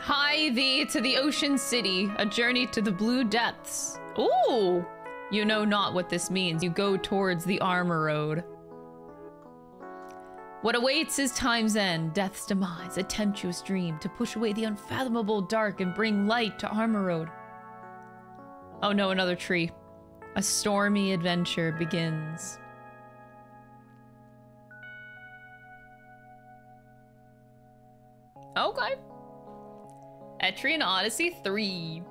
Hie thee to the ocean city, a journey to the blue depths. Ooh! You know not what this means. You go towards the Armoroad. What awaits is time's end, death's demise, a tempestuous dream to push away the unfathomable dark and bring light to Armoroad. Oh no, another tree. A stormy adventure begins. Okay. Etrian Odyssey 3.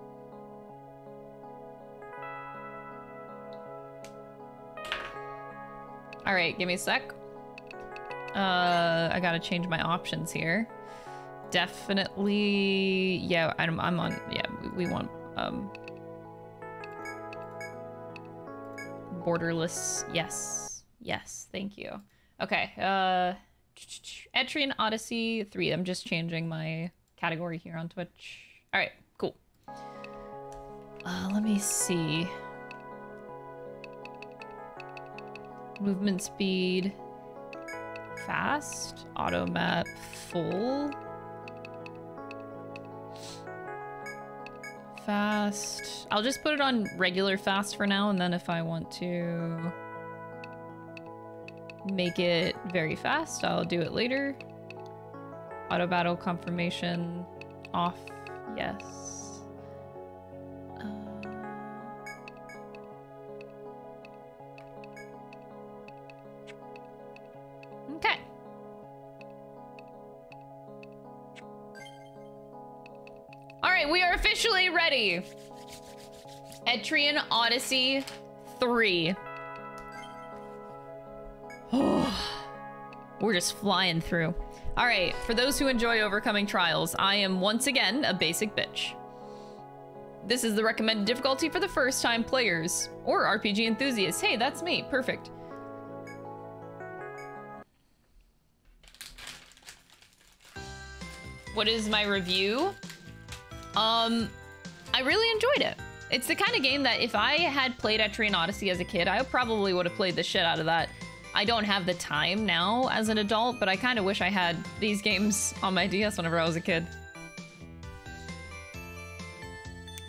Alright, give me a sec. Uh, I gotta change my options here. Definitely, yeah, I'm, I'm on, yeah, we, we want, um, borderless, yes, yes, thank you. Okay, uh, Etrian Odyssey 3, I'm just changing my category here on Twitch. All right, cool. Uh, let me see. Movement speed, fast, auto map full. Fast. I'll just put it on regular fast for now, and then if I want to make it very fast, I'll do it later. Auto battle confirmation off. Yes. Uh... Okay. All right, we are officially ready. Etrian Odyssey 3. We're just flying through. All right, for those who enjoy overcoming trials, I am once again a basic bitch. This is the recommended difficulty for the first time players or RPG enthusiasts. Hey, that's me. Perfect. What is my review? Um, I really enjoyed it. It's the kind of game that if I had played Etrian Odyssey as a kid, I probably would have played the shit out of that. I don't have the time now as an adult, but I kind of wish I had these games on my DS whenever I was a kid.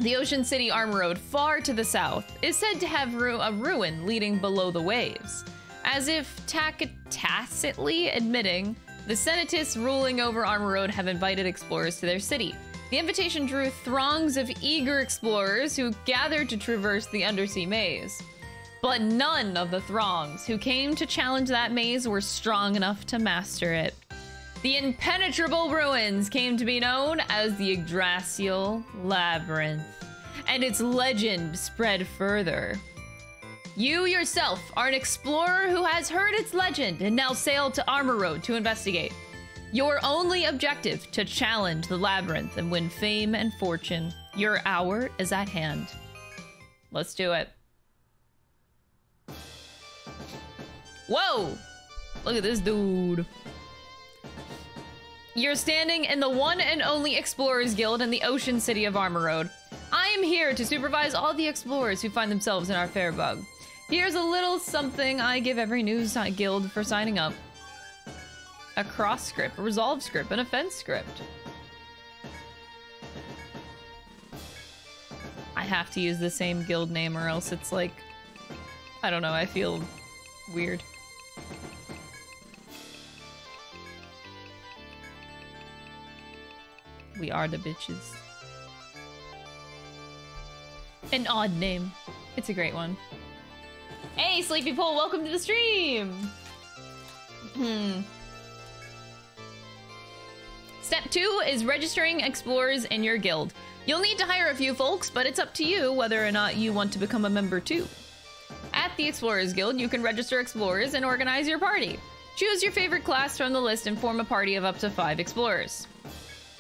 The Ocean City Armoroad, far to the south, is said to have ru a ruin leading below the waves. As if tacitly admitting, the Senatus ruling over Armoroad have invited explorers to their city. The invitation drew throngs of eager explorers who gathered to traverse the undersea maze. But none of the throngs who came to challenge that maze were strong enough to master it. The impenetrable ruins came to be known as the Yggdrasil Labyrinth, and its legend spread further. You yourself are an explorer who has heard its legend and now sailed to Armoroad to investigate. Your only objective to challenge the labyrinth and win fame and fortune. Your hour is at hand. Let's do it. Whoa! Look at this dude. You're standing in the one and only Explorers Guild in the Ocean City of Armoroad. I am here to supervise all the explorers who find themselves in our fair bug. Here's a little something I give every news guild for signing up. A cross script, a resolve script, and an offense script. I have to use the same guild name or else it's like... I don't know, I feel weird. We are the bitches. An odd name. It's a great one. Hey, Sleepy Pole, welcome to the stream! Hmm. Step two is registering explorers in your guild. You'll need to hire a few folks, but it's up to you whether or not you want to become a member too. At the Explorers Guild, you can register explorers and organize your party. Choose your favorite class from the list and form a party of up to five explorers.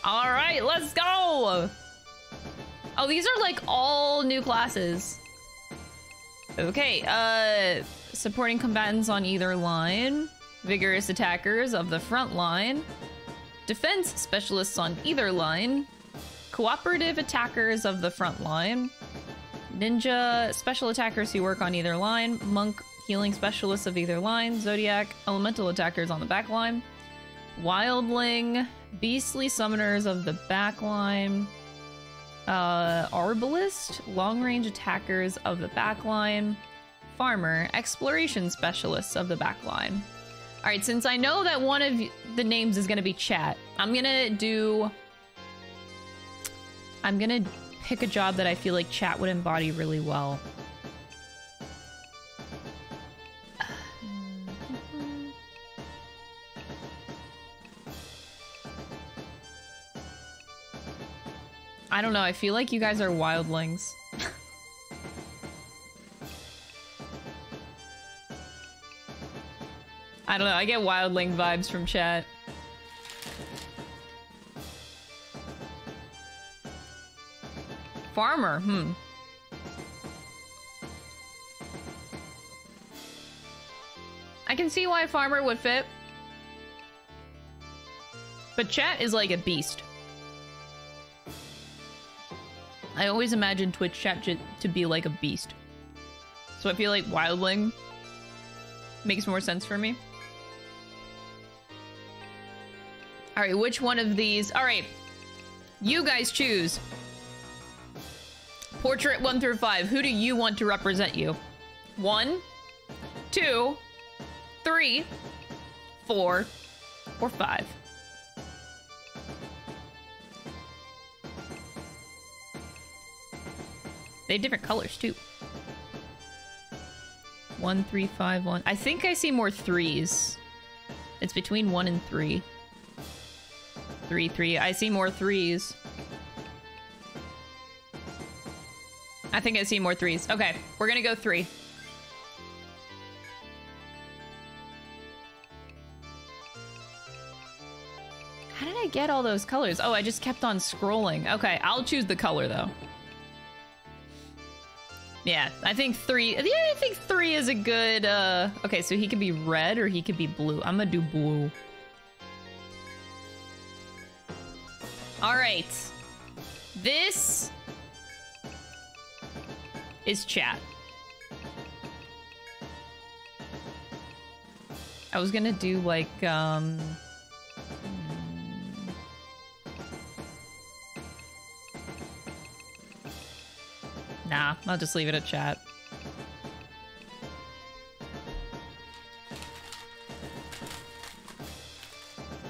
All right, let's go. Oh, these are like all new classes. Okay, uh, supporting combatants on either line, vigorous attackers of the front line, defense specialists on either line, cooperative attackers of the front line, ninja special attackers who work on either line, monk healing specialists of either line, zodiac elemental attackers on the back line, wildling Beastly Summoners of the Backline. Uh, Arbalist, Long Range Attackers of the Backline. Farmer, Exploration Specialists of the Backline. Alright, since I know that one of the names is gonna be chat, I'm gonna do... I'm gonna pick a job that I feel like chat would embody really well. I don't know, I feel like you guys are wildlings. I don't know, I get wildling vibes from chat. Farmer, hmm. I can see why farmer would fit. But chat is like a beast. I always imagine Twitch chat to be like a beast. So I feel like Wildling makes more sense for me. All right, which one of these? All right, you guys choose. Portrait one through five. Who do you want to represent you? One, two, three, four, or five. They have different colors too. One, three, five, one. I think I see more threes. It's between one and three. Three, three. I see more threes. I think I see more threes. Okay, we're gonna go three. How did I get all those colors? Oh, I just kept on scrolling. Okay, I'll choose the color though. Yeah, I think three. Yeah, I think three is a good. uh Okay, so he could be red or he could be blue. I'm gonna do blue. All right. This is chat. I was gonna do like um Nah, I'll just leave it at chat.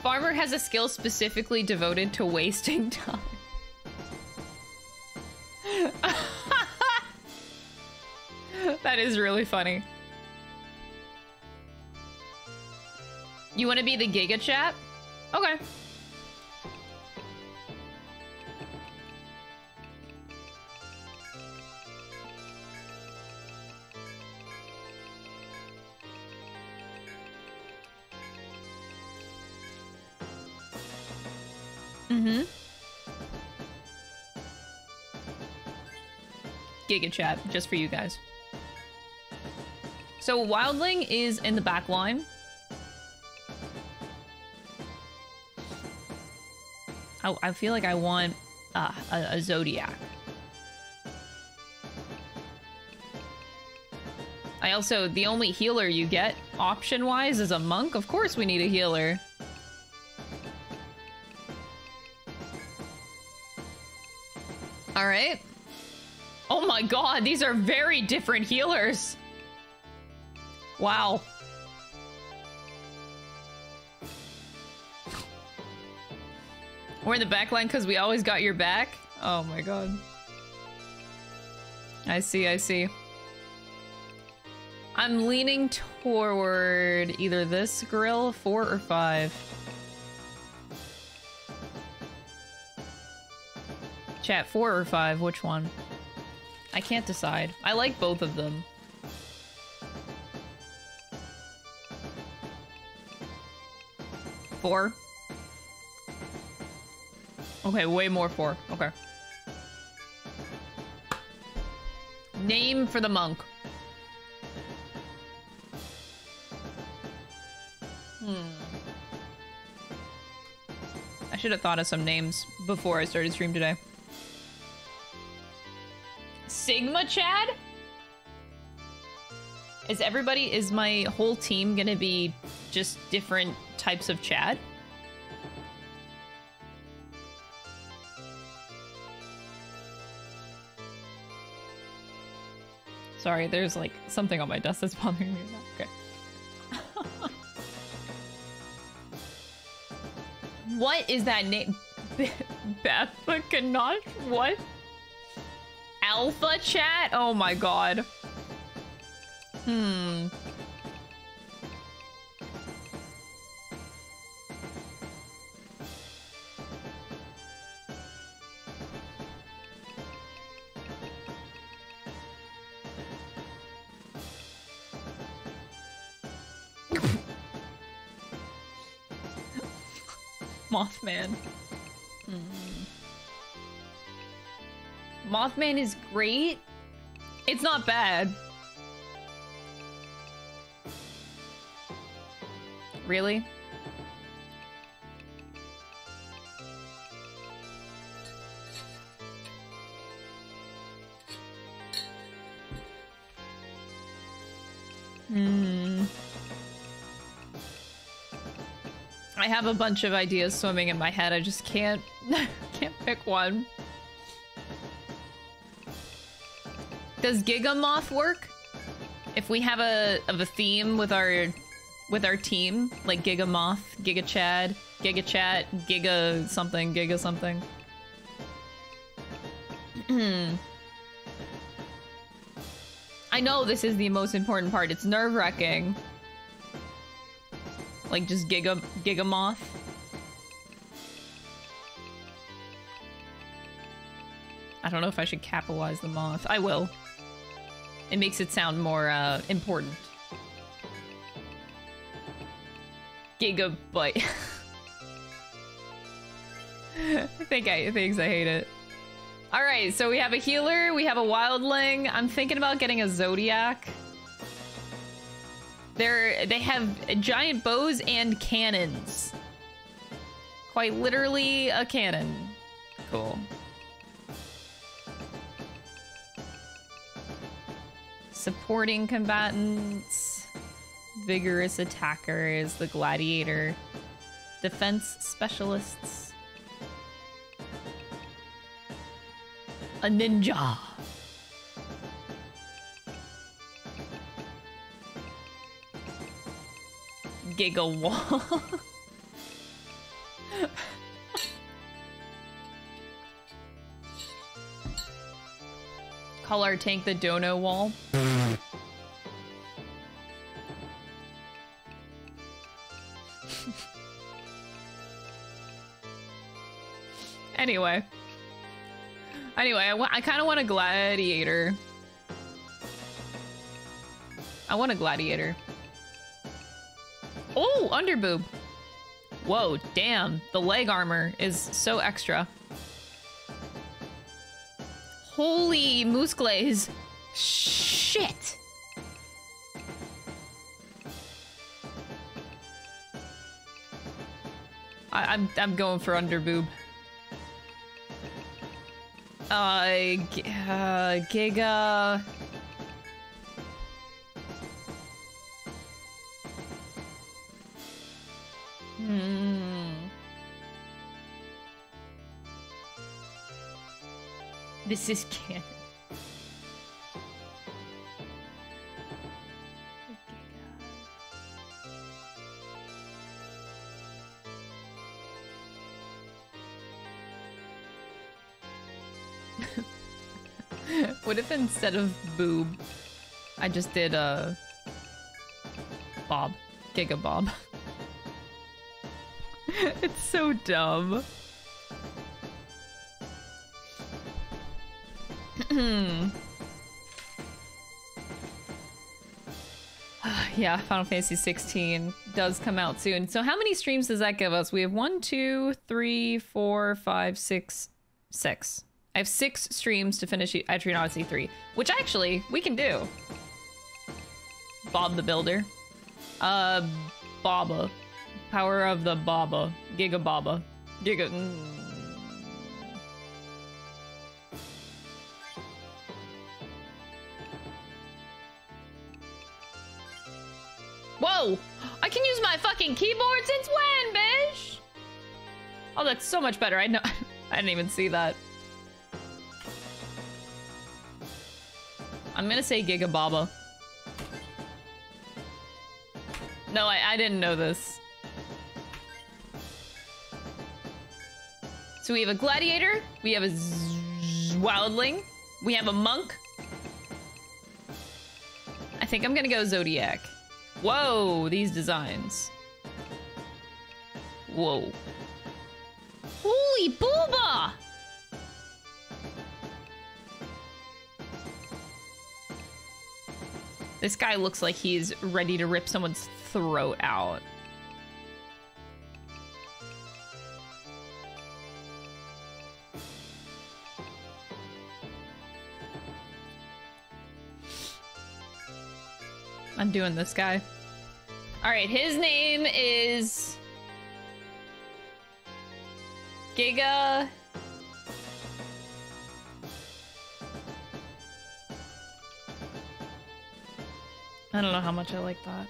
Farmer has a skill specifically devoted to wasting time. that is really funny. You want to be the Giga Chat? Okay. Giga chat, just for you guys. So Wildling is in the back line. I, I feel like I want uh, a, a Zodiac. I also, the only healer you get option-wise is a monk. Of course we need a healer. All right. My god, these are very different healers. Wow. We're in the back line because we always got your back? Oh my god. I see, I see. I'm leaning toward either this grill, four or five. Chat, four or five, which one? I can't decide. I like both of them. Four? Okay, way more four. Okay. Name for the monk. Hmm. I should have thought of some names before I started stream today. Sigma Chad? Is everybody, is my whole team gonna be just different types of Chad? Sorry, there's like something on my desk that's bothering me. Okay. what is that name? Beth Kanosh? What? Alpha chat? Oh my god. Hmm. Mothman. Mothman is great. It's not bad. Really? Hmm. I have a bunch of ideas swimming in my head. I just can't can't pick one. Does Gigamoth work? If we have a of a theme with our with our team, like Gigamoth, Giga Chad, Giga Chat, Giga something, Giga something. Hmm. I know this is the most important part. It's nerve-wracking. Like just Giga Gigamoth. I don't know if I should capitalize the moth. I will. It makes it sound more uh, important. Gigabyte. I think I thinks I hate it. All right, so we have a healer, we have a wildling. I'm thinking about getting a zodiac. They're they have giant bows and cannons. Quite literally a cannon. Cool. Supporting combatants. Vigorous attackers, the gladiator. Defense specialists. A ninja. Giga wall. Call our tank the dono wall. Anyway. Anyway, I, I kind of want a gladiator. I want a gladiator. Oh, underboob. Whoa, damn. The leg armor is so extra. Holy moose glaze. Shit. I, I'm I'm going for underboob. Uh, g uh Giga. Hmm. This is canon. What if instead of boob, I just did a uh, Bob, Giga Bob? it's so dumb. yeah, Final Fantasy 16 does come out soon. So how many streams does that give us? We have one, two, three, four, five, six, six. I have six streams to finish Etrian Odyssey 3, which actually we can do. Bob the Builder. Uh, Baba. Power of the Baba. Giga Baba. Giga... Mm. Whoa! I can use my fucking keyboard since when, bitch? Oh, that's so much better. I know. I didn't even see that. I'm gonna say Giga Baba. No, I, I didn't know this. So we have a gladiator, we have a wildling, we have a monk. I think I'm gonna go Zodiac. Whoa, these designs. Whoa. Holy booba! This guy looks like he's ready to rip someone's throat out. I'm doing this guy. All right, his name is Giga. I don't know how much I like that.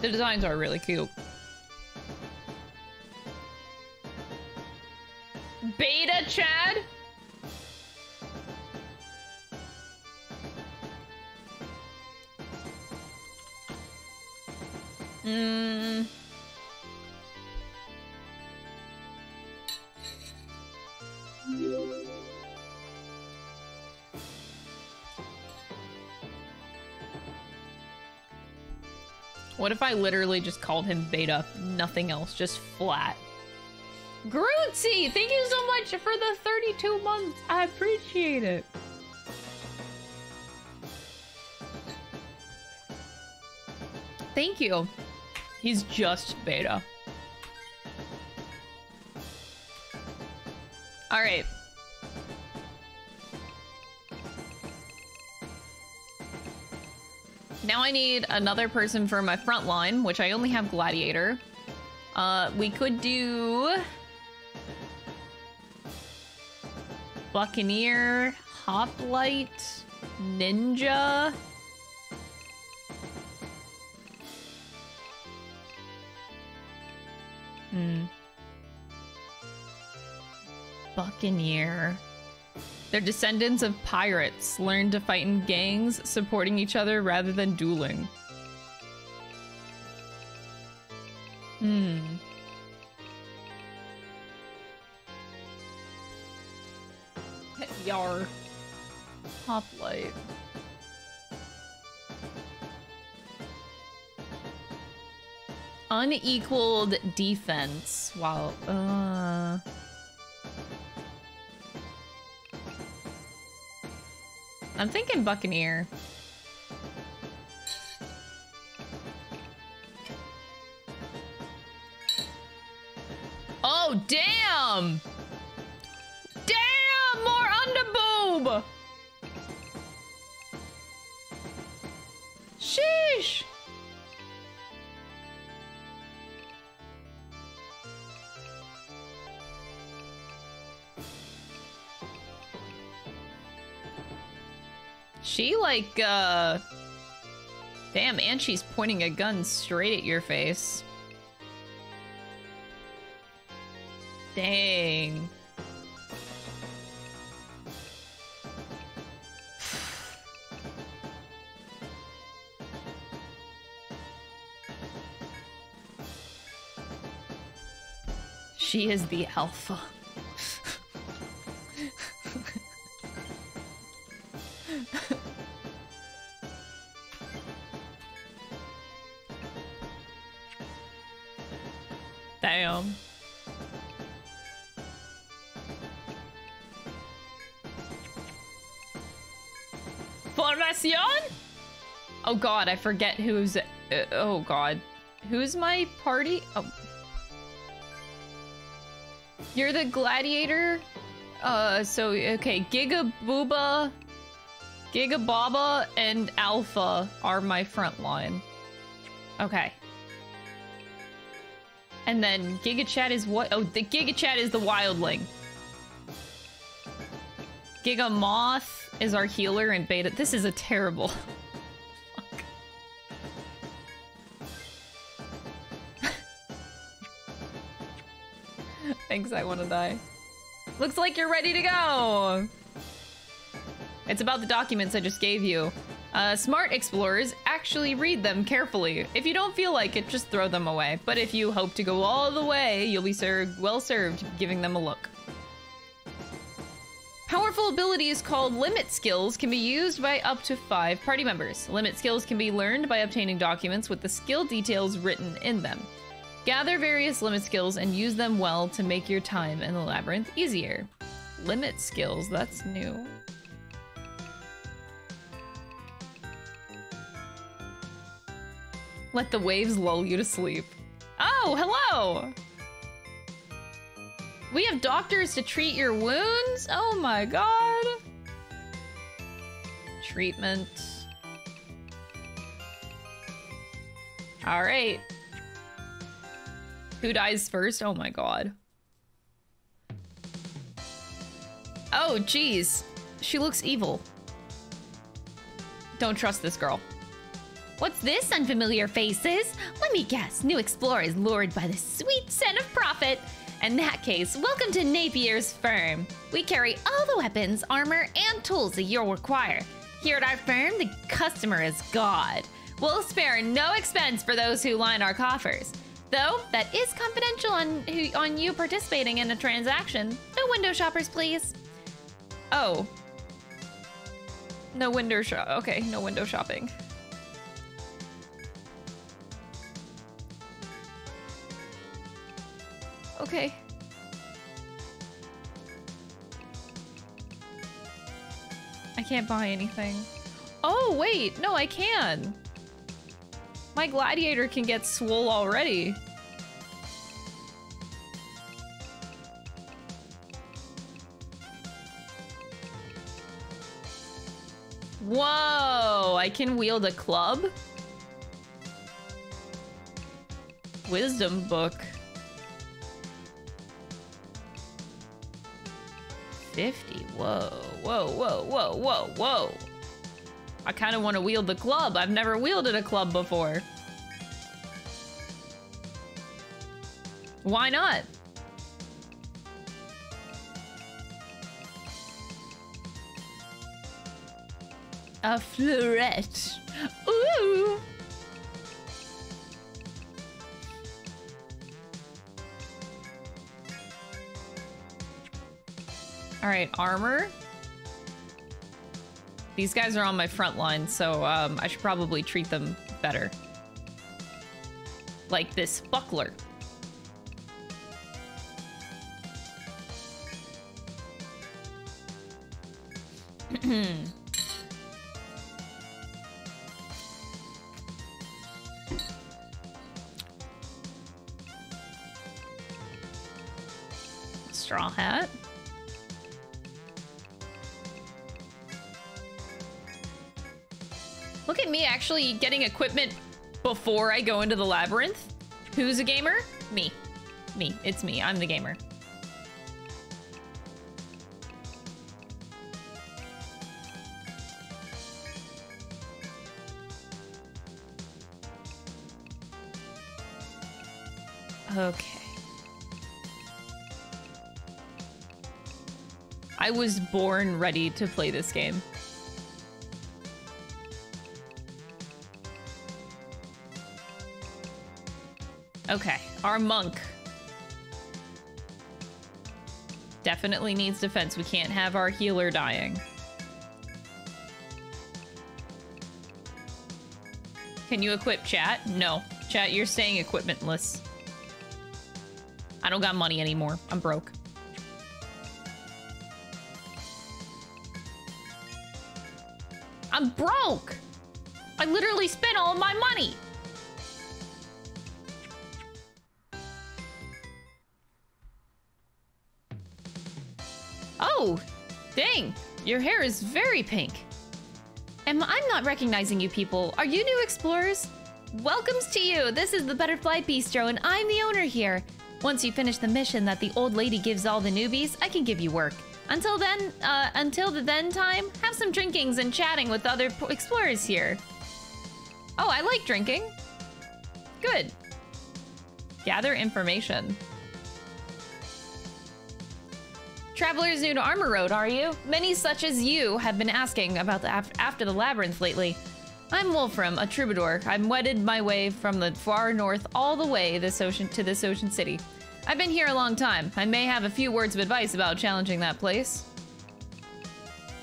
The designs are really cute. What if I literally just called him Beta? Nothing else, just flat. Grootsy, thank you so much for the 32 months. I appreciate it. Thank you. He's just beta. All right. Now I need another person for my front line, which I only have Gladiator. Uh, we could do... Buccaneer, Hoplite, Ninja... Hmm. Buccaneer. They're descendants of pirates, learned to fight in gangs, supporting each other rather than dueling. Hmm. Yar. Hoplite. Unequaled defense while, uh... I'm thinking Buccaneer. Oh, damn! Like, uh... Damn, and she's pointing a gun straight at your face. Dang. She is the alpha. God, I forget who's... Uh, oh god. Who's my party? Oh. You're the gladiator? Uh, so, okay, Giga Booba, Giga Baba, and Alpha are my front line. Okay. And then Giga Chat is what? Oh, the Giga Chat is the wildling. Giga Moth is our healer and beta. This is a terrible. I want to die. Looks like you're ready to go. It's about the documents I just gave you. Uh, smart explorers actually read them carefully. If you don't feel like it, just throw them away. But if you hope to go all the way, you'll be well served giving them a look. Powerful abilities called limit skills can be used by up to five party members. Limit skills can be learned by obtaining documents with the skill details written in them. Gather various limit skills and use them well to make your time in the labyrinth easier. Limit skills, that's new. Let the waves lull you to sleep. Oh, hello! We have doctors to treat your wounds? Oh my god. Treatment. Alright. Who dies first? Oh my god. Oh, jeez. She looks evil. Don't trust this girl. What's this, unfamiliar faces? Let me guess, new explorers lured by the sweet scent of profit. In that case, welcome to Napier's firm. We carry all the weapons, armor, and tools that you'll require. Here at our firm, the customer is God. We'll spare no expense for those who line our coffers. Though, that is confidential on, on you participating in a transaction. No window shoppers, please. Oh. No window shop. Okay, no window shopping. Okay. I can't buy anything. Oh, wait. No, I can. My gladiator can get swole already. Whoa! I can wield a club? Wisdom book. 50. Whoa, whoa, whoa, whoa, whoa, whoa. I kind of want to wield the club. I've never wielded a club before. Why not? A fleurette. Ooh! All right, armor. These guys are on my front line, so um, I should probably treat them better. Like this buckler. Straw hat. Me actually getting equipment before I go into the labyrinth. Who's a gamer? Me. Me. It's me. I'm the gamer. Okay. I was born ready to play this game. Okay, our monk. Definitely needs defense. We can't have our healer dying. Can you equip chat? No. Chat, you're staying equipmentless. I don't got money anymore. I'm broke. I'm broke! I literally spent all my money! Your hair is very pink. And I'm not recognizing you people. Are you new explorers? Welcomes to you. This is the Butterfly Bistro, and I'm the owner here. Once you finish the mission that the old lady gives all the newbies, I can give you work. Until then, uh, until the then time, have some drinkings and chatting with other explorers here. Oh, I like drinking. Good. Gather information. Travelers new to Armoroad, are you? Many such as you have been asking about the af after the labyrinth lately. I'm Wolfram, a troubadour. I'm wedded my way from the far north all the way this ocean to this ocean city. I've been here a long time. I may have a few words of advice about challenging that place.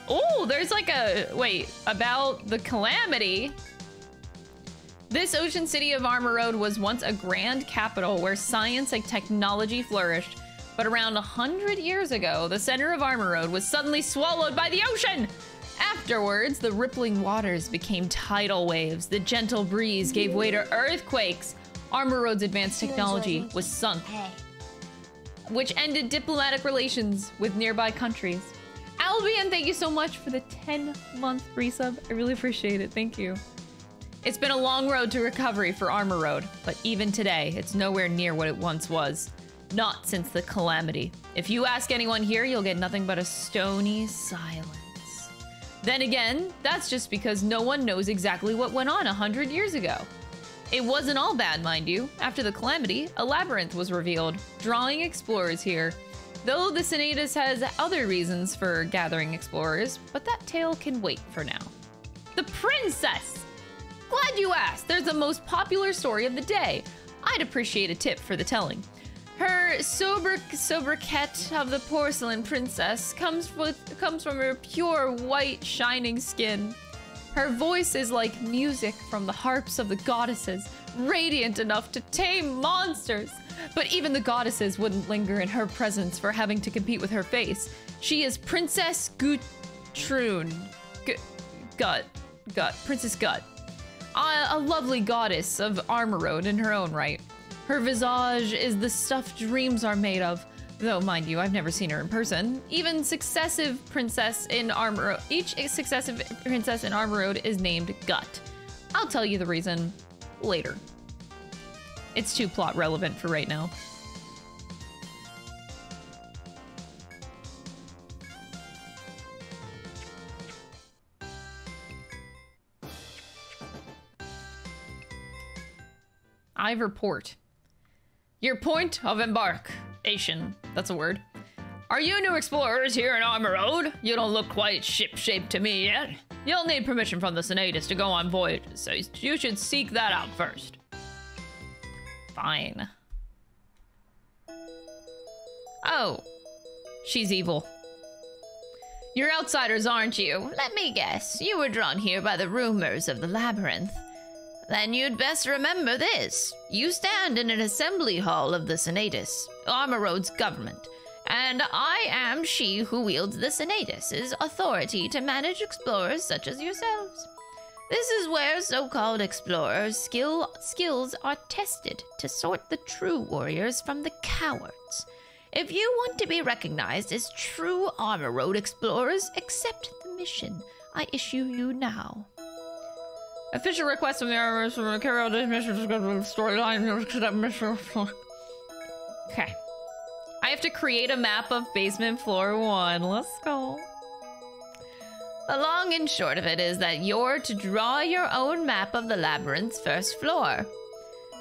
Oh, there's like a wait about the calamity. This ocean city of Armoroad was once a grand capital where science and technology flourished. But around a hundred years ago, the center of Armoroad was suddenly swallowed by the ocean. Afterwards, the rippling waters became tidal waves. The gentle breeze gave way to earthquakes. Armoroad's advanced technology was sunk, which ended diplomatic relations with nearby countries. Albion, thank you so much for the 10 month resub. I really appreciate it. Thank you. It's been a long road to recovery for Armoroad, but even today, it's nowhere near what it once was. Not since the calamity. If you ask anyone here, you'll get nothing but a stony silence. Then again, that's just because no one knows exactly what went on a hundred years ago. It wasn't all bad, mind you. After the calamity, a labyrinth was revealed, drawing explorers here. Though the Senatus has other reasons for gathering explorers, but that tale can wait for now. The Princess! Glad you asked. There's the most popular story of the day. I'd appreciate a tip for the telling. Her sober sobriquet of the porcelain princess comes with comes from her pure white shining skin. Her voice is like music from the harps of the goddesses, radiant enough to tame monsters. But even the goddesses wouldn't linger in her presence for having to compete with her face. She is Princess Gutrune. G Gut. Gut. Princess Gut. A, a lovely goddess of Armoroad in her own right. Her visage is the stuff dreams are made of. Though, mind you, I've never seen her in person. Even successive princess in Armor each successive princess in Armoroad is named Gut. I'll tell you the reason later. It's too plot relevant for right now. Inver Port. Your point of embarkation. That's a word. Are you new explorers here in Armoroad? You don't look quite ship-shaped to me yet. You'll need permission from the Senatus to go on voyages, so you should seek that out first. Fine. Oh. She's evil. You're outsiders, aren't you? Let me guess. You were drawn here by the rumors of the labyrinth. Then you'd best remember this. You stand in an assembly hall of the Senatus, Armoroad's government, and I am she who wields the Senatus's authority to manage explorers such as yourselves. This is where so-called explorers' skill skills are tested to sort the true warriors from the cowards. If you want to be recognized as true Armoroad explorers, accept the mission I issue you now. Official request from the armors from carry out this mission storyline. Okay. I have to create a map of basement floor one. Let's go. The long and short of it is that you're to draw your own map of the labyrinth's first floor.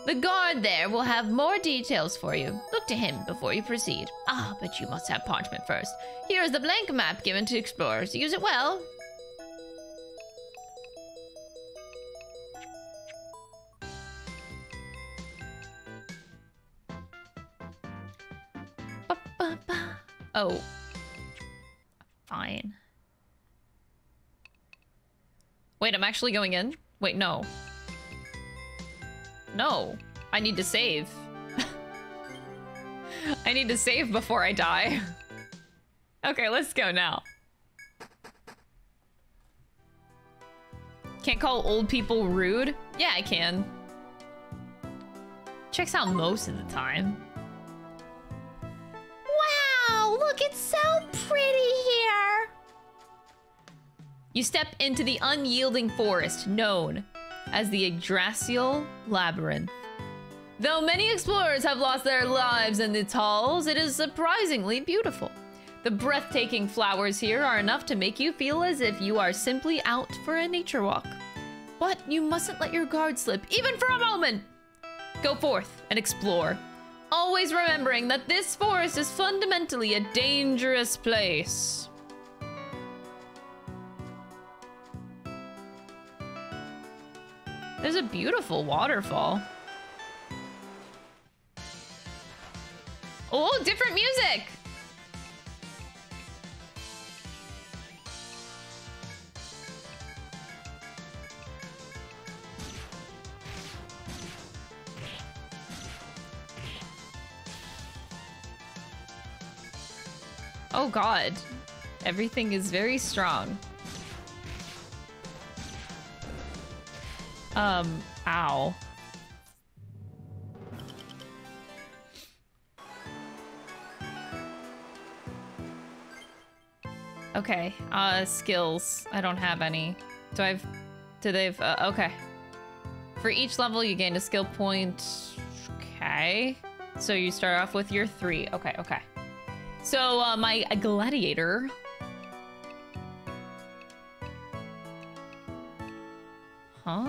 The guard there will have more details for you. Look to him before you proceed. Ah, but you must have parchment first. Here is the blank map given to explorers. Use it well. Oh. Fine. Wait, I'm actually going in? Wait, no. No. I need to save. I need to save before I die. okay, let's go now. Can't call old people rude? Yeah, I can. Checks out most of the time. Look, it's so pretty here. You step into the unyielding forest known as the Yggdrasil Labyrinth. Though many explorers have lost their lives in its halls, it is surprisingly beautiful. The breathtaking flowers here are enough to make you feel as if you are simply out for a nature walk. But you mustn't let your guard slip, even for a moment! Go forth and explore. Always remembering that this forest is fundamentally a dangerous place. There's a beautiful waterfall. Oh, different music! Oh god. Everything is very strong. Um, ow. Okay, uh, skills. I don't have any. Do I've... Do they've... Uh, okay. For each level, you gain a skill point. Okay. So you start off with your three. Okay, okay. So, uh, my gladiator... Huh?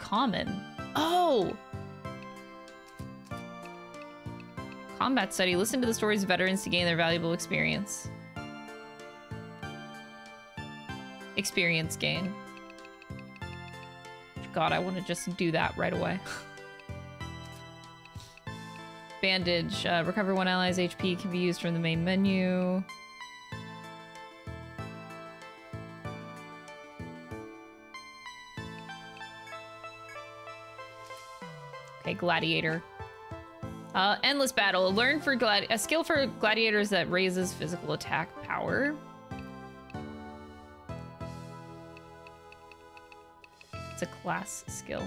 Common. Oh! Combat study. Listen to the stories of veterans to gain their valuable experience. Experience gain. God, I want to just do that right away. Bandage. Uh, recover one ally's HP can be used from the main menu. Okay, Gladiator. Uh, endless battle. Learn for glad a skill for gladiators that raises physical attack power. It's a class skill.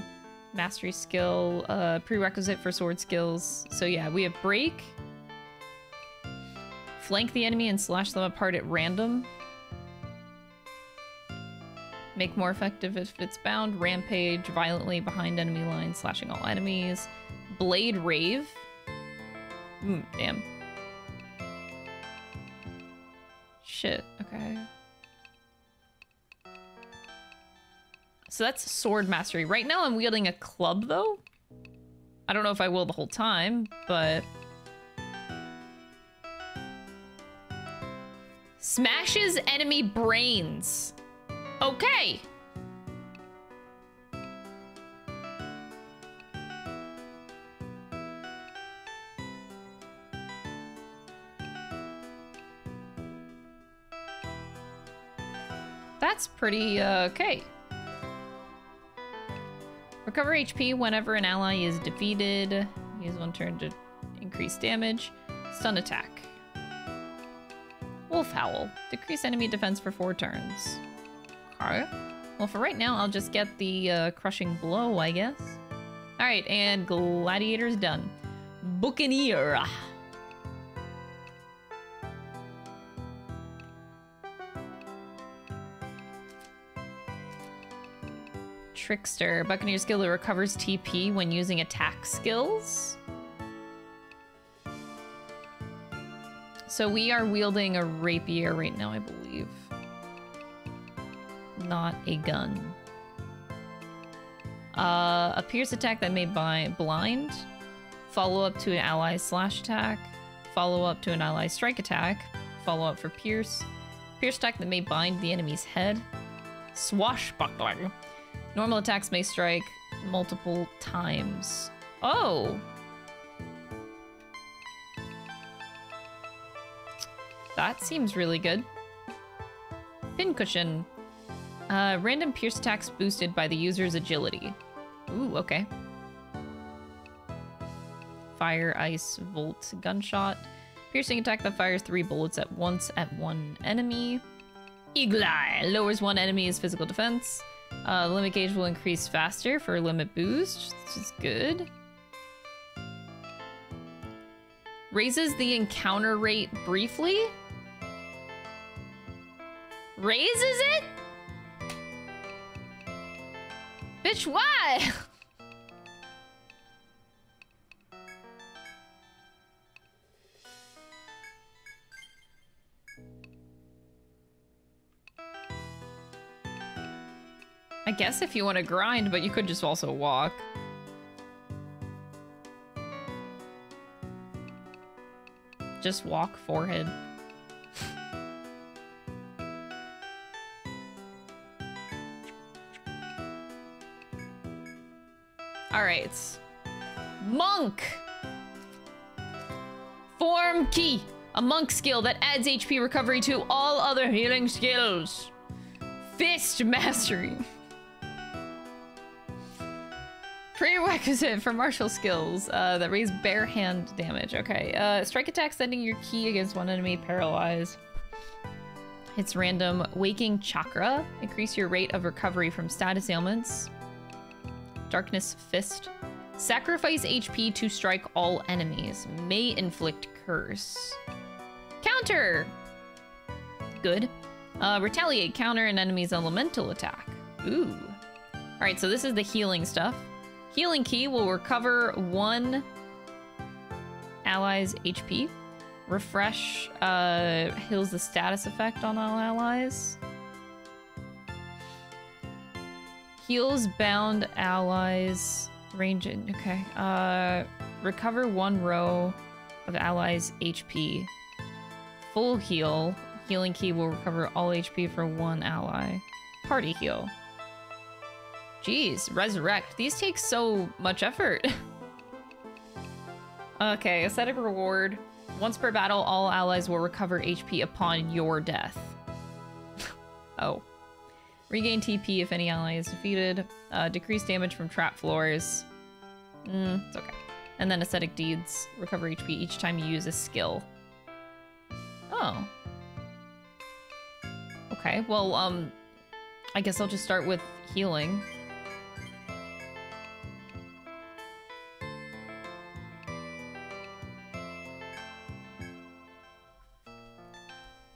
Mastery skill, uh, prerequisite for sword skills. So yeah, we have break. Flank the enemy and slash them apart at random. Make more effective if it's bound. Rampage violently behind enemy lines, slashing all enemies. Blade Rave. Hmm, damn. Shit, okay. So that's sword mastery. Right now I'm wielding a club though. I don't know if I will the whole time, but... Smashes enemy brains. Okay. That's pretty, uh, okay. Recover HP whenever an ally is defeated. Use one turn to increase damage. Stun attack. Wolf Howl. Decrease enemy defense for four turns. Okay. Well, for right now, I'll just get the uh, crushing blow, I guess. All right, and gladiator's done. Buccaneer. Trickster. Buccaneer skill that recovers TP when using attack skills. So we are wielding a rapier right now, I believe. Not a gun. Uh, a pierce attack that may blind. Follow up to an ally slash attack. Follow up to an ally strike attack. Follow up for pierce. Pierce attack that may bind the enemy's head. Swashbuckling. Normal attacks may strike multiple times. Oh! That seems really good. Pincushion. Uh, random pierce attacks boosted by the user's agility. Ooh, okay. Fire, ice, volt, gunshot. Piercing attack that fires three bullets at once at one enemy. Eagle Eye lowers one enemy's physical defense. Uh, limit gauge will increase faster for limit boost, which is good. Raises the encounter rate briefly. Raises it? Bitch, why? I guess if you want to grind, but you could just also walk. just walk forehead. All right. Monk! Form Ki. A monk skill that adds HP recovery to all other healing skills. Fist mastery. Prerequisite for martial skills uh, that raise bare hand damage. Okay. Uh, strike attack sending your ki against one enemy paralyzed. Hits random waking chakra. Increase your rate of recovery from status ailments. Darkness fist. Sacrifice HP to strike all enemies. May inflict curse. Counter! Good. Uh, retaliate, counter an enemy's elemental attack. Ooh. Alright, so this is the healing stuff. Healing Ki will recover one ally's HP. Refresh uh, heals the status effect on all allies. Heals bound allies. Range in. Okay. Uh, recover one row of allies' HP. Full heal. Healing Ki will recover all HP for one ally. Party heal. Jeez, resurrect. These take so much effort. okay, ascetic reward. Once per battle, all allies will recover HP upon your death. oh. Regain TP if any ally is defeated. Uh, decrease damage from trap floors. Mm, it's okay. And then ascetic deeds. Recover HP each time you use a skill. Oh. Okay, well, um... I guess I'll just start with healing.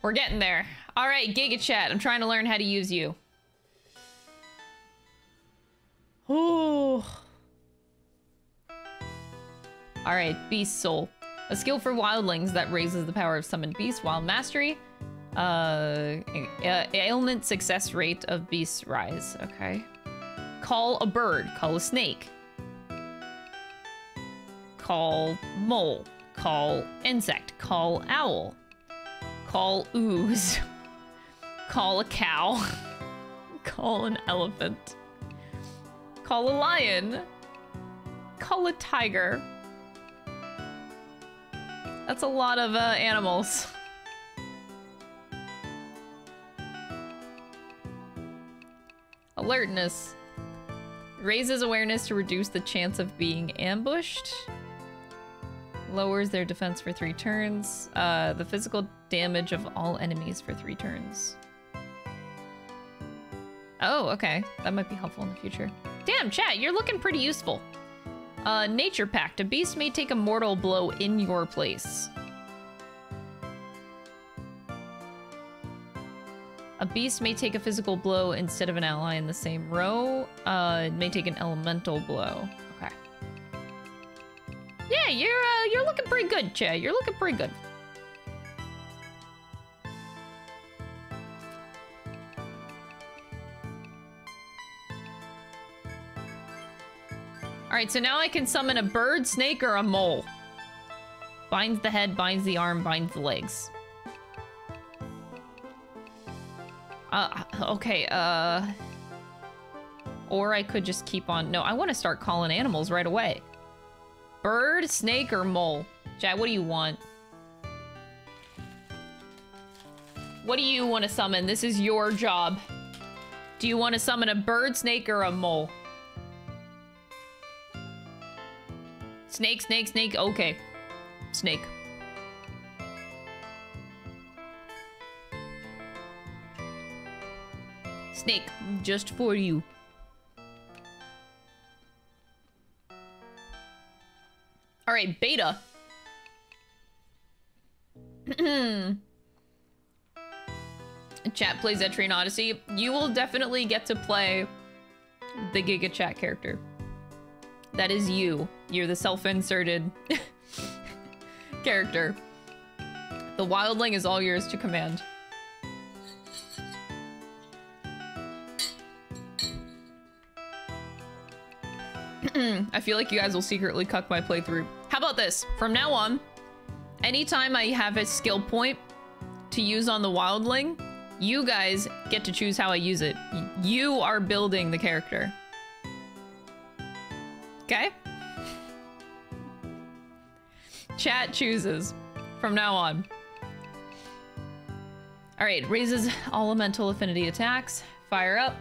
We're getting there. All right, Giga Chat. I'm trying to learn how to use you. Oh. All right, Beast Soul. A skill for wildlings that raises the power of summoned beasts. Wild Mastery. Uh, ailment success rate of beasts rise. Okay. Call a bird. Call a snake. Call mole. Call insect. Call owl. Call ooze. Call a cow. Call an elephant. Call a lion. Call a tiger. That's a lot of uh, animals. Alertness. Raises awareness to reduce the chance of being ambushed. Lowers their defense for three turns. Uh, the physical damage of all enemies for three turns. Oh, okay. That might be helpful in the future. Damn, chat, you're looking pretty useful. Uh, Nature Pact. A beast may take a mortal blow in your place. A beast may take a physical blow instead of an ally in the same row. Uh, it may take an elemental blow. Okay. Yeah, you're uh, you're looking pretty good, Che. You're looking pretty good. All right, so now I can summon a bird, snake, or a mole. Binds the head, binds the arm, binds the legs. Uh, okay, uh... Or I could just keep on... No, I want to start calling animals right away. Bird, snake, or mole? Chad, what do you want? What do you want to summon? This is your job. Do you want to summon a bird, snake, or a mole? Snake, snake, snake. Okay. Snake. Snake, just for you. All right, beta. Chat plays Etrian Odyssey. You will definitely get to play the Giga Chat character. That is you. You're the self-inserted character. The wildling is all yours to command. I feel like you guys will secretly cuck my playthrough. How about this? From now on, anytime I have a skill point to use on the wildling, you guys get to choose how I use it. You are building the character. Okay? Chat chooses from now on. All right, raises elemental affinity attacks. Fire up.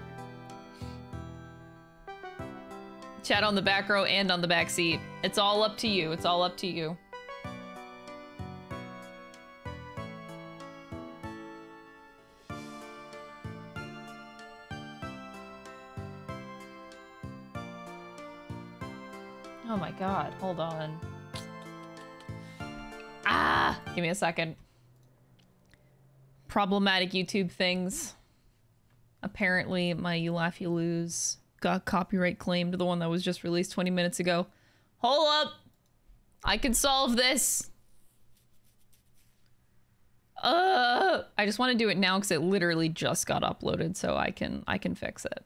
Chat on the back row and on the back seat. It's all up to you. It's all up to you. Oh my god, hold on. Ah! Give me a second. Problematic YouTube things. Apparently, my You Laugh You Lose got copyright claimed, the one that was just released 20 minutes ago. Hold up! I can solve this! Uh, I just want to do it now because it literally just got uploaded, so I can I can fix it.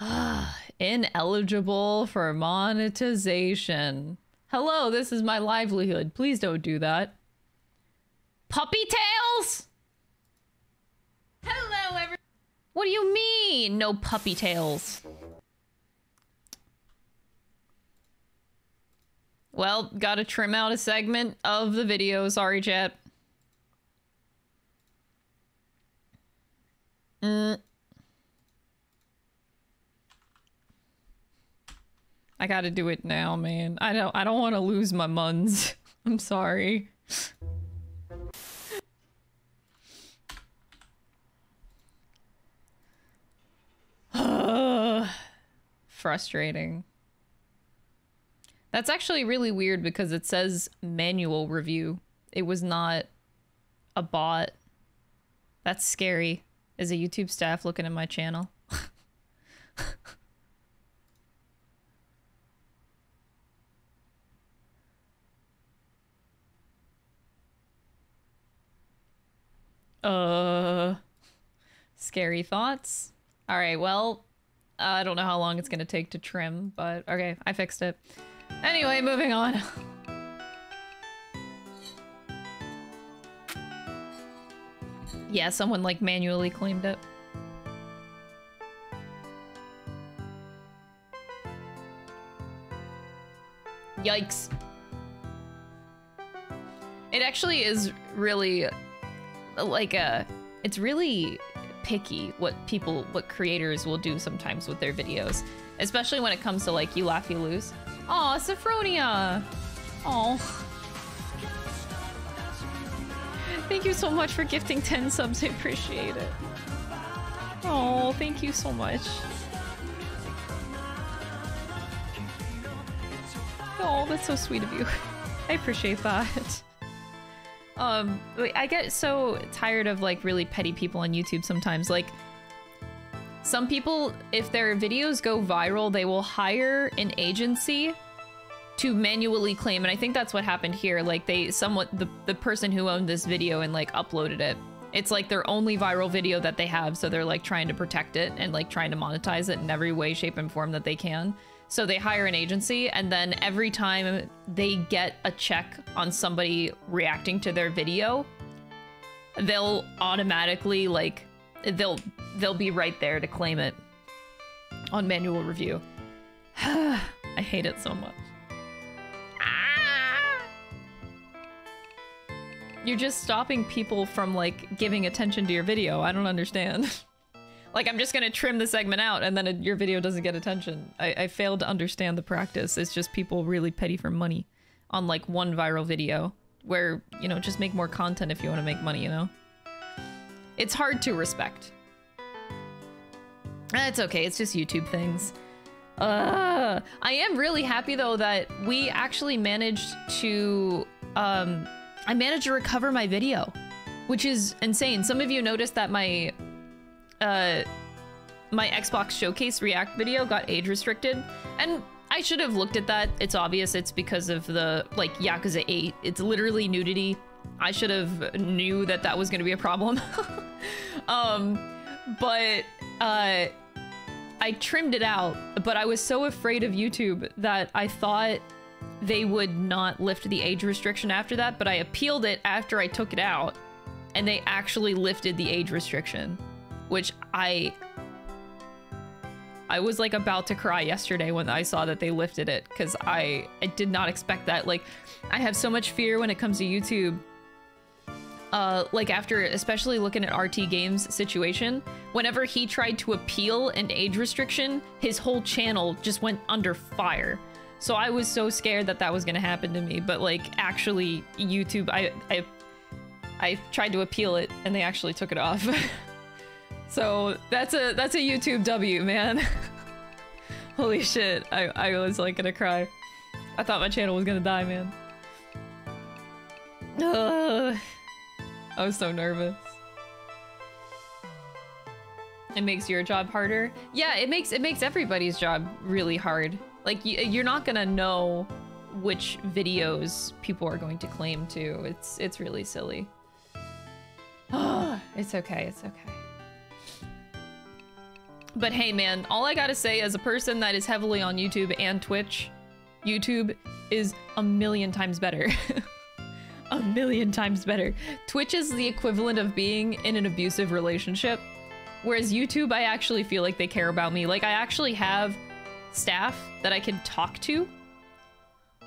Ineligible for monetization. Hello, this is my livelihood. Please don't do that. Puppy tails? Hello, everyone. What do you mean, no puppy tails? Well, gotta trim out a segment of the video. Sorry, chat. Mm. I gotta do it now, man. I don't I don't wanna lose my muns. I'm sorry. Frustrating. That's actually really weird because it says manual review. It was not a bot. That's scary as a YouTube staff looking at my channel. uh scary thoughts. All right, well, I don't know how long it's to take to trim, but okay, I fixed it. Anyway, moving on. yeah, someone like manually claimed it. Yikes. It actually is really like a it's really picky what people what creators will do sometimes with their videos, especially when it comes to like you laugh you lose. oh Sophronia! Oh. Thank you so much for gifting 10 subs. I appreciate it. Oh, thank you so much. Oh, that's so sweet of you. I appreciate that. Um, I get so tired of like really petty people on YouTube sometimes. Like, some people, if their videos go viral, they will hire an agency to manually claim. And I think that's what happened here. Like, they somewhat, the, the person who owned this video and like uploaded it, it's like their only viral video that they have. So they're like trying to protect it and like trying to monetize it in every way, shape, and form that they can. So they hire an agency, and then every time they get a check on somebody reacting to their video, they'll automatically like they'll they'll be right there to claim it on manual review. I hate it so much. Ah! You're just stopping people from like giving attention to your video. I don't understand. Like, I'm just gonna trim the segment out and then it, your video doesn't get attention. I, I failed to understand the practice. It's just people really petty for money on like one viral video where, you know, just make more content if you want to make money, you know? It's hard to respect. It's okay, it's just YouTube things. Uh, I am really happy though that we actually managed to, um, I managed to recover my video, which is insane. Some of you noticed that my uh, my Xbox Showcase React video got age restricted, and I should have looked at that. It's obvious it's because of the, like, Yakuza 8. It's literally nudity. I should have knew that that was going to be a problem. um, but, uh, I trimmed it out, but I was so afraid of YouTube that I thought they would not lift the age restriction after that, but I appealed it after I took it out, and they actually lifted the age restriction, which I I was like about to cry yesterday when I saw that they lifted it because I I did not expect that. Like, I have so much fear when it comes to YouTube. Uh, like after especially looking at RTGame's situation, whenever he tried to appeal an age restriction, his whole channel just went under fire. So I was so scared that that was gonna happen to me. But like actually, YouTube, I I I tried to appeal it and they actually took it off. So that's a that's a YouTube W, man. Holy shit, I, I was like gonna cry. I thought my channel was gonna die, man. Ugh. I was so nervous. It makes your job harder. Yeah, it makes it makes everybody's job really hard. Like you're not gonna know which videos people are going to claim to. It's it's really silly. it's okay. It's okay. But hey, man, all I gotta say as a person that is heavily on YouTube and Twitch, YouTube is a million times better. a million times better. Twitch is the equivalent of being in an abusive relationship, whereas YouTube, I actually feel like they care about me. Like, I actually have staff that I can talk to,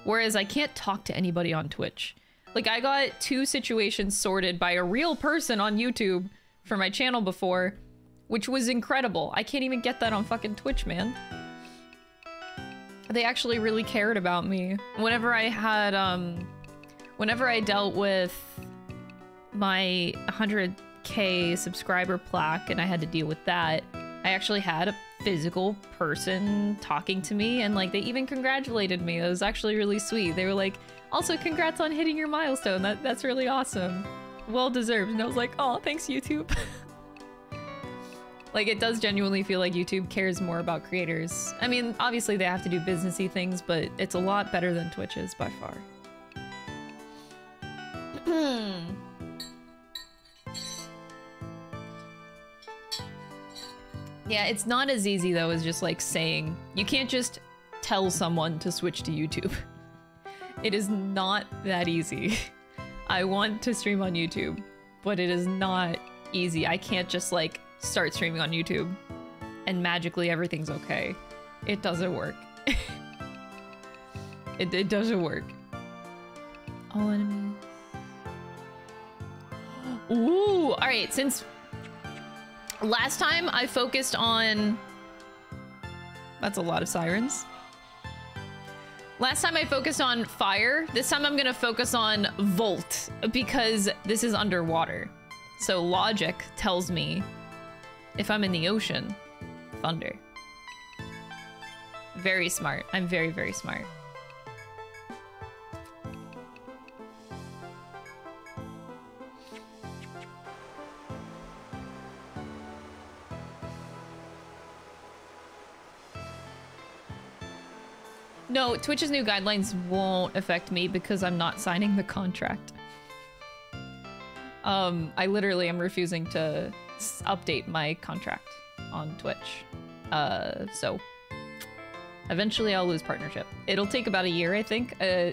whereas I can't talk to anybody on Twitch. Like, I got two situations sorted by a real person on YouTube for my channel before, which was incredible. I can't even get that on fucking Twitch, man. They actually really cared about me. Whenever I had, um, whenever I dealt with my 100k subscriber plaque and I had to deal with that, I actually had a physical person talking to me and like they even congratulated me. It was actually really sweet. They were like, also congrats on hitting your milestone. That that's really awesome. Well deserved. And I was like, oh, thanks YouTube. Like, it does genuinely feel like YouTube cares more about creators. I mean, obviously they have to do businessy things, but it's a lot better than Twitch is by far. yeah, it's not as easy though as just like saying, you can't just tell someone to switch to YouTube. It is not that easy. I want to stream on YouTube, but it is not easy. I can't just like start streaming on YouTube and magically everything's okay. It doesn't work. it, it doesn't work. All enemies. Ooh, all right, since last time I focused on... That's a lot of sirens. Last time I focused on fire. This time I'm gonna focus on volt because this is underwater. So logic tells me if I'm in the ocean, thunder. Very smart. I'm very, very smart. No, Twitch's new guidelines won't affect me because I'm not signing the contract. Um, I literally am refusing to update my contract on Twitch. Uh, so eventually I'll lose partnership. It'll take about a year, I think. Uh,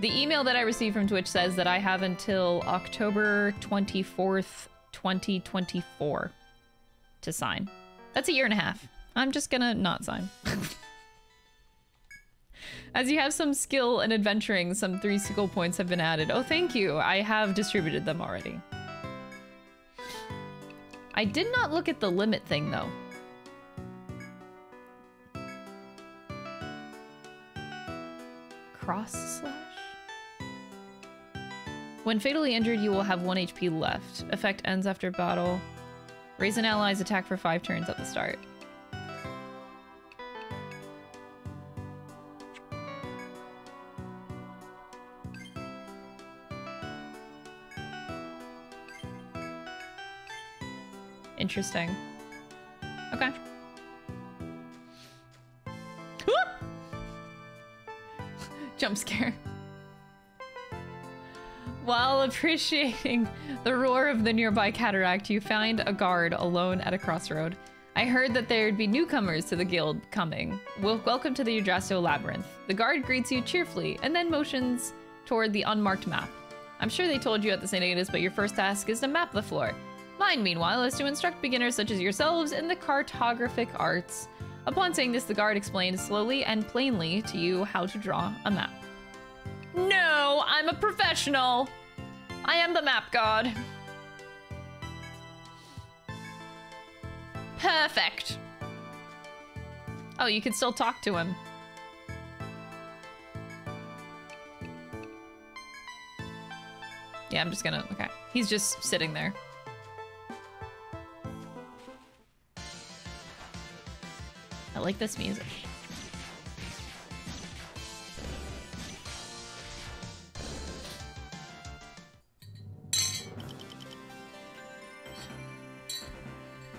the email that I received from Twitch says that I have until October 24th, 2024 to sign. That's a year and a half. I'm just gonna not sign. As you have some skill and adventuring, some three skill points have been added. Oh, thank you. I have distributed them already. I did not look at the limit thing, though. Cross slash? When fatally injured, you will have 1 HP left. Effect ends after battle. Raise an ally's attack for 5 turns at the start. Interesting. Okay. Jump scare. While appreciating the roar of the nearby cataract, you find a guard alone at a crossroad. I heard that there'd be newcomers to the guild coming. Well, welcome to the Yggdrasil Labyrinth. The guard greets you cheerfully and then motions toward the unmarked map. I'm sure they told you at the Senatus, but your first task is to map the floor. Mine, meanwhile, is to instruct beginners such as yourselves in the cartographic arts. Upon saying this, the guard explained slowly and plainly to you how to draw a map. No, I'm a professional. I am the map god. Perfect. Oh, you can still talk to him. Yeah, I'm just gonna, okay. He's just sitting there. I like this music.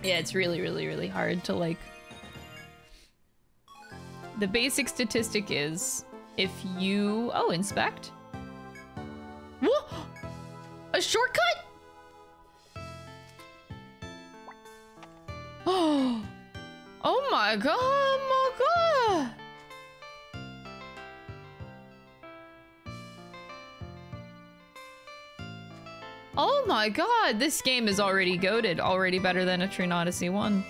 Yeah, it's really, really, really hard to like... The basic statistic is if you... Oh, inspect? What? A shortcut? Oh, oh my god, oh my god. Oh my god, this game is already goaded, already better than Etrian Odyssey 1.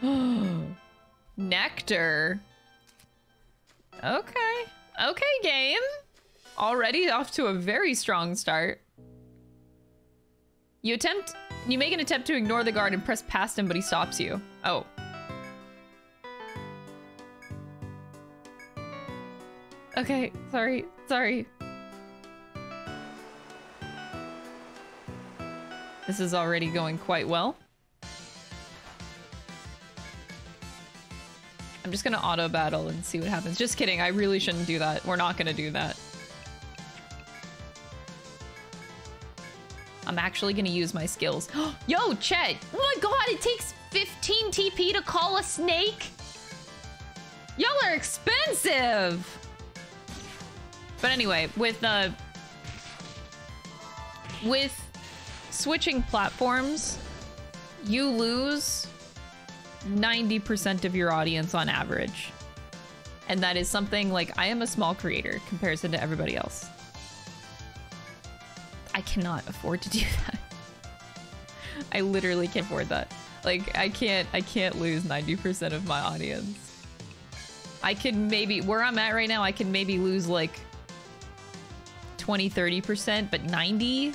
Nectar. Okay. Okay, game. Already off to a very strong start. You attempt... You make an attempt to ignore the guard and press past him, but he stops you. Oh. Okay, sorry, sorry. This is already going quite well. I'm just gonna auto battle and see what happens. Just kidding, I really shouldn't do that. We're not gonna do that. I'm actually gonna use my skills. Yo, Chet! Oh my god, it takes 15 TP to call a snake? Y'all are expensive! But anyway, with uh with switching platforms, you lose 90% of your audience on average. And that is something like I am a small creator comparison to everybody else. I cannot afford to do that. I literally can't afford that. Like I can't I can't lose 90% of my audience. I could maybe where I'm at right now, I can maybe lose like 20 30%, but 90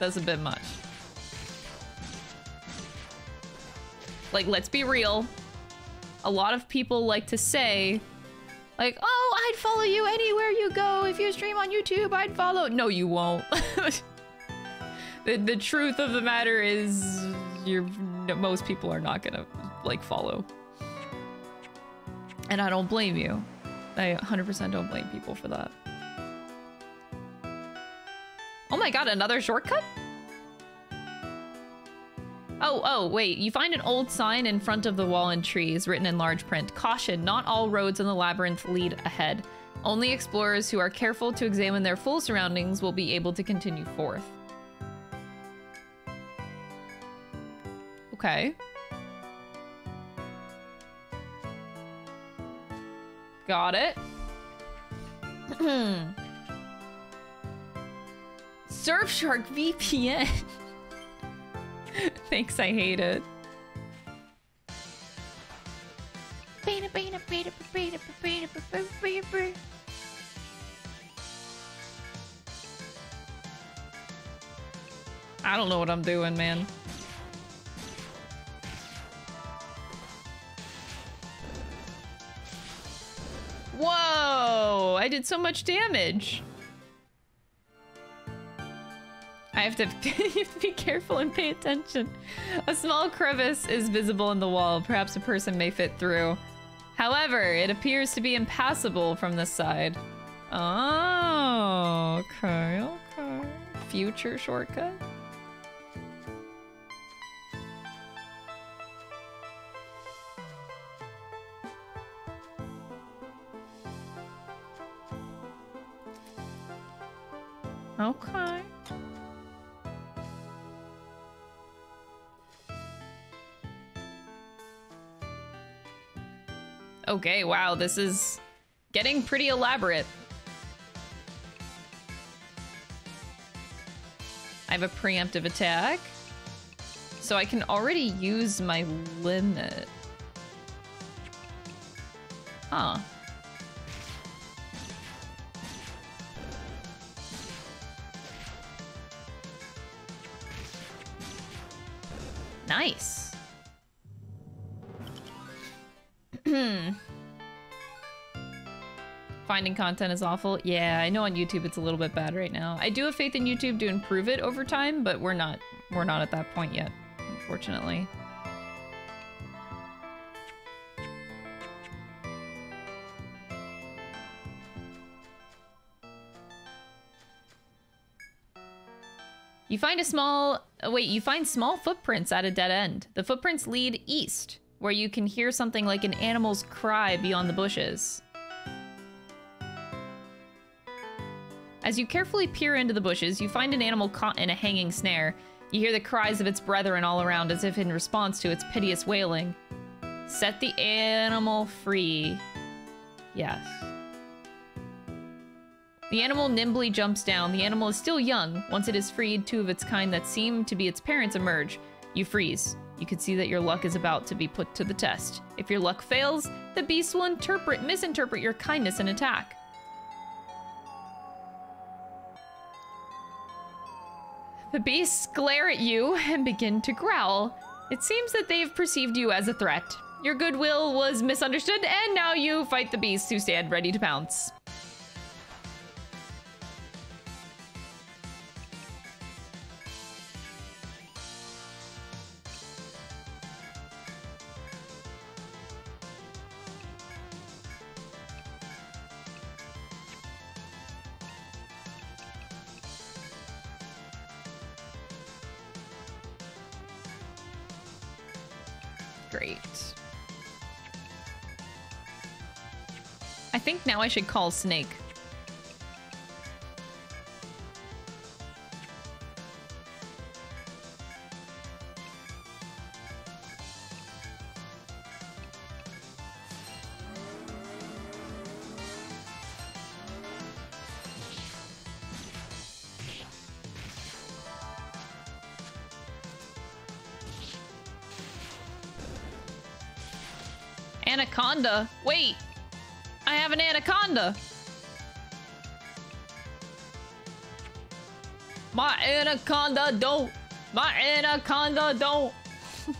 that's a bit much. Like, let's be real. A lot of people like to say, like, oh, I'd follow you anywhere you go. If you stream on YouTube, I'd follow. No, you won't. the, the truth of the matter is, you're most people are not gonna, like, follow. And I don't blame you. I 100% don't blame people for that. Oh my god, another shortcut? Oh, oh, wait. You find an old sign in front of the wall and trees written in large print. Caution, not all roads in the labyrinth lead ahead. Only explorers who are careful to examine their full surroundings will be able to continue forth. Okay. Got it. Surfshark VPN. Thanks, I hate it. I don't know what I'm doing, man. Whoa! I did so much damage. I have to, you have to be careful and pay attention. A small crevice is visible in the wall. Perhaps a person may fit through. However, it appears to be impassable from this side. Oh, okay, okay. Future shortcut? Okay. Okay, wow, this is getting pretty elaborate. I have a preemptive attack. So I can already use my limit. Huh. Nice. Finding content is awful. Yeah, I know on YouTube it's a little bit bad right now. I do have faith in YouTube to improve it over time, but we're not we're not at that point yet, unfortunately. You find a small... Uh, wait, you find small footprints at a dead end. The footprints lead east, where you can hear something like an animal's cry beyond the bushes. As you carefully peer into the bushes, you find an animal caught in a hanging snare. You hear the cries of its brethren all around as if in response to its piteous wailing. Set the animal free. Yes. The animal nimbly jumps down. The animal is still young. Once it is freed, two of its kind that seem to be its parents emerge. You freeze. You can see that your luck is about to be put to the test. If your luck fails, the beast will interpret, misinterpret your kindness and attack. The beasts glare at you and begin to growl. It seems that they've perceived you as a threat. Your goodwill was misunderstood, and now you fight the beasts who stand ready to pounce. Think now I should call Snake. Anaconda. Wait. Have an anaconda. My anaconda don't. My anaconda don't.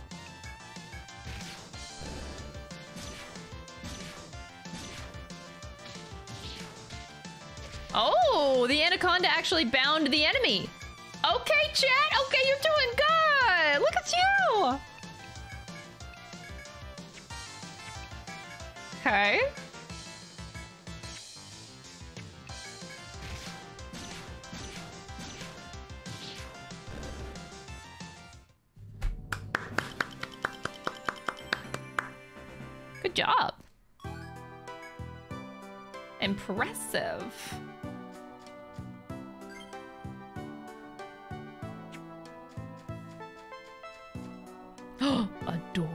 oh, the anaconda actually bound the enemy. Okay, chat. Okay, you're doing good. Look at you. Okay. Impressive. a door.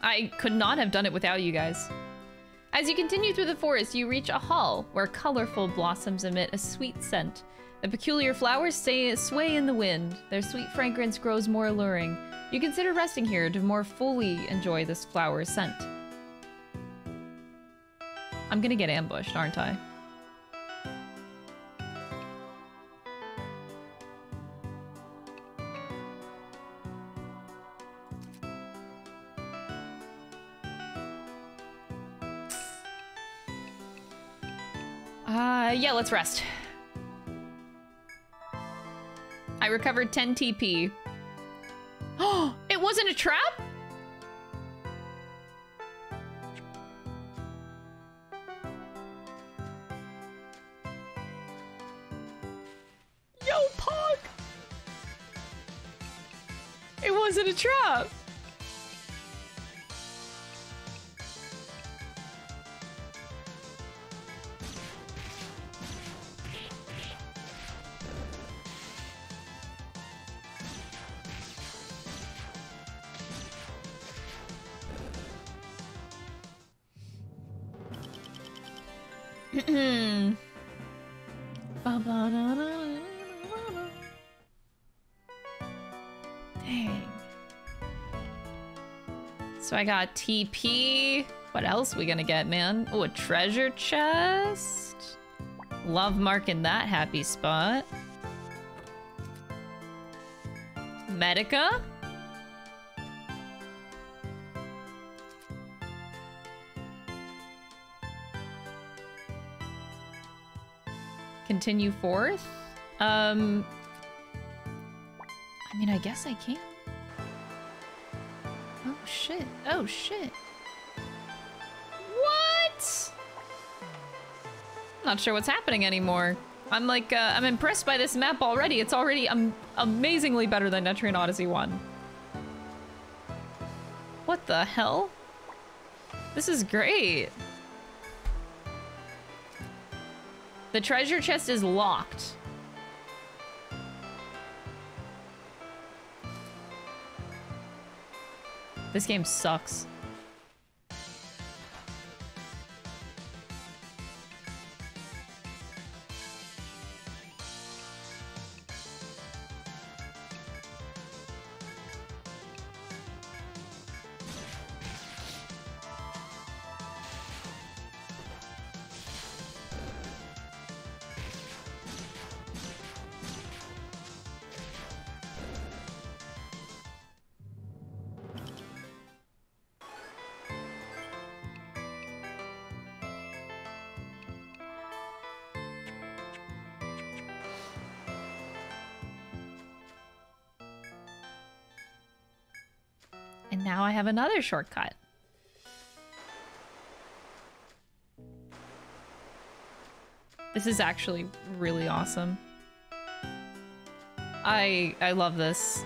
I could not have done it without you guys. As you continue through the forest, you reach a hall where colorful blossoms emit a sweet scent. The peculiar flowers stay, sway in the wind. Their sweet fragrance grows more alluring. You consider resting here to more fully enjoy this flower scent. I'm gonna get ambushed, aren't I? Let's rest. I recovered 10 TP. Oh, it wasn't a trap? I got TP. What else we gonna get, man? Oh, a treasure chest. Love marking that happy spot. Medica? Continue forth? Um... I mean, I guess I can. Oh, shit. Oh, shit. What? Not sure what's happening anymore. I'm like, uh, I'm impressed by this map already. It's already um, amazingly better than Etrian Odyssey 1. What the hell? This is great. The treasure chest is locked. This game sucks. Have another shortcut. This is actually really awesome. I I love this.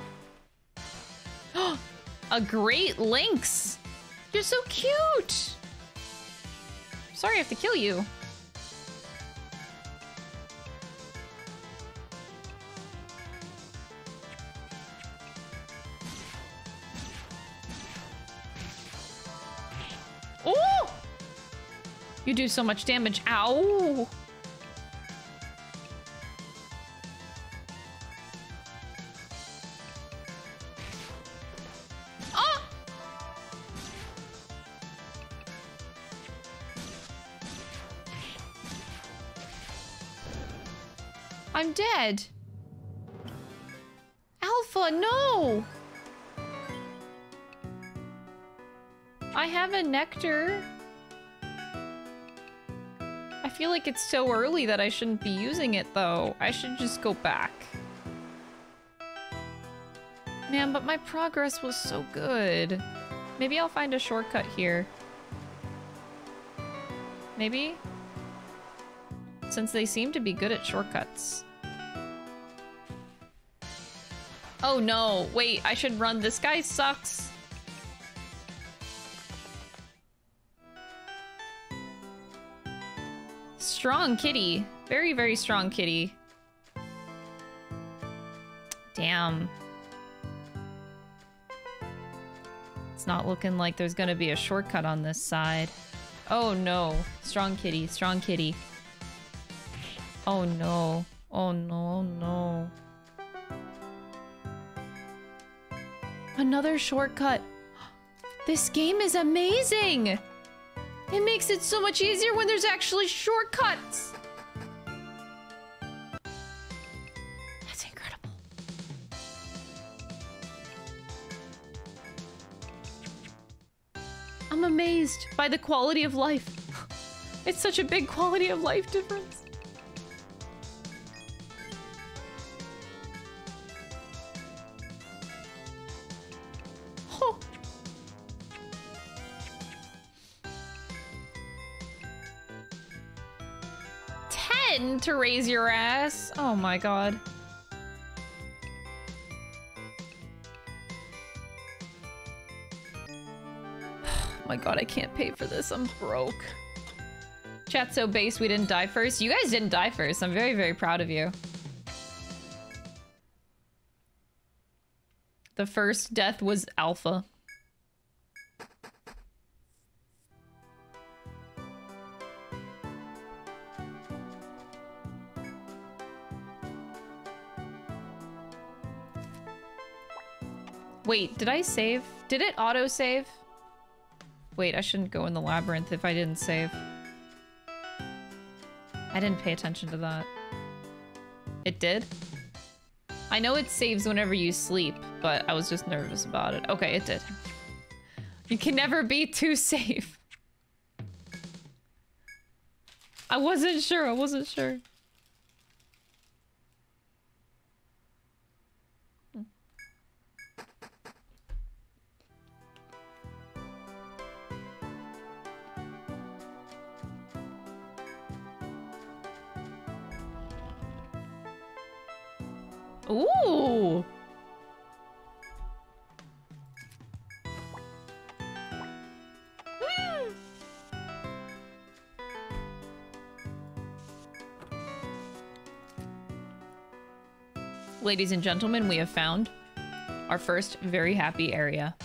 A great lynx! You're so cute! Sorry I have to kill you. Do so much damage. Ow! Ah! I'm dead. Alpha, no! I have a nectar. Feel like it's so early that I shouldn't be using it, though. I should just go back. Man, but my progress was so good. Maybe I'll find a shortcut here. Maybe? Since they seem to be good at shortcuts. Oh no, wait, I should run. This guy sucks. Strong kitty. Very, very strong kitty. Damn. It's not looking like there's gonna be a shortcut on this side. Oh no. Strong kitty, strong kitty. Oh no. Oh no, no. Another shortcut. This game is amazing! It makes it so much easier when there's actually shortcuts! That's incredible. I'm amazed by the quality of life. It's such a big quality of life difference. To raise your ass. Oh my god. Oh my god, I can't pay for this. I'm broke. Chat so base we didn't die first. You guys didn't die first. I'm very, very proud of you. The first death was Alpha. Wait, did I save? Did it auto-save? Wait, I shouldn't go in the labyrinth if I didn't save. I didn't pay attention to that. It did? I know it saves whenever you sleep, but I was just nervous about it. Okay, it did. You can never be too safe. I wasn't sure, I wasn't sure. Ladies and gentlemen, we have found our first very happy area.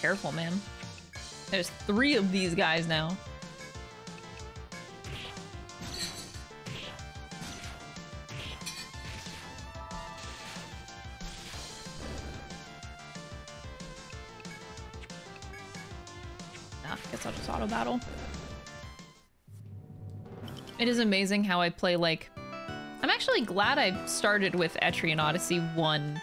Careful, man. There's three of these guys now. Nah, guess I'll just auto battle. It is amazing how I play like... I'm actually glad I started with Etrian Odyssey 1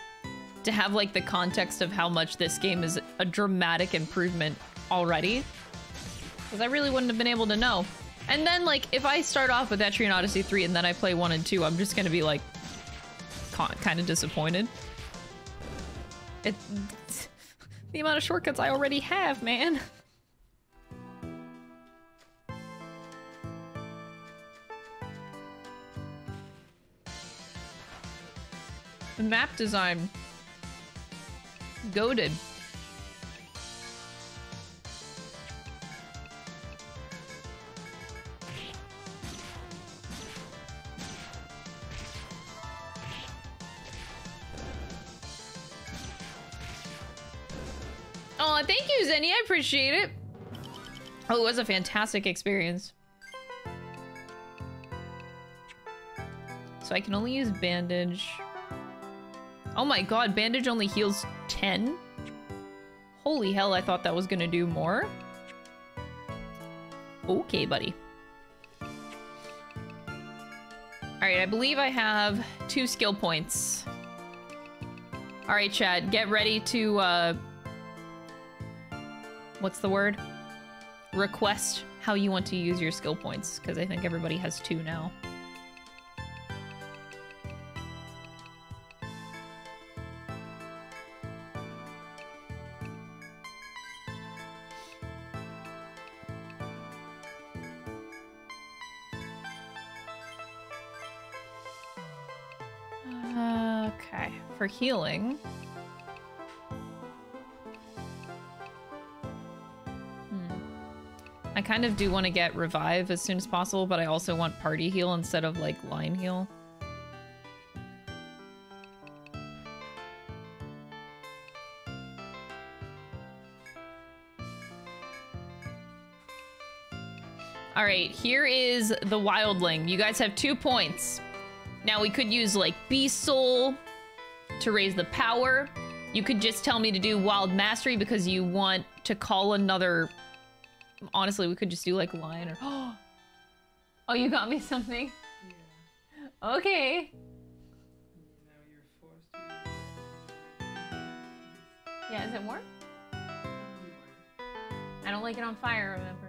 to have like the context of how much this game is a dramatic improvement already. Because I really wouldn't have been able to know. And then like if I start off with Etrian Odyssey 3 and then I play 1 and 2, I'm just gonna be like kind of disappointed. It, the amount of shortcuts I already have, man. The map design. Goaded. Appreciate it. Oh, it was a fantastic experience. So I can only use bandage. Oh my god, bandage only heals 10? Holy hell, I thought that was gonna do more. Okay, buddy. Alright, I believe I have two skill points. Alright, Chad, get ready to, uh... What's the word? Request how you want to use your skill points, because I think everybody has two now. Healing. Kind of do want to get revive as soon as possible, but I also want party heal instead of like line heal. All right, here is the wildling. You guys have two points. Now we could use like Beast Soul to raise the power. You could just tell me to do Wild Mastery because you want to call another... Honestly, we could just do like Lion or... Oh, you got me something? Yeah. Okay. Now you're forced to. Yeah, is it warm? I don't like it on fire, remember.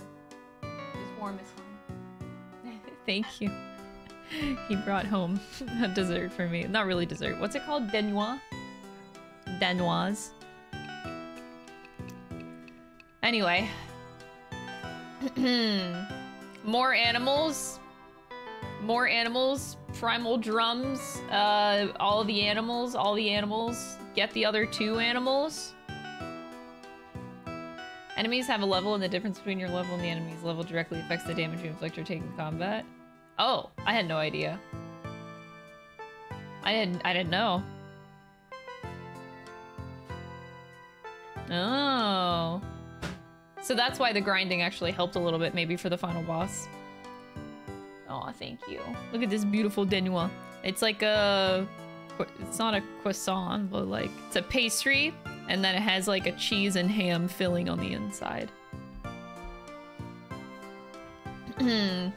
Just warm is fine. Thank you. He brought home a dessert for me. Not really dessert. What's it called? Danois? Danoise. Anyway. More animals. More animals. Primal drums. Uh, all the animals. All the animals. Get the other two animals. Enemies have a level, and the difference between your level and the enemy's level directly affects the damage you inflict or take in combat. Oh, I had no idea. I didn't. I didn't know. Oh. So that's why the grinding actually helped a little bit, maybe for the final boss. Oh, thank you. Look at this beautiful denouement. It's like a... It's not a croissant, but like... It's a pastry, and then it has like a cheese and ham filling on the inside.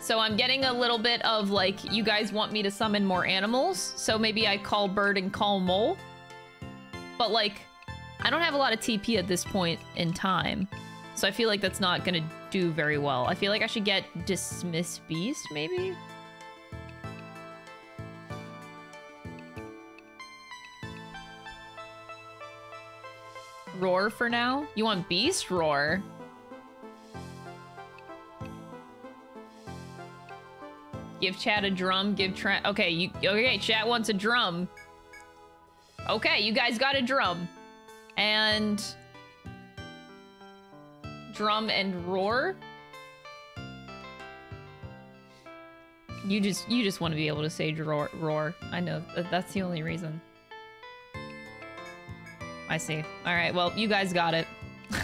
so I'm getting a little bit of like, you guys want me to summon more animals, so maybe I call bird and call mole. But like, I don't have a lot of TP at this point in time. So I feel like that's not gonna do very well. I feel like I should get Dismiss Beast, maybe? Roar for now? You want Beast Roar? Give chat a drum, give Trent... Okay, you... Okay, chat wants a drum. Okay, you guys got a drum and drum and roar. You just you just want to be able to say roar. roar. I know that's the only reason. I see. All right. Well, you guys got it.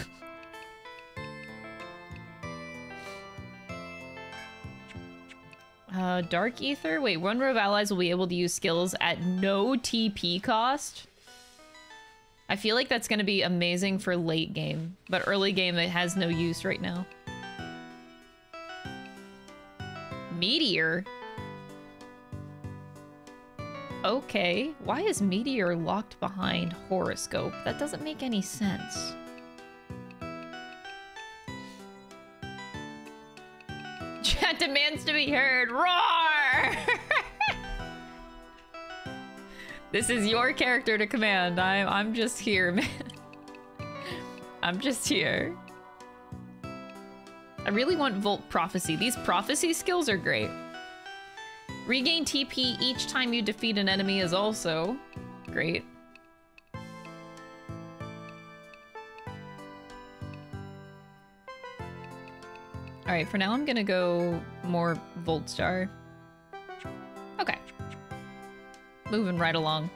uh, Dark Ether? Wait, one row of allies will be able to use skills at no TP cost? I feel like that's going to be amazing for late game, but early game it has no use right now. Meteor? Okay, why is Meteor locked behind Horoscope? That doesn't make any sense. Chat demands to be heard. Roar! This is your character to command. I'm I'm just here, man. I'm just here. I really want Volt Prophecy. These prophecy skills are great. Regain TP each time you defeat an enemy is also great. Alright, for now I'm gonna go more Volt Star. Moving right along.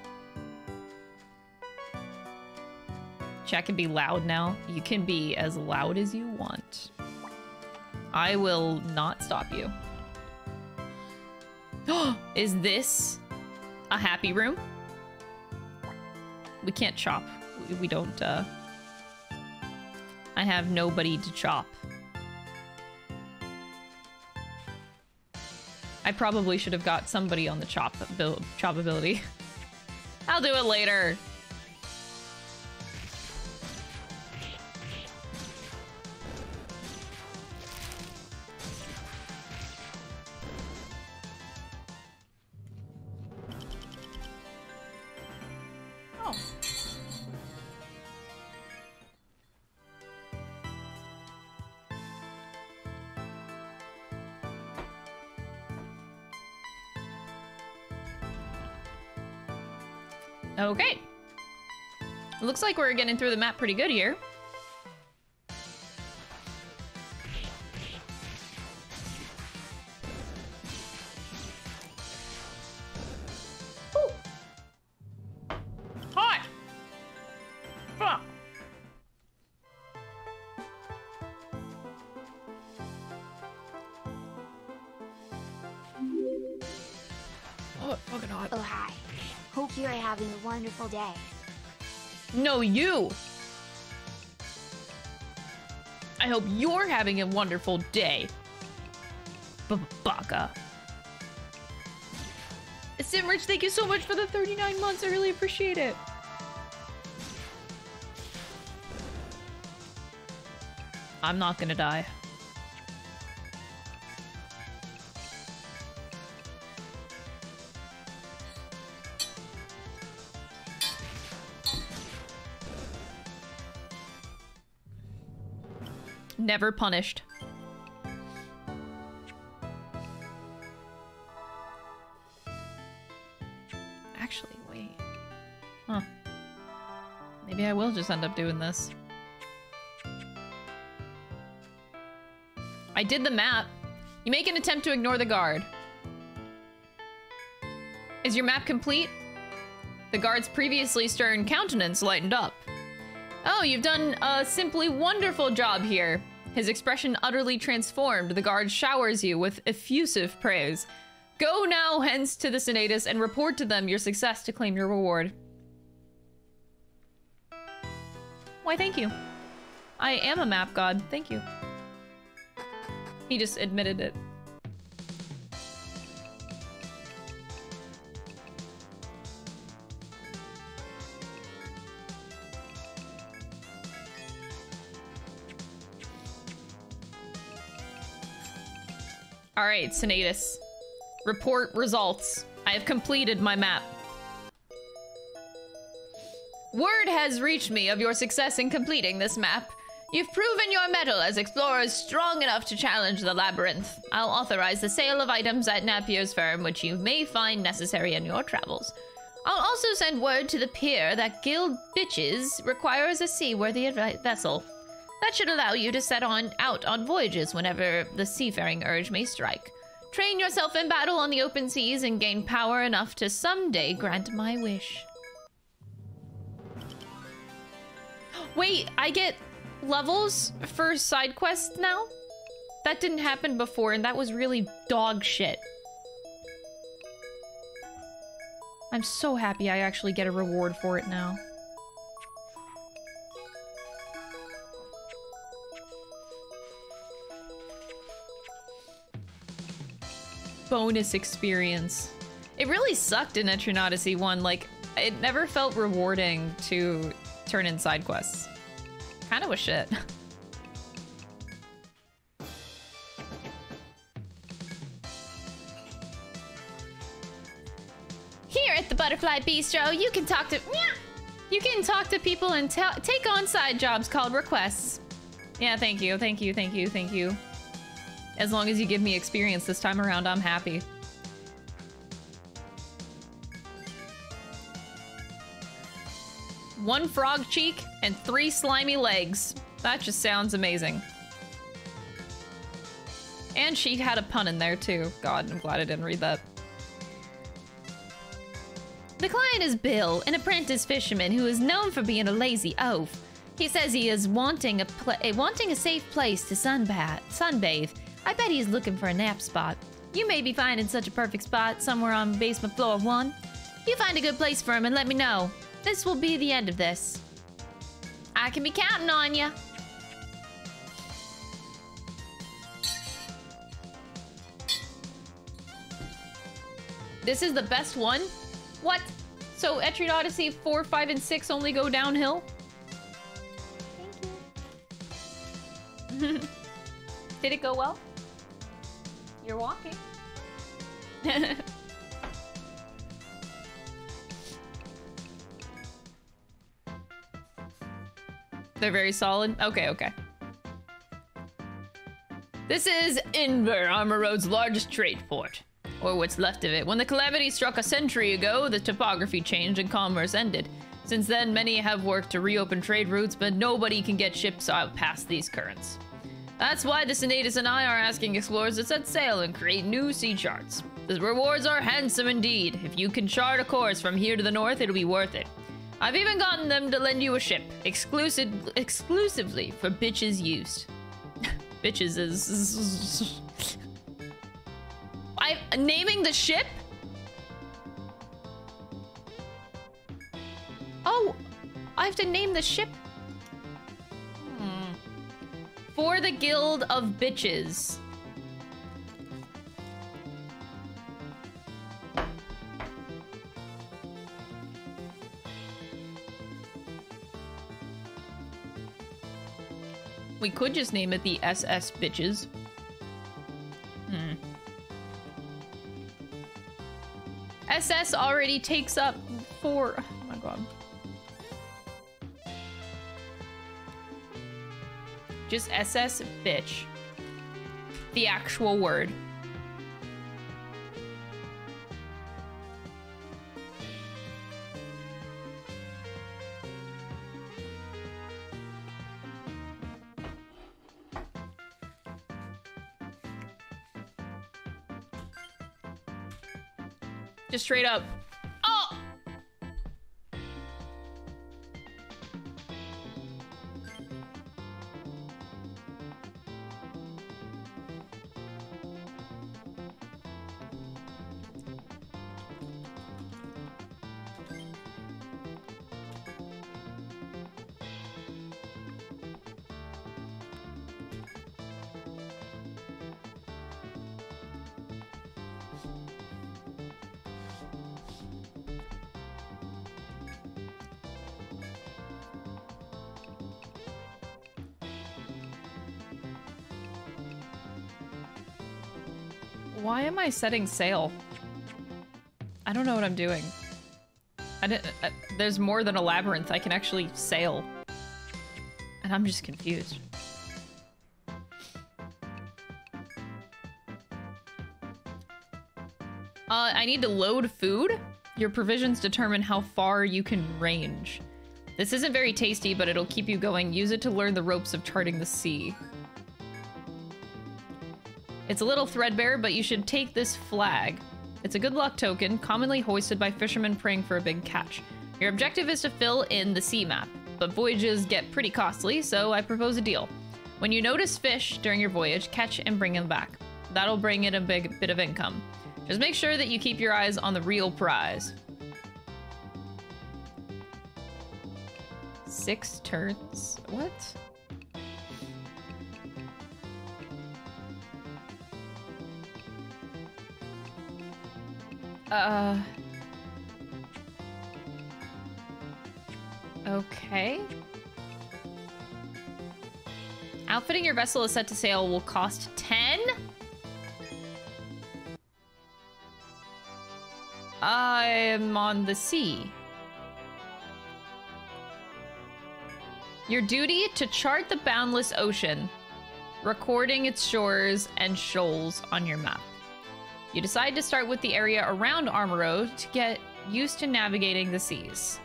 Chat can be loud now. You can be as loud as you want. I will not stop you. Is this a happy room? We can't chop. We don't, uh... I have nobody to chop. I probably should have got somebody on the chop, chop ability. I'll do it later. Okay. Looks like we're getting through the map pretty good here. No, you! I hope you're having a wonderful day. Baka. Simrich, thank you so much for the 39 months. I really appreciate it. I'm not gonna die. Never punished. Actually, wait. Huh. Maybe I will just end up doing this. I did the map. You make an attempt to ignore the guard. Is your map complete? The guard's previously stern countenance lightened up. Oh, you've done a simply wonderful job here. His expression utterly transformed. The guard showers you with effusive praise. Go now hence to the Senatus and report to them your success to claim your reward. Why, thank you. I am a map god. Thank you. He just admitted it. All right, Senatus. Report results. I have completed my map. Word has reached me of your success in completing this map. You've proven your mettle as explorers strong enough to challenge the labyrinth. I'll authorize the sale of items at Napier's firm which you may find necessary in your travels. I'll also send word to the pier that Guild Bitches requires a seaworthy vessel. That should allow you to set on out on voyages whenever the seafaring urge may strike. Train yourself in battle on the open seas and gain power enough to someday grant my wish. Wait, I get levels for side quests now? That didn't happen before, and that was really dog shit. I'm so happy I actually get a reward for it now. Bonus experience. It really sucked in Etrian Odyssey 1. Like, it never felt rewarding to turn in side quests. Kind of was shit. Here at the Butterfly Bistro, you can talk to... You can talk to people and take on side jobs called requests. Yeah, thank you, thank you, thank you, thank you. As long as you give me experience this time around, I'm happy. One frog cheek and three slimy legs. That just sounds amazing. And she had a pun in there too. God, I'm glad I didn't read that. The client is Bill, an apprentice fisherman who is known for being a lazy oaf. He says he is wanting a wanting a safe place to sunbathe. Sunbathe. I bet he's looking for a nap spot. You may be finding such a perfect spot somewhere on basement floor one. You find a good place for him and let me know. This will be the end of this. I can be counting on you. This is the best one? What? So Etrian Odyssey 4, 5, and 6 only go downhill? Thank you. Did it go well? You're walking. They're very solid? Okay, okay. This is Inver, Armoroad's largest trade port. Or what's left of it. When the calamity struck a century ago, the topography changed and commerce ended. Since then, many have worked to reopen trade routes, but nobody can get ships out past these currents. That's why the Senatus and I are asking explorers to set sail and create new sea charts. The rewards are handsome indeed. If you can chart a course from here to the north, it'll be worth it. I've even gotten them to lend you a ship, exclusive, exclusively for bitches use. bitches is... I naming the ship? Oh, I have to name the ship. Hmm. For the Guild of Bitches. We could just name it the SS Bitches. Hmm. SS already takes up four. Oh my god. Just SS bitch. The actual word. Just straight up. Am I setting sail? I don't know what I'm doing. I didn't. Uh, there's more than a labyrinth. I can actually sail, and I'm just confused. Uh, I need to load food. Your provisions determine how far you can range. This isn't very tasty, but it'll keep you going. Use it to learn the ropes of charting the sea. It's a little threadbare, but you should take this flag. It's a good luck token, commonly hoisted by fishermen praying for a big catch. Your objective is to fill in the sea map, but voyages get pretty costly, so I propose a deal. When you notice fish during your voyage, catch and bring them back. That'll bring in a big bit of income. Just make sure that you keep your eyes on the real prize. Six turns? What? Uh. Okay. Outfitting your vessel is set to sail will cost 10? I'm on the sea. Your duty to chart the boundless ocean, recording its shores and shoals on your map. You decide to start with the area around Armoroad to get used to navigating the seas.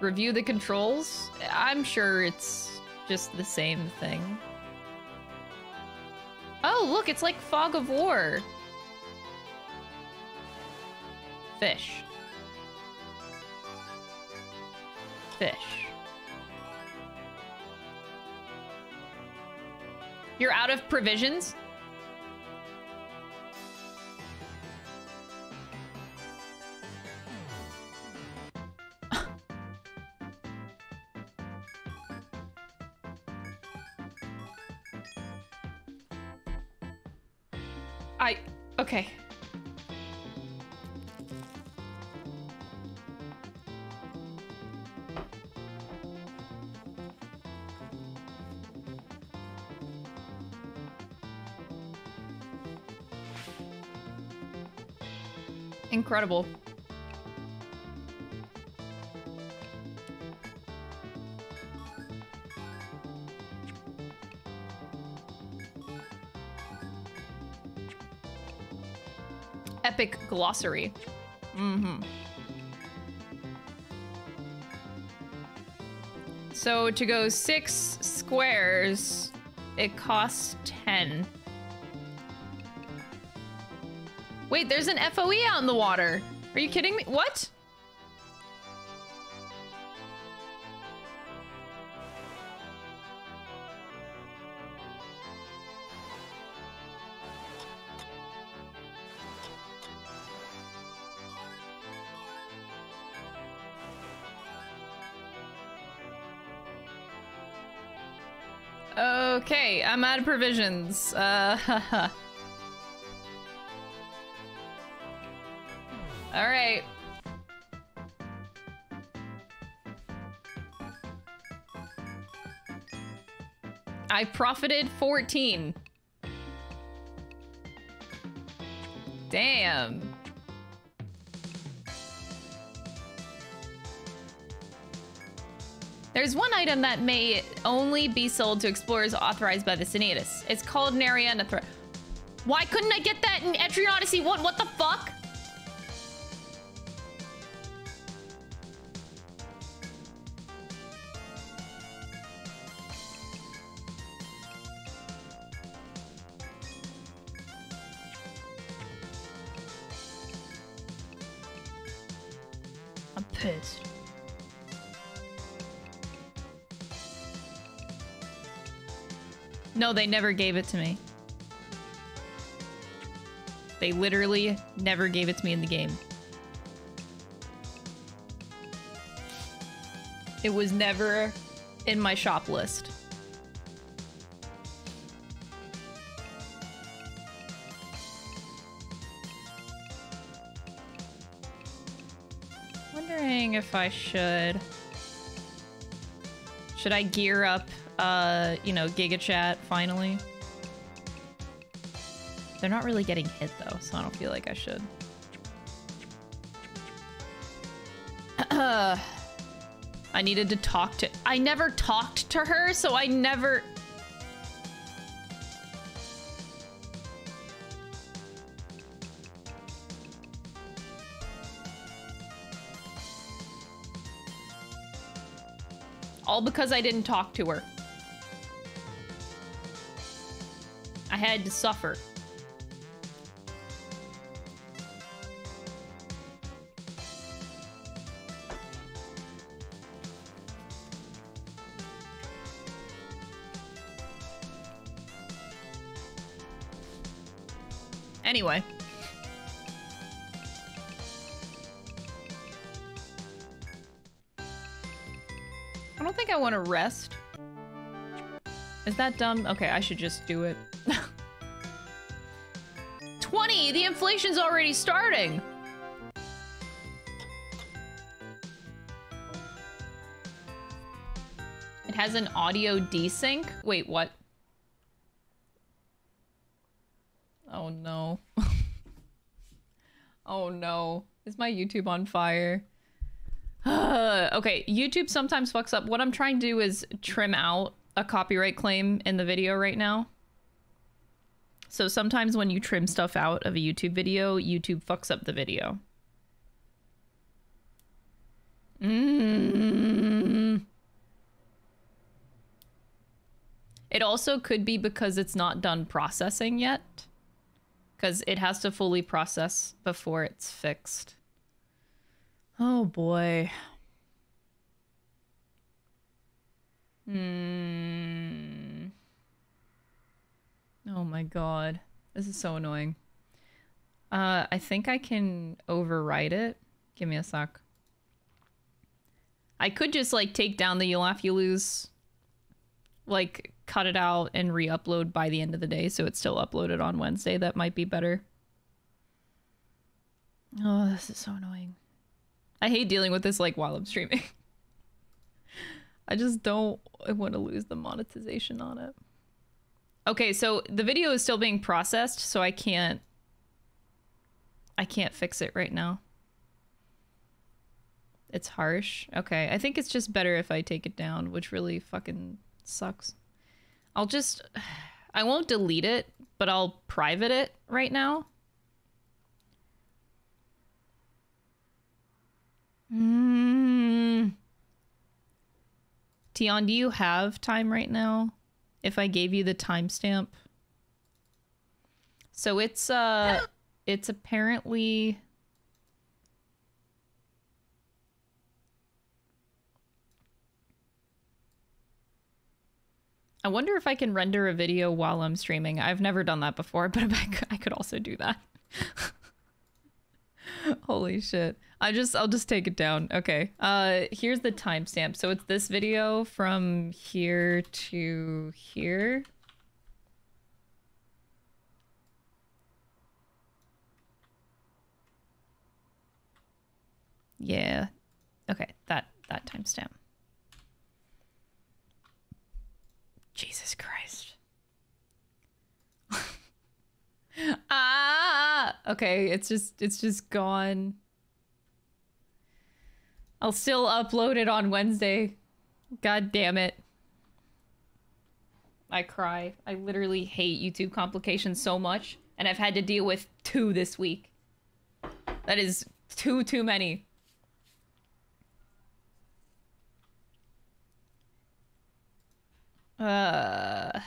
Review the controls? I'm sure it's just the same thing. Oh, look, it's like Fog of War. Fish. Fish. You're out of provisions? I... Okay. Incredible. Epic glossary. Mm-hmm. So to go six squares, it costs 10. Wait, there's an FOE out in the water. Are you kidding me? What? Okay, I'm out of provisions. Uh, All right. I profited 14. Damn. There's one item that may only be sold to explorers authorized by the Senatus. It's called an Ariadne thread. Why couldn't I get that in Etrian Odyssey 1? What the fuck? No, they never gave it to me. They literally never gave it to me in the game. It was never in my shop list. Wondering if I should. Should I gear up, uh, you know, Giga Chat finally? They're not really getting hit though, so I don't feel like I should. I needed to talk to- I never talked to her, so I never- All because I didn't talk to her. Had to suffer. Anyway. I don't think I want to rest. Is that dumb? Okay, I should just do it. 20! The inflation's already starting! It has an audio desync? Wait, what? Oh no. oh no. Is my YouTube on fire? okay, YouTube sometimes fucks up. What I'm trying to do is trim out a copyright claim in the video right now. So sometimes when you trim stuff out of a YouTube video, YouTube fucks up the video. Mm. It also could be because it's not done processing yet. Because it has to fully process before it's fixed. Oh boy. Hmm. Oh my god. This is so annoying. Uh, I think I can overwrite it. Give me a sec. I could just like take down the you laugh you lose like cut it out and re-upload by the end of the day so it's still uploaded on Wednesday. That might be better. Oh, this is so annoying. I hate dealing with this like while I'm streaming. I just don't I want to lose the monetization on it. Okay, so the video is still being processed, so I can't I can't fix it right now. It's harsh. Okay, I think it's just better if I take it down, which really fucking sucks. I'll just I won't delete it, but I'll private it right now. Mm. Tion, do you have time right now? If I gave you the timestamp. So it's uh it's apparently I wonder if I can render a video while I'm streaming. I've never done that before, but I could, I could also do that. Holy shit. I just I'll just take it down. Okay. Uh here's the timestamp. So it's this video from here to here. Yeah. Okay, that that timestamp. Jesus Christ. ah okay it's just it's just gone i'll still upload it on wednesday God damn it. I cry. I literally hate YouTube complications so much, and I've had to deal with two this week. That is too, too many. Uh,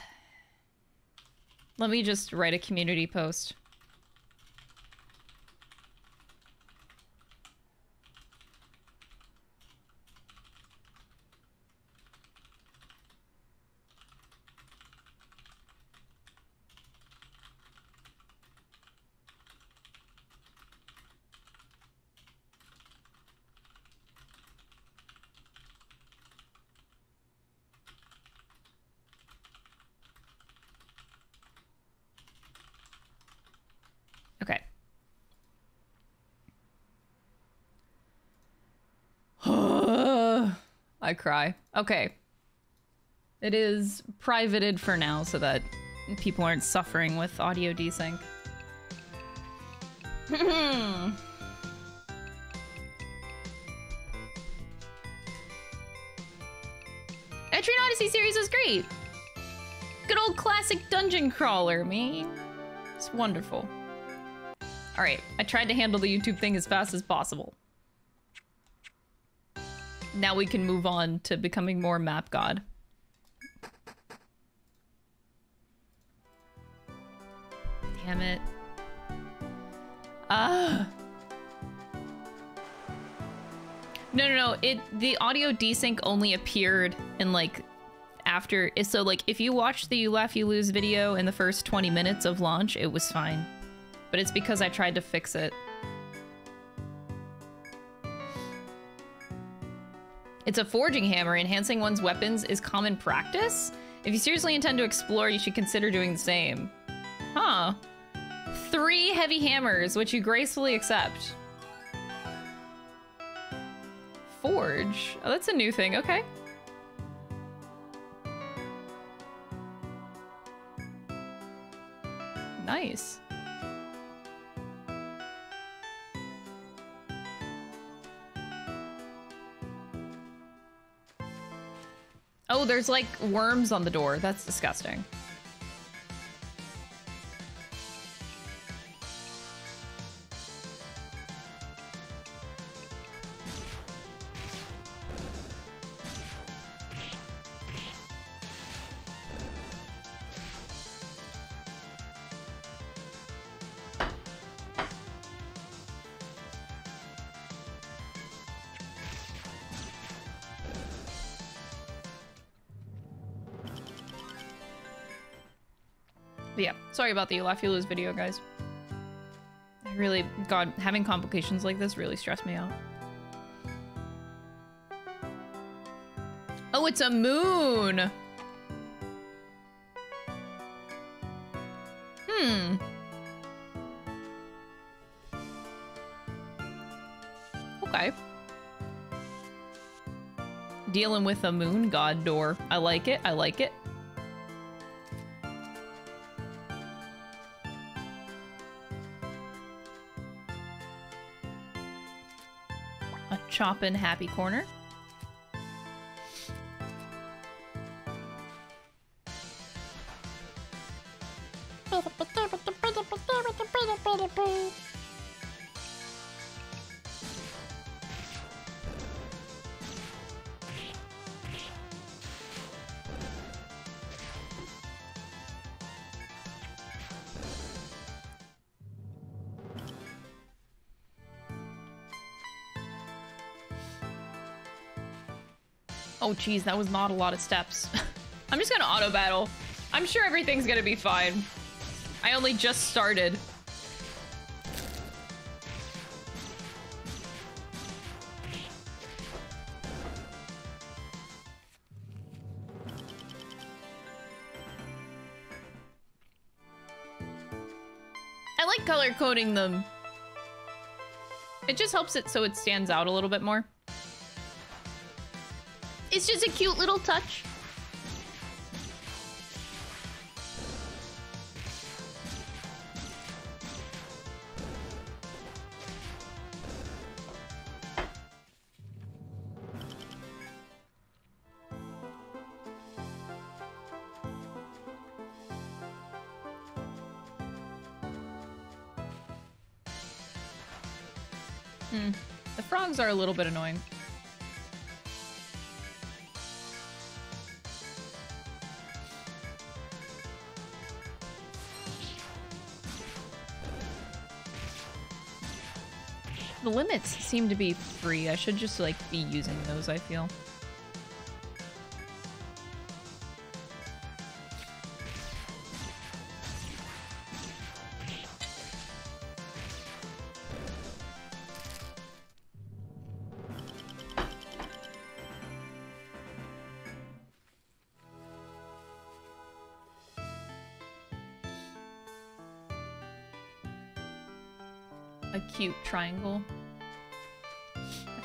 let me just write a community post. Okay. I cry. Okay. It is privated for now so that people aren't suffering with audio desync. Etrian Odyssey series was great. Good old classic dungeon crawler, me. It's wonderful. All right, I tried to handle the YouTube thing as fast as possible. Now we can move on to becoming more map god. Damn it. Ah. No, no, no. It the audio desync only appeared in like after so like if you watch the You Laugh You Lose video in the first 20 minutes of launch, it was fine. But it's because I tried to fix it. It's a forging hammer. Enhancing one's weapons is common practice. If you seriously intend to explore, you should consider doing the same. Huh. Three heavy hammers, which you gracefully accept. Forge. Oh, that's a new thing. Okay. Nice. Oh, there's like worms on the door. That's disgusting. About the Lose video, guys. I really, God, having complications like this really stressed me out. Oh, it's a moon! Hmm. Okay. Dealing with a moon god door. I like it, I like it. A choppin' happy corner. Oh, that was not a lot of steps. I'm just gonna auto battle. I'm sure everything's gonna be fine. I only just started. I like color coding them. It just helps it so it stands out a little bit more. It's just a cute little touch. Hmm. The frogs are a little bit annoying. Limits seem to be free. I should just like be using those, I feel.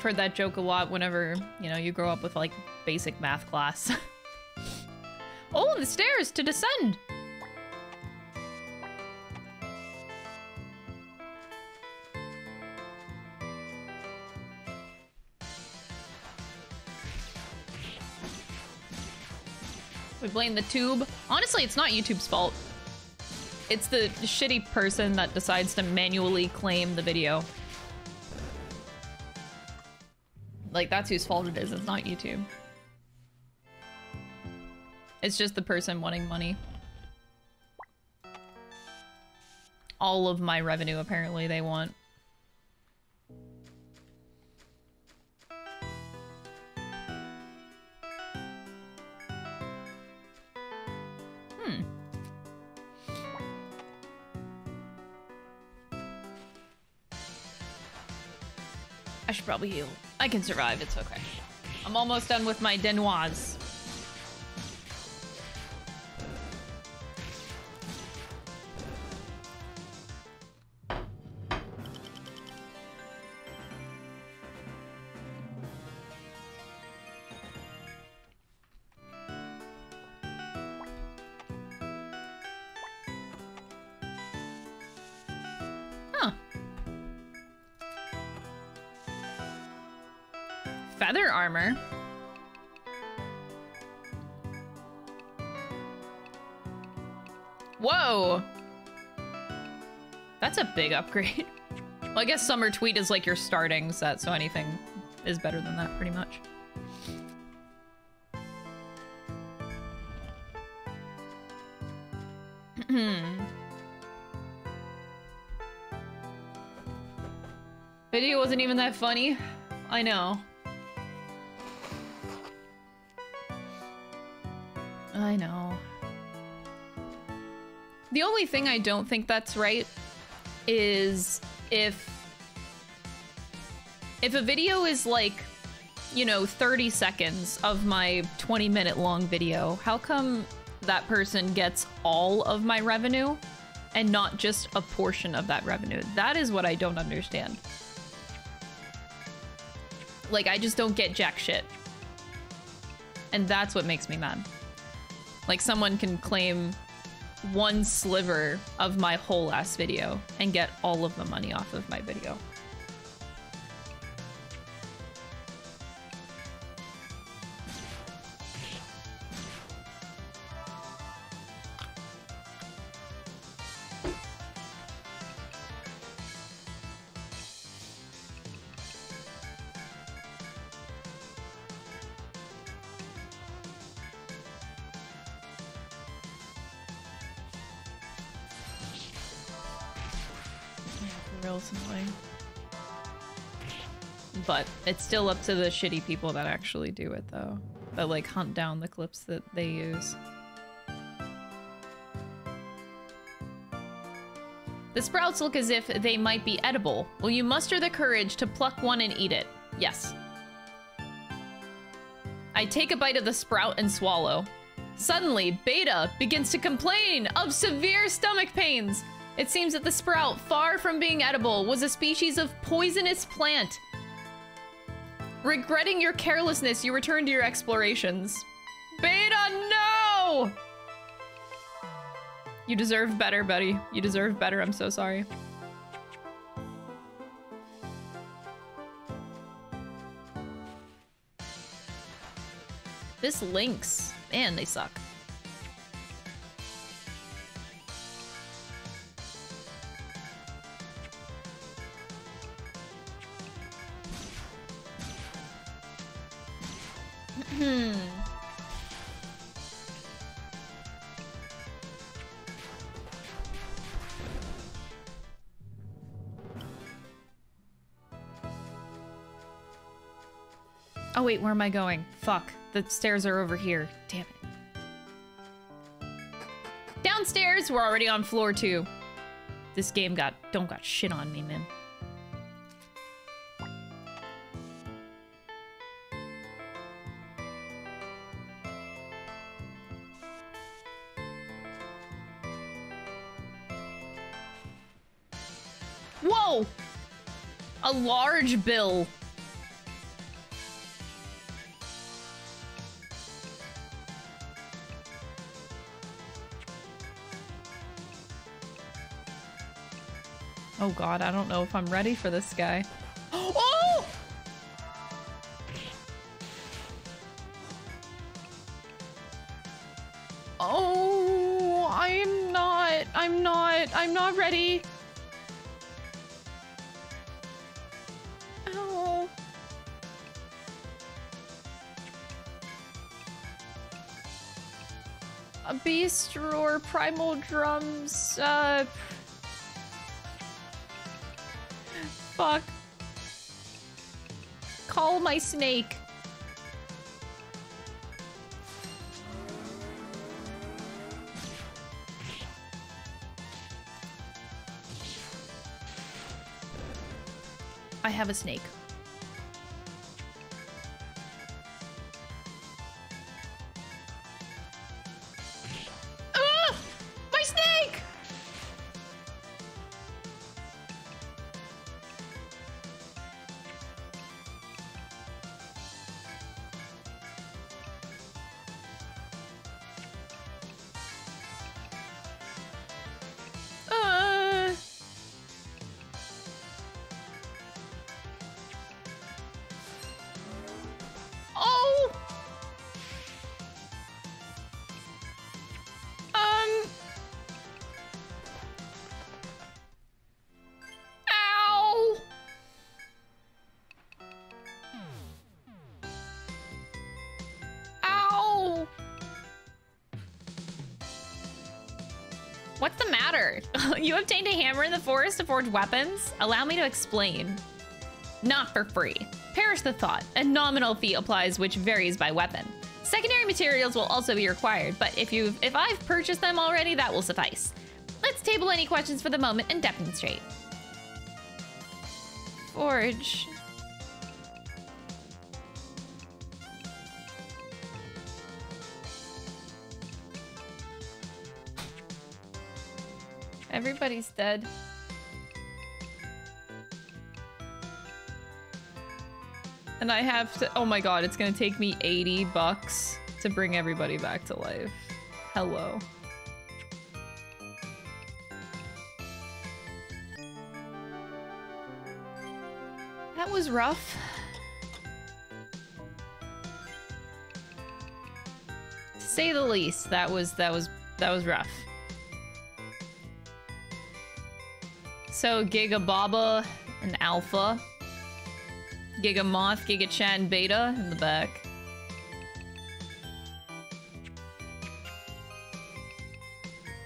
Heard that joke a lot whenever, you know, you grow up with like basic math class. oh, the stairs to descend! We blame the tube. Honestly, it's not YouTube's fault. It's the shitty person that decides to manually claim the video. Like, that's whose fault it is. It's not YouTube. It's just the person wanting money. All of my revenue, apparently, they want. Hmm. I should probably heal. I can survive, it's okay. I'm almost done with my Denoise. Big upgrade. well, I guess Summer Tweet is like your starting set, so anything is better than that, pretty much. Video wasn't even that funny. I know. I know. The only thing I don't think that's right is if if a video is like, you know, 30 seconds of my 20 minute long video, how come that person gets all of my revenue and not just a portion of that revenue? That is what I don't understand. Like, I just don't get jack shit. And that's what makes me mad. Like, someone can claim one sliver of my whole last video and get all of the money off of my video. It's still up to the shitty people that actually do it, though. That, like, hunt down the clips that they use. The sprouts look as if they might be edible. Will you muster the courage to pluck one and eat it? Yes. I take a bite of the sprout and swallow. Suddenly, Beta begins to complain of severe stomach pains. It seems that the sprout, far from being edible, was a species of poisonous plant. Regretting your carelessness, you return to your explorations. Beta, no! You deserve better, buddy. You deserve better. I'm so sorry. This Lynx. Man, they suck. Wait, where am I going? Fuck. The stairs are over here. Damn it. Downstairs! We're already on floor two. This game got don't got shit on me, man. Whoa! A large bill. Oh god, I don't know if I'm ready for this guy. Oh! Oh, I'm not, I'm not, I'm not ready. Ow. A beast roar, primal drums, uh... Fuck. Call my snake. I have a snake. Obtained a hammer in the forest to forge weapons? Allow me to explain. Not for free. Perish the thought. A nominal fee applies which varies by weapon. Secondary materials will also be required, but if you've if I've purchased them already, that will suffice. Let's table any questions for the moment and demonstrate. Forge. Everybody's dead. And I have to- oh my god, it's gonna take me 80 bucks to bring everybody back to life. Hello. That was rough. To say the least, that was that was that was rough. So Giga Baba and Alpha. Giga Moth, Giga Chan Beta in the back.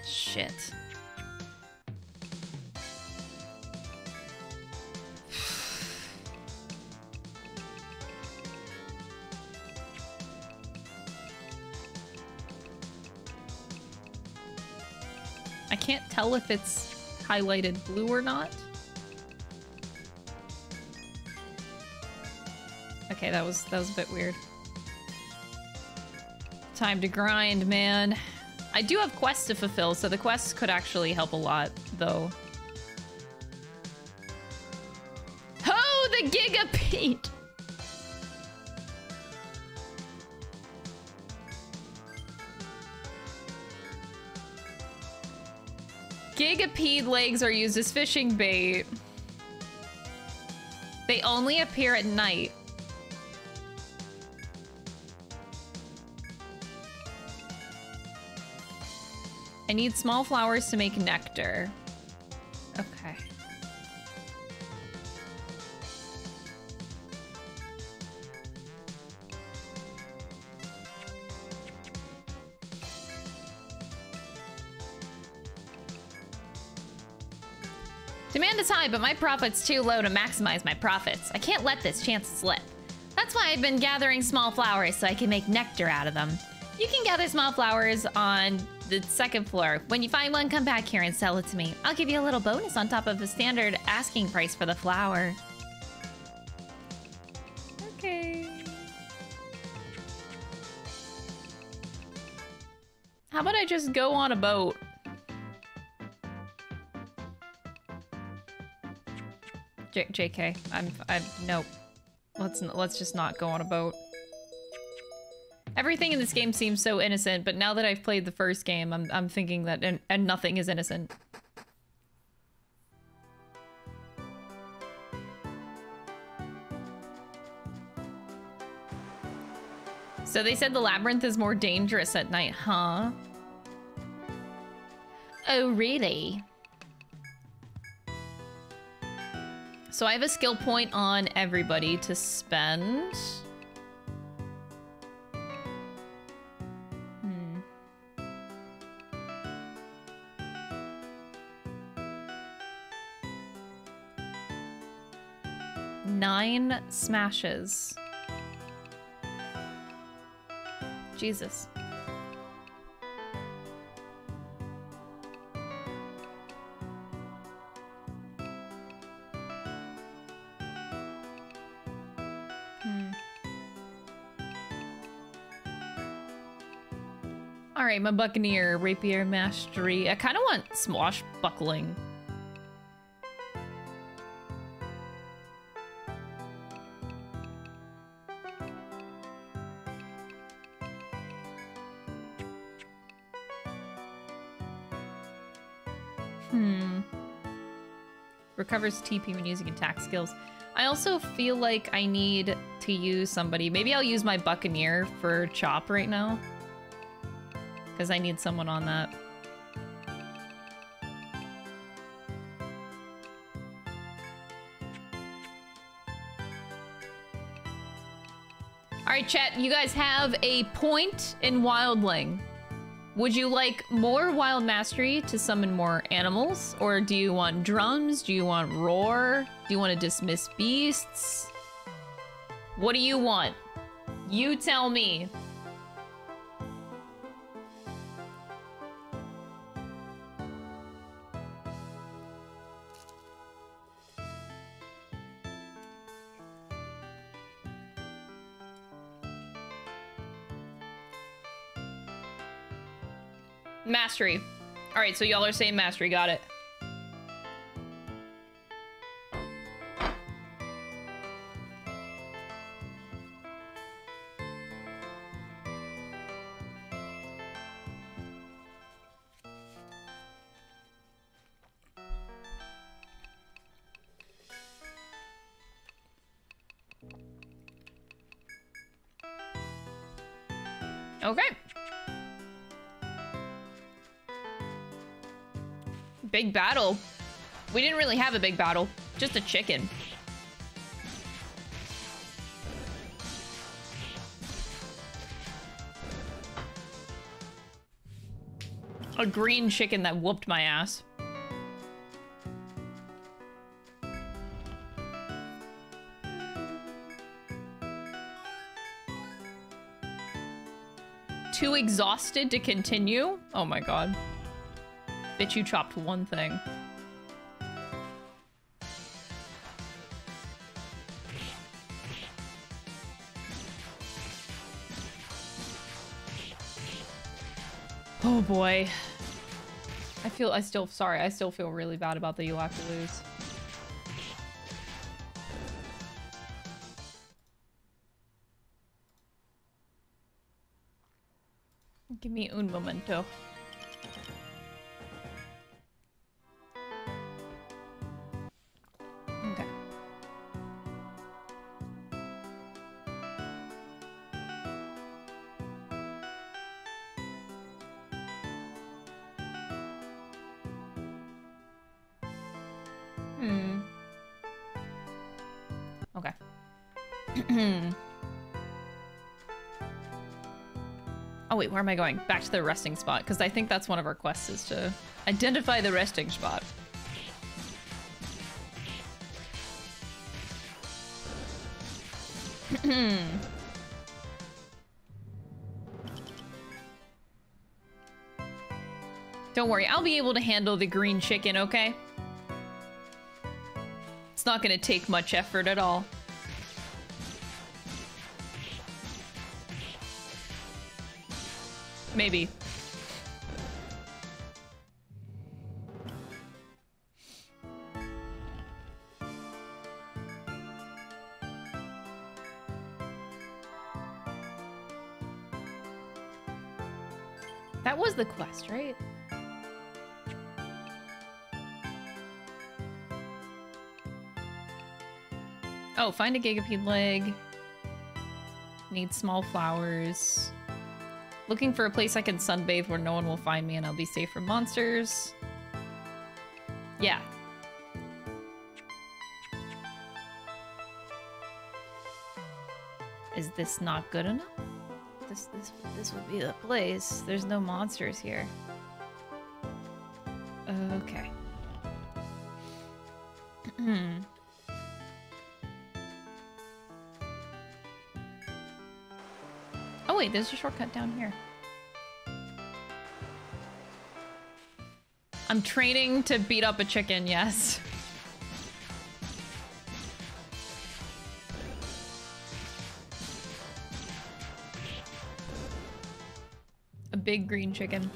Shit. I can't tell if it's highlighted blue or not. Okay, that was that was a bit weird. Time to grind, man. I do have quests to fulfill, so the quests could actually help a lot, though. Gigapede legs are used as fishing bait. They only appear at night. I need small flowers to make nectar. But my profit's too low to maximize my profits. I can't let this chance slip. That's why I've been gathering small flowers so I can make nectar out of them. You can gather small flowers on the second floor. When you find one, come back here and sell it to me. I'll give you a little bonus on top of the standard asking price for the flower. Okay. How about I just go on a boat? JK, I'm I'm nope. Let's let's just not go on a boat. Everything in this game seems so innocent, but now that I've played the first game, I'm I'm thinking that and, and nothing is innocent. So they said the labyrinth is more dangerous at night, huh? Oh, really? So I have a skill point on everybody to spend. Hmm. Nine smashes. Jesus. My buccaneer, rapier mastery. I kind of want swashbuckling. Hmm. Recovers TP when using attack skills. I also feel like I need to use somebody. Maybe I'll use my buccaneer for chop right now. Because I need someone on that. Alright, chat, you guys have a point in Wildling. Would you like more Wild Mastery to summon more animals? Or do you want drums? Do you want roar? Do you want to dismiss beasts? What do you want? You tell me. Mastery. All right, so y'all are saying mastery. Got it. Big battle. We didn't really have a big battle. Just a chicken. A green chicken that whooped my ass. Too exhausted to continue? Oh my god. Bitch, you chopped one thing. Oh boy. I feel, I still, sorry, I still feel really bad about the you have to lose. Give me un momento. where am I going? Back to the resting spot, because I think that's one of our quests is to identify the resting spot. Don't worry, I'll be able to handle the green chicken, okay? It's not gonna take much effort at all. Maybe. That was the quest, right? Oh, find a gigapede leg. Need small flowers. Looking for a place I can sunbathe where no one will find me and I'll be safe from monsters. Yeah. Is this not good enough? This this this would be the place. There's no monsters here. There's a shortcut down here. I'm training to beat up a chicken, yes. A big green chicken.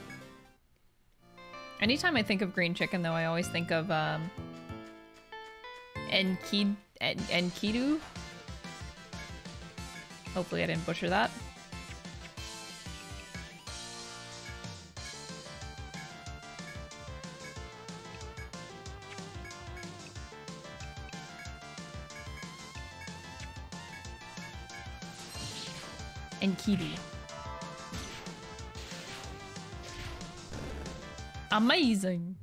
Anytime I think of green chicken, though, I always think of, um... Enkid... En Enkidu? Hopefully I didn't butcher that. Amazing.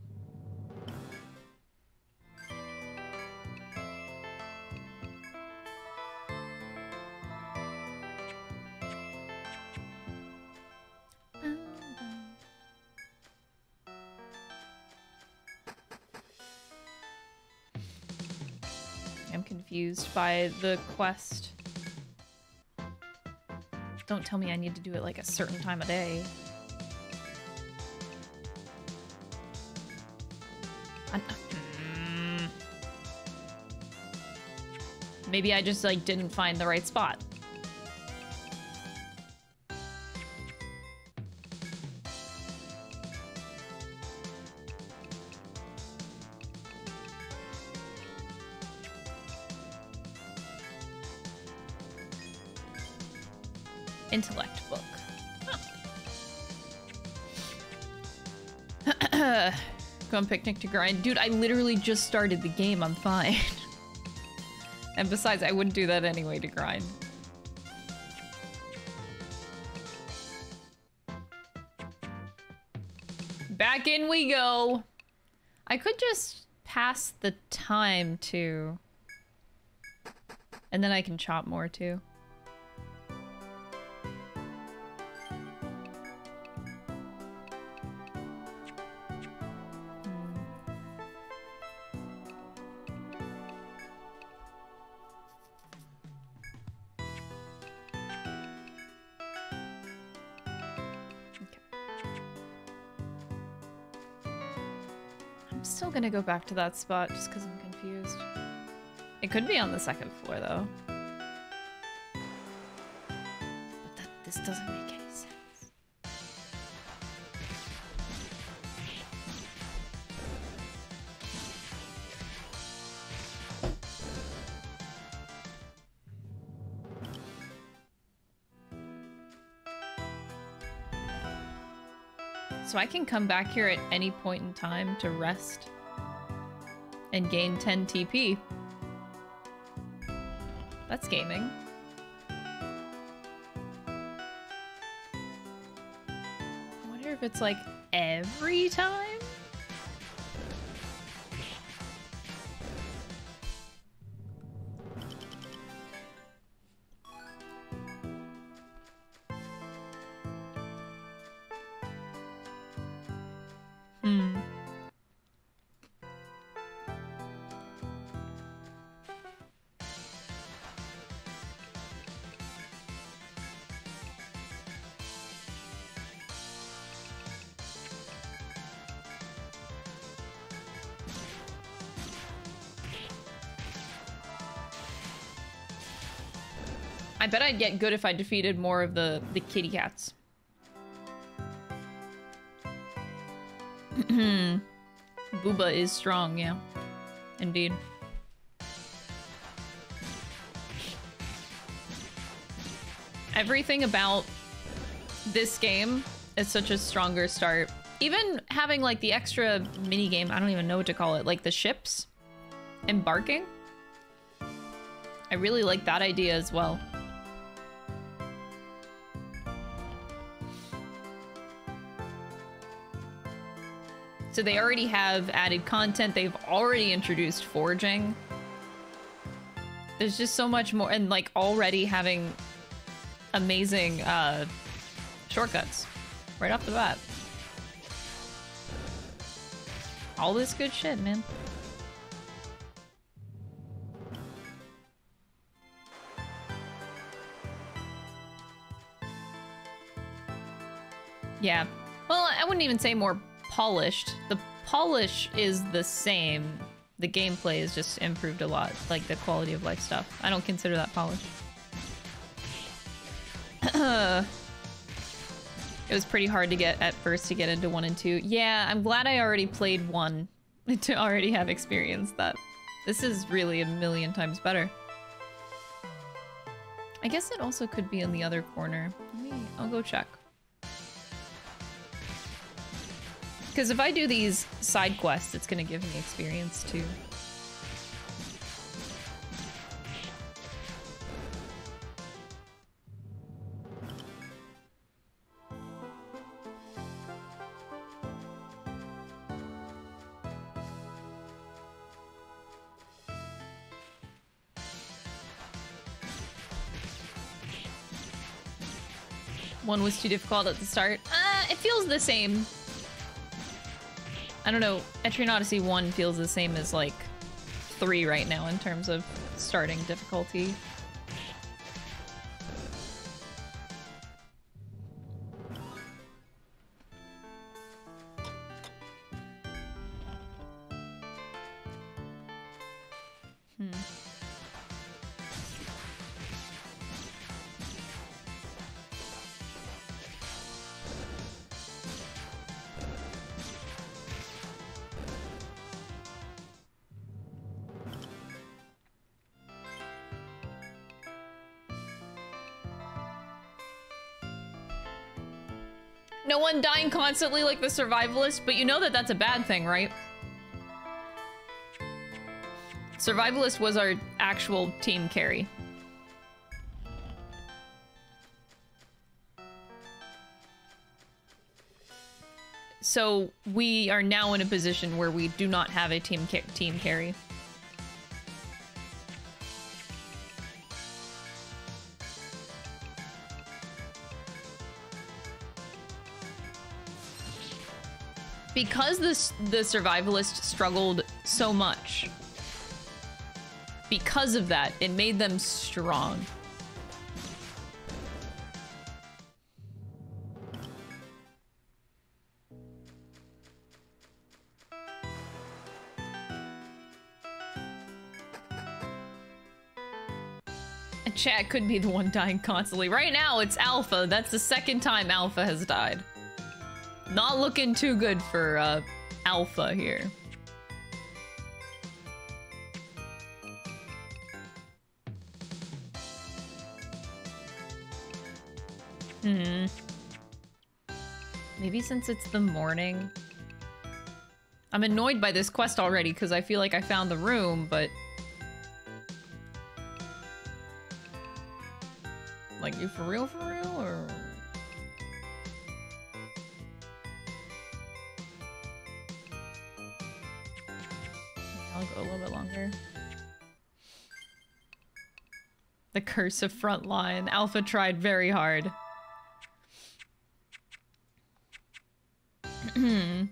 I'm confused by the quest. Don't tell me I need to do it like a certain time of day. Maybe I just like didn't find the right spot. Intellect book. Huh. Go on picnic to grind. Dude, I literally just started the game. I'm fine. and besides, I wouldn't do that anyway to grind. Back in we go. I could just pass the time too. And then I can chop more too. Go back to that spot just because I'm confused. It could be on the second floor though. But that, this doesn't make any sense. So I can come back here at any point in time to rest and gain 10 TP. That's gaming. I wonder if it's like every time? Bet I'd get good if I defeated more of the, the kitty cats. Booba is strong, yeah. Indeed. Everything about this game is such a stronger start. Even having like the extra mini game, I don't even know what to call it, like the ships embarking. I really like that idea as well. So they already have added content. They've already introduced forging. There's just so much more and like already having amazing uh shortcuts right off the bat. All this good shit, man. Yeah. Well, I wouldn't even say more polished. The polish is the same. The gameplay is just improved a lot, like the quality of life stuff. I don't consider that polished. it was pretty hard to get at first to get into one and two. Yeah, I'm glad I already played one to already have experienced that. This is really a million times better. I guess it also could be in the other corner. Let me, I'll go check. Because if I do these side quests, it's going to give me experience too. One was too difficult at the start. Uh, it feels the same. I don't know. Etrian Odyssey 1 feels the same as like 3 right now in terms of starting difficulty. Constantly like the survivalist, but you know that that's a bad thing, right? Survivalist was our actual team carry. So we are now in a position where we do not have a team ca team carry. Because this the survivalist struggled so much because of that it made them strong. Chat could be the one dying constantly. Right now it's alpha. That's the second time alpha has died not looking too good for uh, Alpha here. Hmm. Maybe since it's the morning. I'm annoyed by this quest already because I feel like I found the room, but... Like, you for real, for real, The curse of frontline. Alpha tried very hard.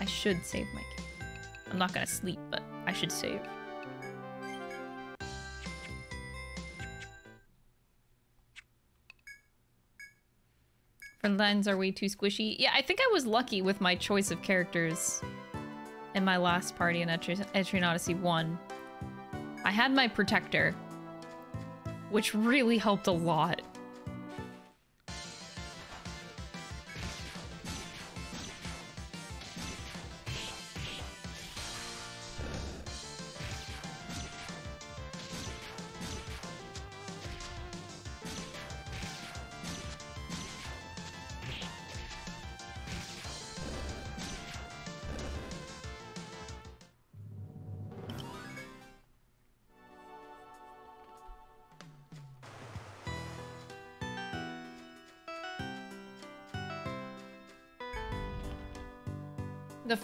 I should save my game. I'm not gonna sleep, but I should save. Frontlines are way too squishy. Yeah, I think I was lucky with my choice of characters in my last party in Etrian Odyssey 1. I had my protector, which really helped a lot.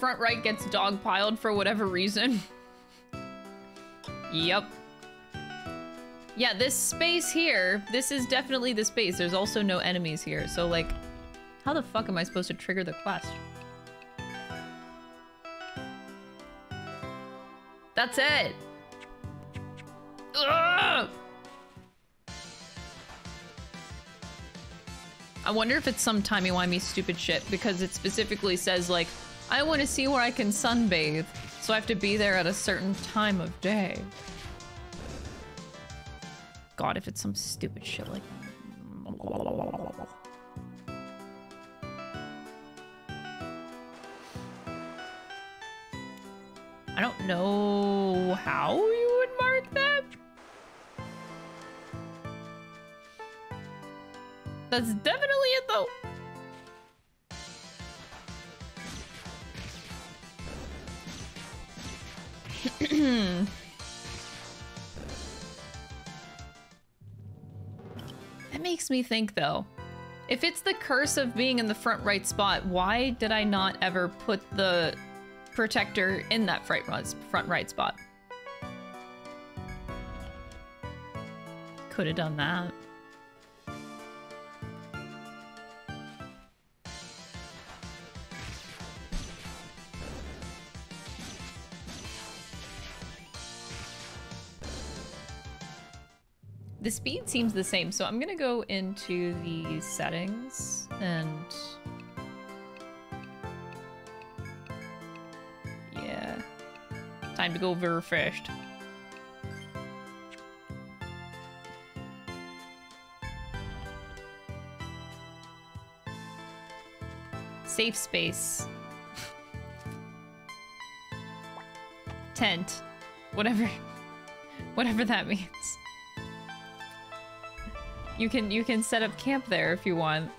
Front right gets dogpiled for whatever reason. yep. Yeah, this space here, this is definitely the space. There's also no enemies here, so like, how the fuck am I supposed to trigger the quest? That's it! Ugh! I wonder if it's some timey-wimey stupid shit because it specifically says like, I want to see where I can sunbathe, so I have to be there at a certain time of day. God, if it's some stupid shit like I don't know how you would mark that. That's definitely it though. that makes me think though. If it's the curse of being in the front right spot, why did I not ever put the protector in that front right, spot? Could have done that. Speed seems the same, so I'm gonna go into the settings and... Yeah. Time to go very fast. Safe space. Tent. Whatever. Whatever that means. You can you can set up camp there if you want.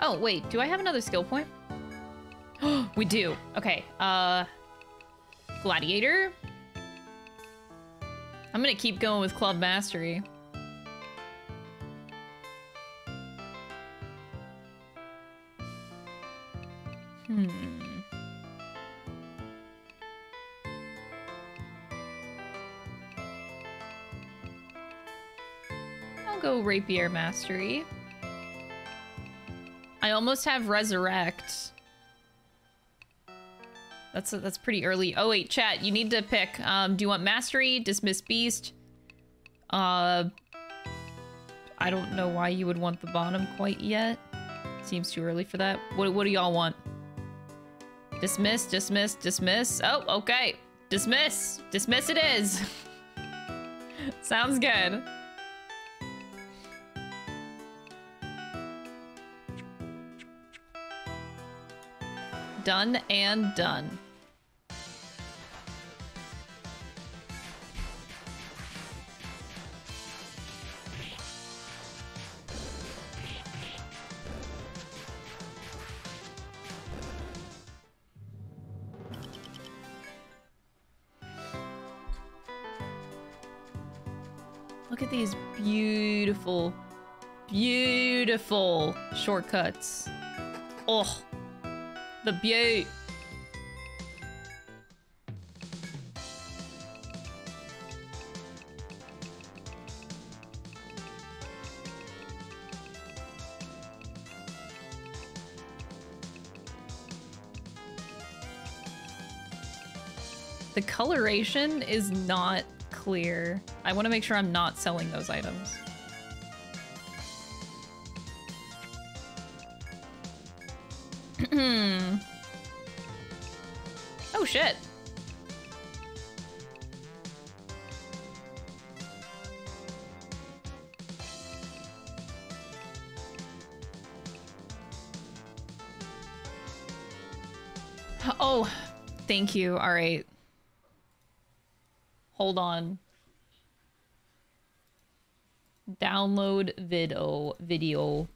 Oh, wait, do I have another skill point? we do. Okay, uh... Gladiator? I'm gonna keep going with Club Mastery. Rapier Mastery. I almost have Resurrect. That's a, that's pretty early. Oh wait, chat, you need to pick. Um, do you want Mastery, Dismiss Beast? Uh, I don't know why you would want the bottom quite yet. Seems too early for that. What, what do y'all want? Dismiss, dismiss, dismiss. Oh, okay. Dismiss. Dismiss it is. Sounds good. Done and done. Look at these beautiful, beautiful shortcuts. Oh, the beaut. The coloration is not clear. I want to make sure I'm not selling those items. oh shit. Oh, thank you. All right. Hold on. Download video video.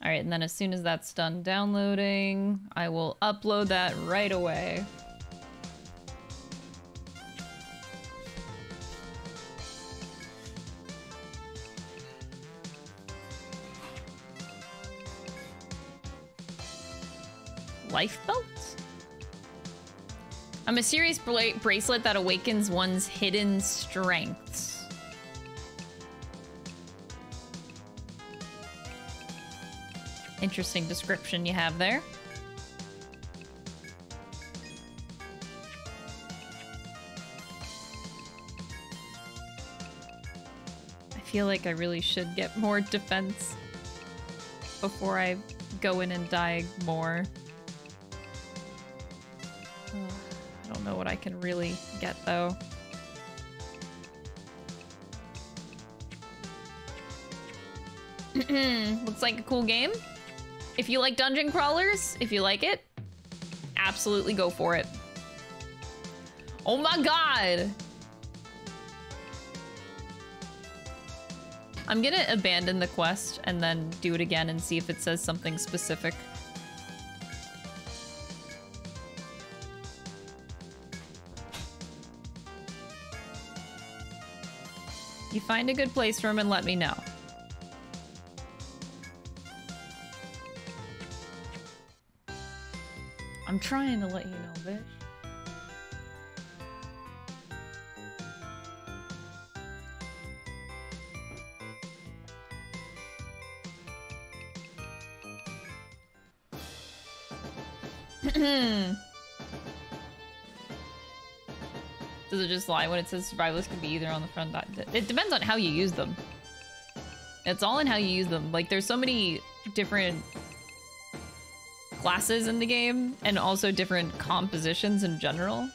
All right, and then as soon as that's done downloading, I will upload that right away. Lifebelt? A mysterious bracelet that awakens one's hidden strengths. Interesting description you have there. I feel like I really should get more defense before I go in and die more. I don't know what I can really get though. Looks like a cool game. If you like dungeon crawlers, if you like it, absolutely go for it. Oh my god! I'm gonna abandon the quest and then do it again and see if it says something specific. You find a good place for him and let me know. I'm trying to let you know, bitch. Does it just lie when it says survivalists can be either on the front? It depends on how you use them. It's all in how you use them. Like, there's so many different classes in the game and also different compositions in general.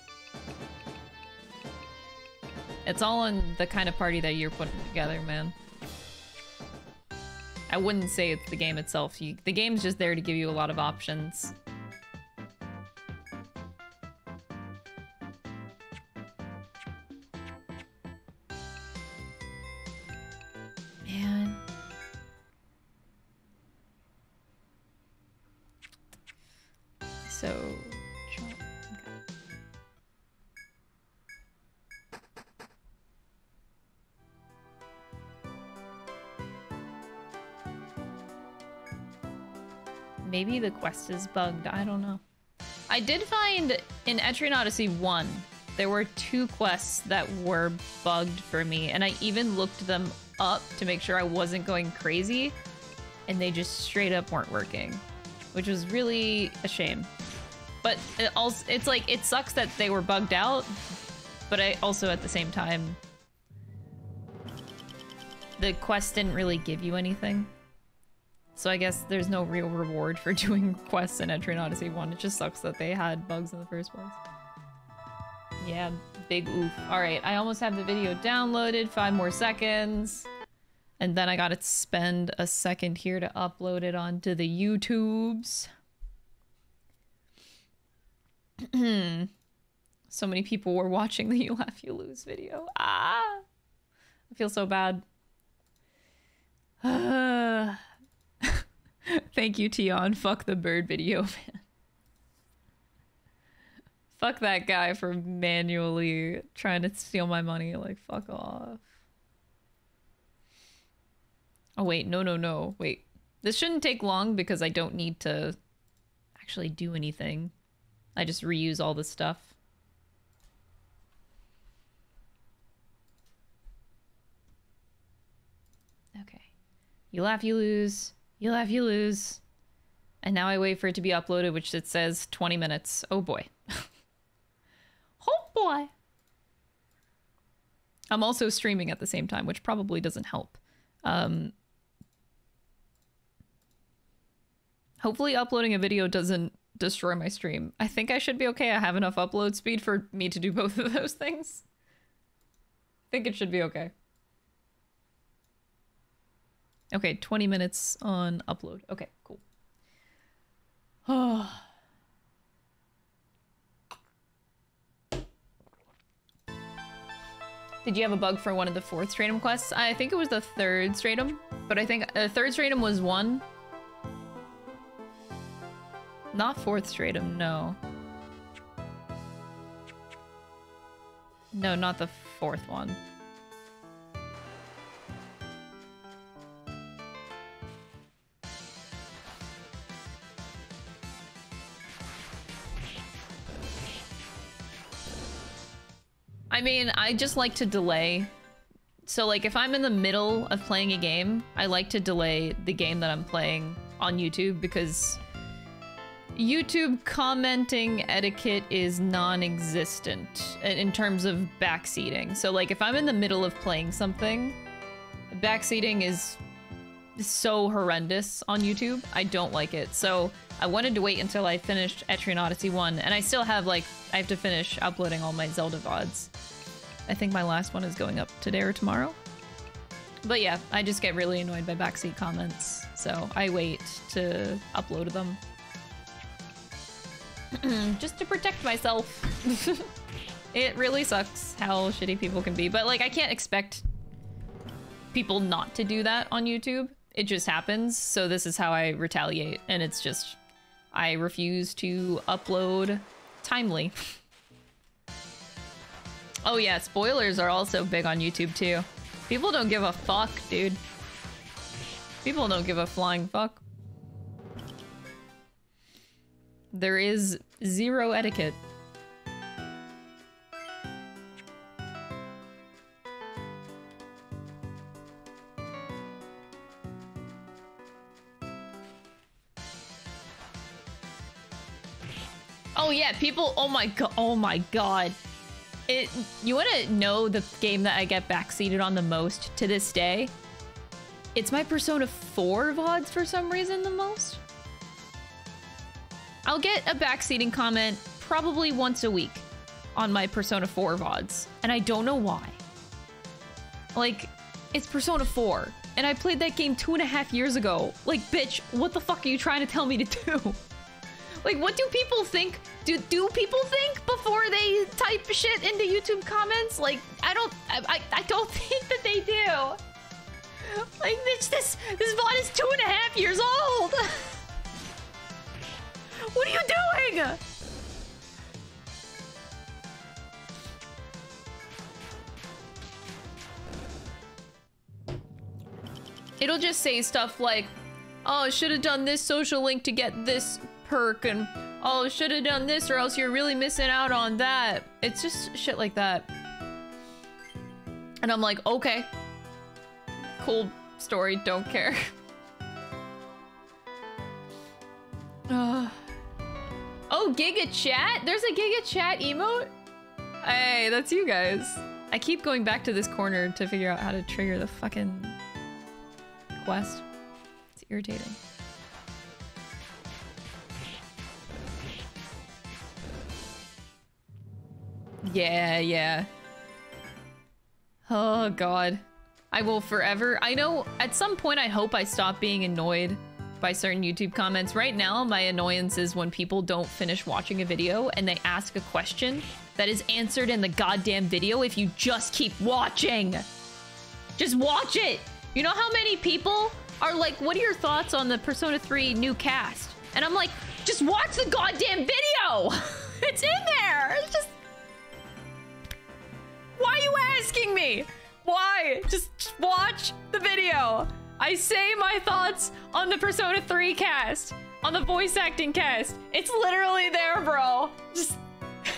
It's all in the kind of party that you're putting together, man. I wouldn't say it's the game itself. You, the game's just there to give you a lot of options. Maybe the quest is bugged. I don't know. I did find in Etrian Odyssey 1, there were two quests that were bugged for me, and I even looked them up to make sure I wasn't going crazy, and they just straight up weren't working, which was really a shame. But it also, it's like, it sucks that they were bugged out, but I also at the same time, the quest didn't really give you anything. So I guess there's no real reward for doing quests in Etrian Odyssey 1. It just sucks that they had bugs in the first place. Yeah, big oof. Alright, I almost have the video downloaded. Five more seconds. And then I gotta spend a second here to upload it onto the YouTubes. so many people were watching the You Laugh, You Lose video. Ah! I feel so bad. Thank you, Tion. Fuck the bird video, man. Fuck that guy for manually trying to steal my money. Like, fuck off. Oh, wait. No, no, no. Wait. This shouldn't take long because I don't need to actually do anything. I just reuse all the stuff. Okay. You laugh, you lose. You laugh, you lose. And now I wait for it to be uploaded, which it says 20 minutes. Oh boy. oh boy. I'm also streaming at the same time, which probably doesn't help. Um, hopefully, uploading a video doesn't destroy my stream. I think I should be okay. I have enough upload speed for me to do both of those things. I think it should be okay. Okay, 20 minutes on upload. Okay, cool. Oh. Did you have a bug for one of the fourth stratum quests? I think it was the third stratum, but I think uh, third stratum was one. Not fourth stratum, no. No, not the fourth one. I mean, I just like to delay. So like if I'm in the middle of playing a game, I like to delay the game that I'm playing on YouTube because YouTube commenting etiquette is non-existent in terms of backseating. So like if I'm in the middle of playing something, backseating is so horrendous on YouTube. I don't like it. So I wanted to wait until I finished Etrian Odyssey 1, and I still have, like, I have to finish uploading all my Zelda VODs. I think my last one is going up today or tomorrow. But yeah, I just get really annoyed by backseat comments, so I wait to upload them. just to protect myself. it really sucks how shitty people can be, but, like, I can't expect people not to do that on YouTube. It just happens, so this is how I retaliate, and it's just I refuse to upload timely. oh yeah, spoilers are also big on YouTube too. People don't give a fuck, dude. People don't give a flying fuck. There is zero etiquette. Oh yeah, people. Oh my god. Oh my god. It. You want to know the game that I get backseated on the most to this day? It's my Persona 4 VODs for some reason the most. I'll get a backseating comment probably once a week on my Persona 4 VODs, and I don't know why. Like, it's Persona 4, and I played that game two and a half years ago. Like, bitch, what the fuck are you trying to tell me to do? Like, what do people think? Do do people think before they type shit into YouTube comments? Like, I don't, I, I don't think that they do. Like, bitch, this this VOD is two and a half years old. what are you doing? It'll just say stuff like, "Oh, I should have done this social link to get this perk and oh should have done this or else you're really missing out on that. It's just shit like that. And i'm like okay. Cool story don't care. Uh. oh giga chat? There's a giga chat emote? Hey that's you guys. I keep going back to this corner to figure out how to trigger the fucking quest. It's irritating Yeah, yeah. Oh, God. I will forever... I know at some point I hope I stop being annoyed by certain YouTube comments. Right now, my annoyance is when people don't finish watching a video and they ask a question that is answered in the goddamn video if you just keep watching. Just watch it. You know how many people are like, what are your thoughts on the Persona 3 new cast? And I'm like, just watch the goddamn video. it's in there. It's just why are you asking me? Why? Just watch the video. I say my thoughts on the Persona 3 cast, on the voice acting cast. It's literally there, bro. Just...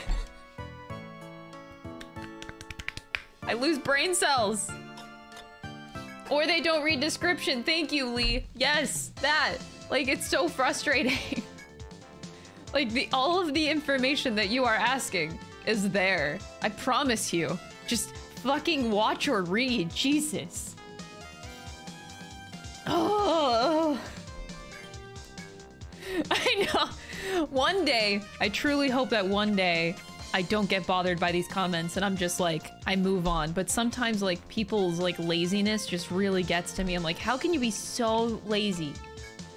I lose brain cells. Or they don't read description. Thank you, Lee. Yes, that. Like, it's so frustrating. like, the all of the information that you are asking is there. I promise you. Just fucking watch or read. Jesus. Oh. I know. One day, I truly hope that one day I don't get bothered by these comments and I'm just like, I move on. But sometimes like people's like laziness just really gets to me. I'm like, how can you be so lazy?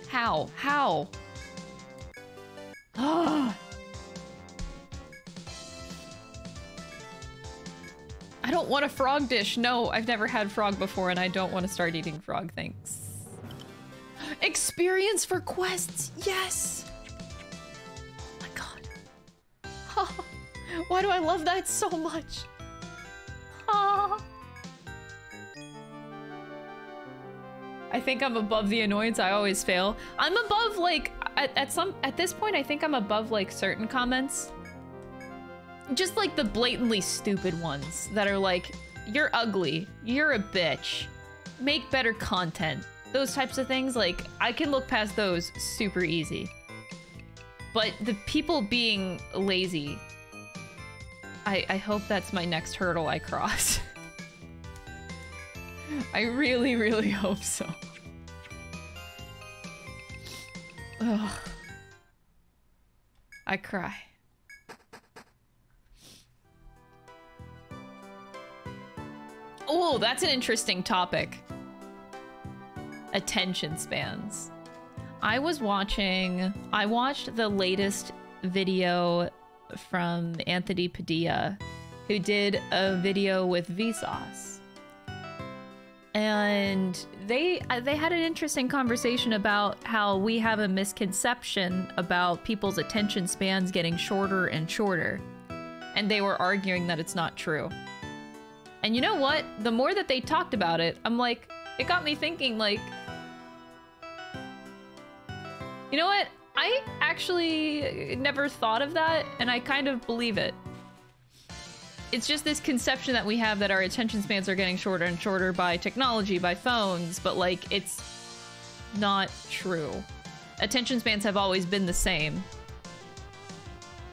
How? How? Ah. I don't want a frog dish. No, I've never had frog before and I don't want to start eating frog, thanks. Experience for quests, yes! Oh my god. Why do I love that so much? I think I'm above the annoyance. I always fail. I'm above like at, at some at this point. I think I'm above like certain comments. Just like the blatantly stupid ones that are like, "You're ugly. You're a bitch. Make better content." Those types of things. Like I can look past those super easy. But the people being lazy I, I hope that's my next hurdle I cross. I really, really hope so. Ugh. I cry. Oh, that's an interesting topic. Attention spans. I was watching, I watched the latest video from Anthony Padilla, who did a video with Vsauce. And they uh, they had an interesting conversation about how we have a misconception about people's attention spans getting shorter and shorter. And they were arguing that it's not true. And you know what? The more that they talked about it, I'm like, it got me thinking like You know what? I actually never thought of that, and I kind of believe it. It's just this conception that we have that our attention spans are getting shorter and shorter by technology, by phones, but like, it's not true. Attention spans have always been the same.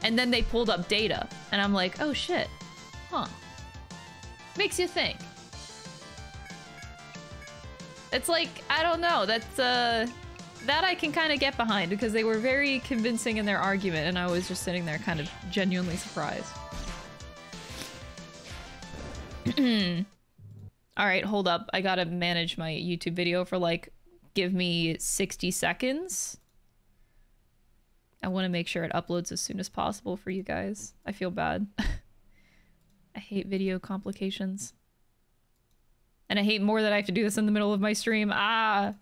And then they pulled up data, and I'm like, oh shit. Huh. Makes you think. It's like, I don't know, that's, uh that I can kind of get behind because they were very convincing in their argument and I was just sitting there kind of genuinely surprised. All right, hold up. I gotta manage my YouTube video for like, give me 60 seconds. I want to make sure it uploads as soon as possible for you guys. I feel bad. I hate video complications. And I hate more that I have to do this in the middle of my stream. Ah!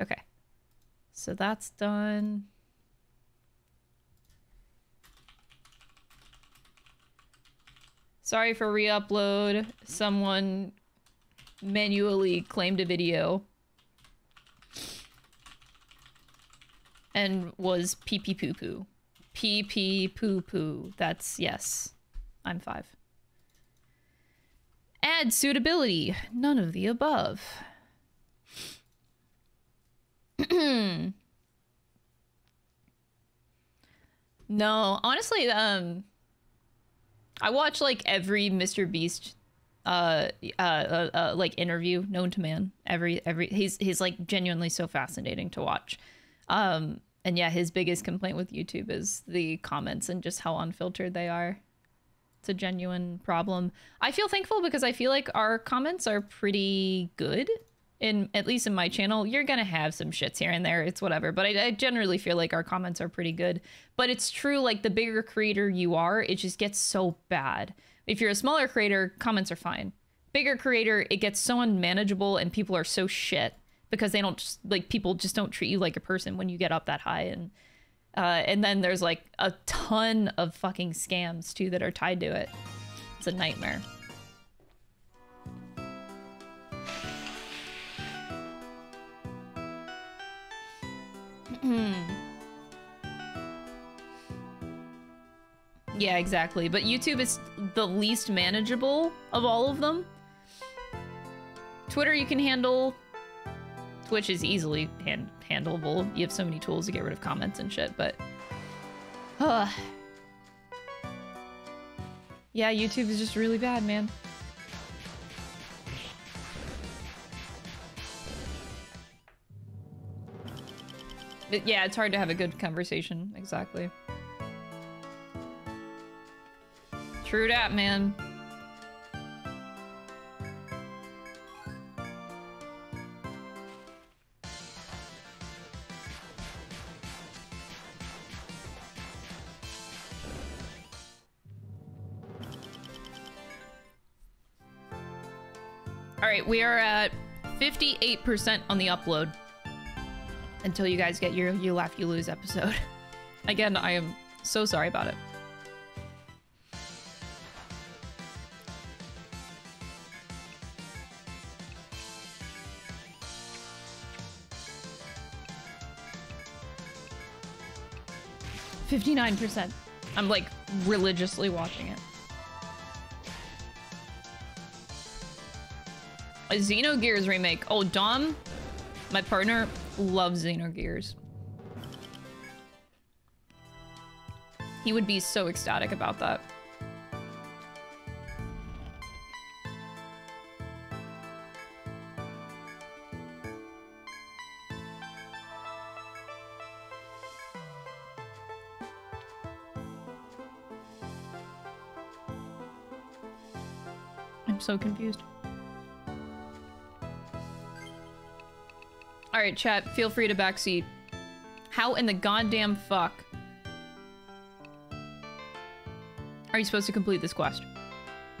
Okay. So that's done. Sorry for re-upload. Someone manually claimed a video. And was pee pee poo poo. Pee pee poo poo. That's yes. I'm five. Add suitability. None of the above. no, honestly, um, I watch like every Mr. Beast, uh, uh, uh, uh, like interview known to man. Every every he's he's like genuinely so fascinating to watch. Um, and yeah, his biggest complaint with YouTube is the comments and just how unfiltered they are. A genuine problem. I feel thankful because I feel like our comments are pretty good in at least in my channel, you're gonna have some shits here and there. It's whatever. But I, I, generally feel like our comments are pretty good. But it's true, like the bigger creator you are, it just gets so bad. If you're a smaller creator, comments are fine. Bigger creator, it gets so unmanageable and people are so shit because they don't just like people just don't treat you like a person when you get up that high and uh, and then there's like a ton of fucking scams too that are tied to it. It's a nightmare. Yeah, exactly. But YouTube is the least manageable of all of them. Twitter you can handle. Twitch is easily hand handleable. You have so many tools to get rid of comments and shit, but... Uh, Yeah, YouTube is just really bad, man. But yeah, it's hard to have a good conversation. Exactly. True that, man. We are at 58% on the upload until you guys get your You Laugh, You Lose episode. Again, I am so sorry about it. Fifty-nine percent. I'm like religiously watching it. Xenogears remake. Oh, Dom, my partner, loves Xenogears. He would be so ecstatic about that. I'm so confused. All right, chat, feel free to backseat. How in the goddamn fuck are you supposed to complete this quest?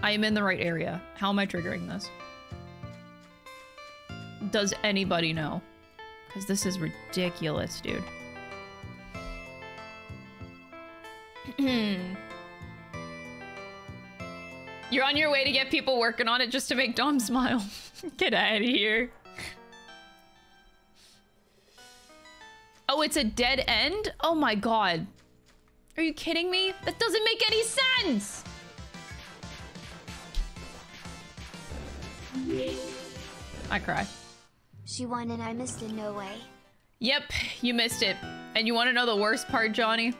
I am in the right area. How am I triggering this? Does anybody know? Because this is ridiculous, dude. You're on your way to get people working on it just to make Dom smile. get out of here. Oh, it's a dead end? Oh my god. Are you kidding me? That doesn't make any sense! I cry. She won and I missed in no way. Yep, you missed it. And you want to know the worst part, Johnny?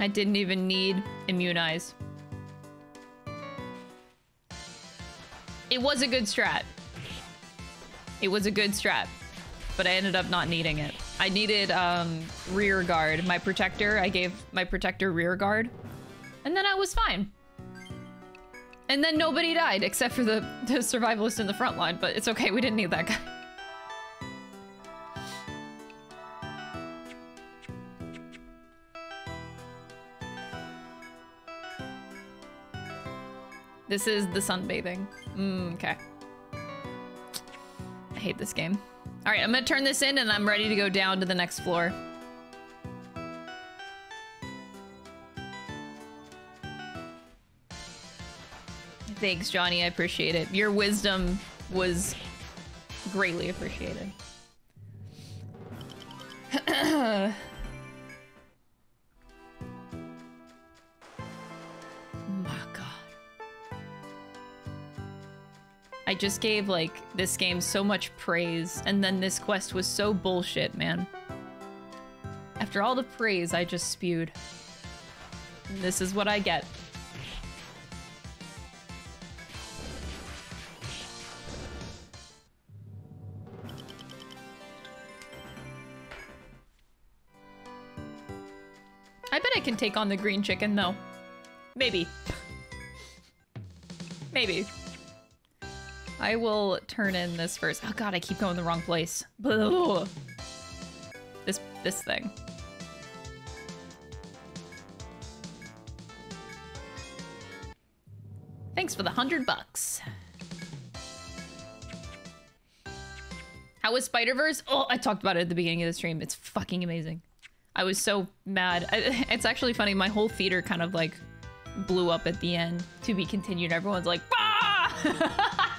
I didn't even need Immunize. It was a good strat. It was a good strat. But I ended up not needing it. I needed um, rear guard. My protector, I gave my protector rear guard. And then I was fine. And then nobody died except for the, the survivalist in the front line. But it's okay, we didn't need that guy. This is the sunbathing. Mm, okay. I hate this game. All right, I'm gonna turn this in and I'm ready to go down to the next floor. Thanks, Johnny. I appreciate it. Your wisdom was greatly appreciated. I just gave, like, this game so much praise, and then this quest was so bullshit, man. After all the praise I just spewed. This is what I get. I bet I can take on the green chicken, though. Maybe. Maybe. I will turn in this first. Oh god, I keep going the wrong place. Blah. This this thing. Thanks for the hundred bucks. How was Spider-Verse? Oh, I talked about it at the beginning of the stream. It's fucking amazing. I was so mad. I, it's actually funny. My whole theater kind of like blew up at the end. To be continued. Everyone's like, bah!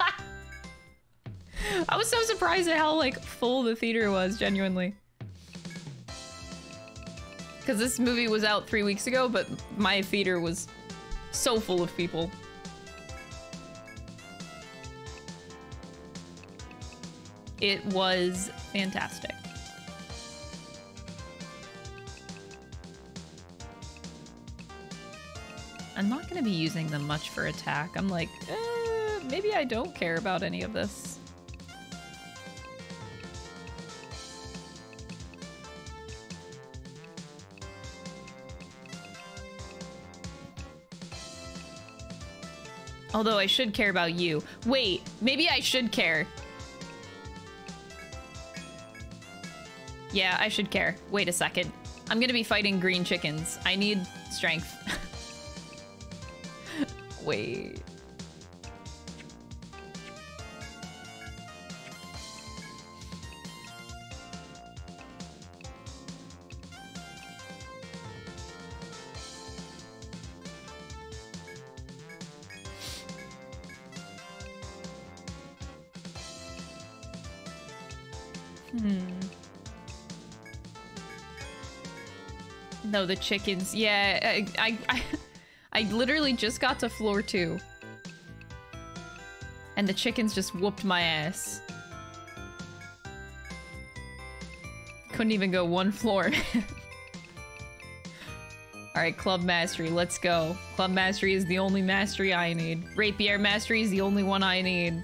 I was so surprised at how like full the theater was, genuinely. Because this movie was out three weeks ago, but my theater was so full of people. It was fantastic. I'm not going to be using them much for attack. I'm like, eh, maybe I don't care about any of this. Although I should care about you. Wait, maybe I should care. Yeah, I should care. Wait a second. I'm gonna be fighting green chickens. I need strength. Wait. No, the chickens. Yeah, I, I, I, I literally just got to floor two. And the chickens just whooped my ass. Couldn't even go one floor. Alright, Club Mastery, let's go. Club Mastery is the only mastery I need. Rapier Mastery is the only one I need.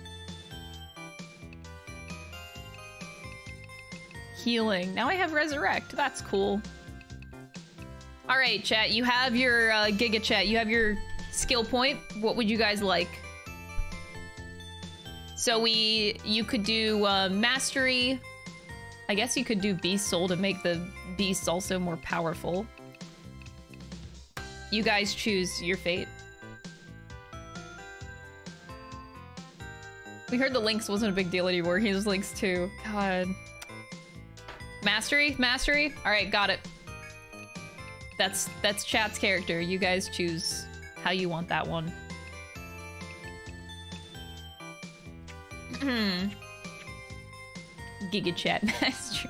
Healing. Now I have Resurrect. That's cool. All right, chat. You have your uh, Giga Chat. You have your skill point. What would you guys like? So we, you could do uh, Mastery. I guess you could do Beast Soul to make the beasts also more powerful. You guys choose your fate. We heard the Lynx wasn't a big deal anymore. He's Lynx too. God. Mastery? Mastery? Alright, got it. That's that's chat's character. You guys choose how you want that one. Hmm. Giga chat master.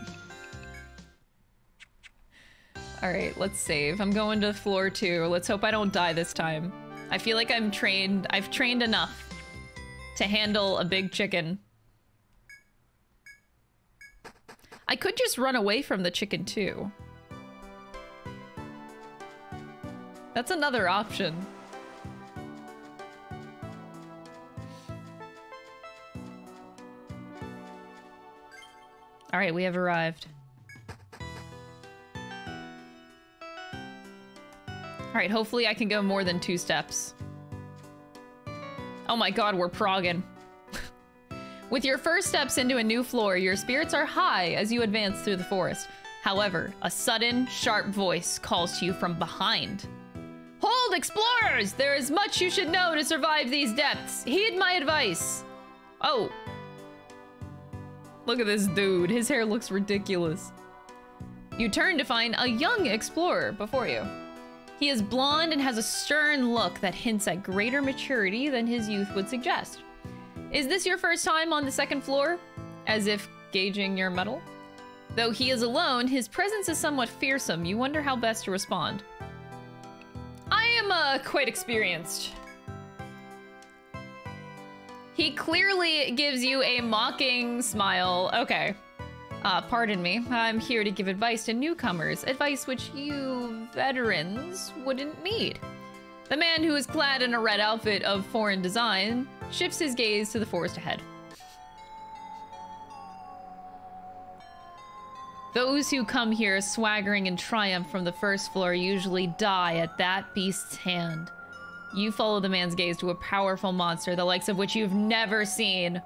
Alright, let's save. I'm going to floor two. Let's hope I don't die this time. I feel like I'm trained. I've trained enough to handle a big chicken. I could just run away from the chicken too. That's another option. All right, we have arrived. All right, hopefully I can go more than two steps. Oh my god, we're progging. With your first steps into a new floor, your spirits are high as you advance through the forest. However, a sudden, sharp voice calls to you from behind. Hold, explorers! There is much you should know to survive these depths. Heed my advice. Oh. Look at this dude. His hair looks ridiculous. You turn to find a young explorer before you. He is blonde and has a stern look that hints at greater maturity than his youth would suggest. Is this your first time on the second floor? As if gauging your mettle? Though he is alone, his presence is somewhat fearsome. You wonder how best to respond. I am uh, quite experienced. He clearly gives you a mocking smile. Okay. Uh, pardon me. I'm here to give advice to newcomers, advice which you veterans wouldn't need. The man who is clad in a red outfit of foreign design shifts his gaze to the forest ahead. Those who come here swaggering in triumph from the first floor usually die at that beast's hand. You follow the man's gaze to a powerful monster, the likes of which you've never seen.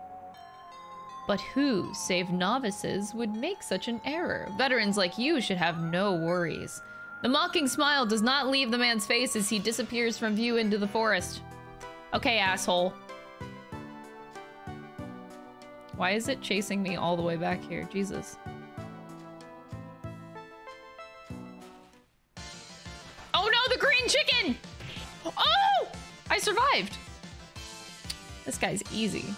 But who, save novices, would make such an error? Veterans like you should have no worries. The mocking smile does not leave the man's face as he disappears from view into the forest. Okay, asshole. Why is it chasing me all the way back here? Jesus. Oh, the green chicken! Oh! I survived! This guy's easy.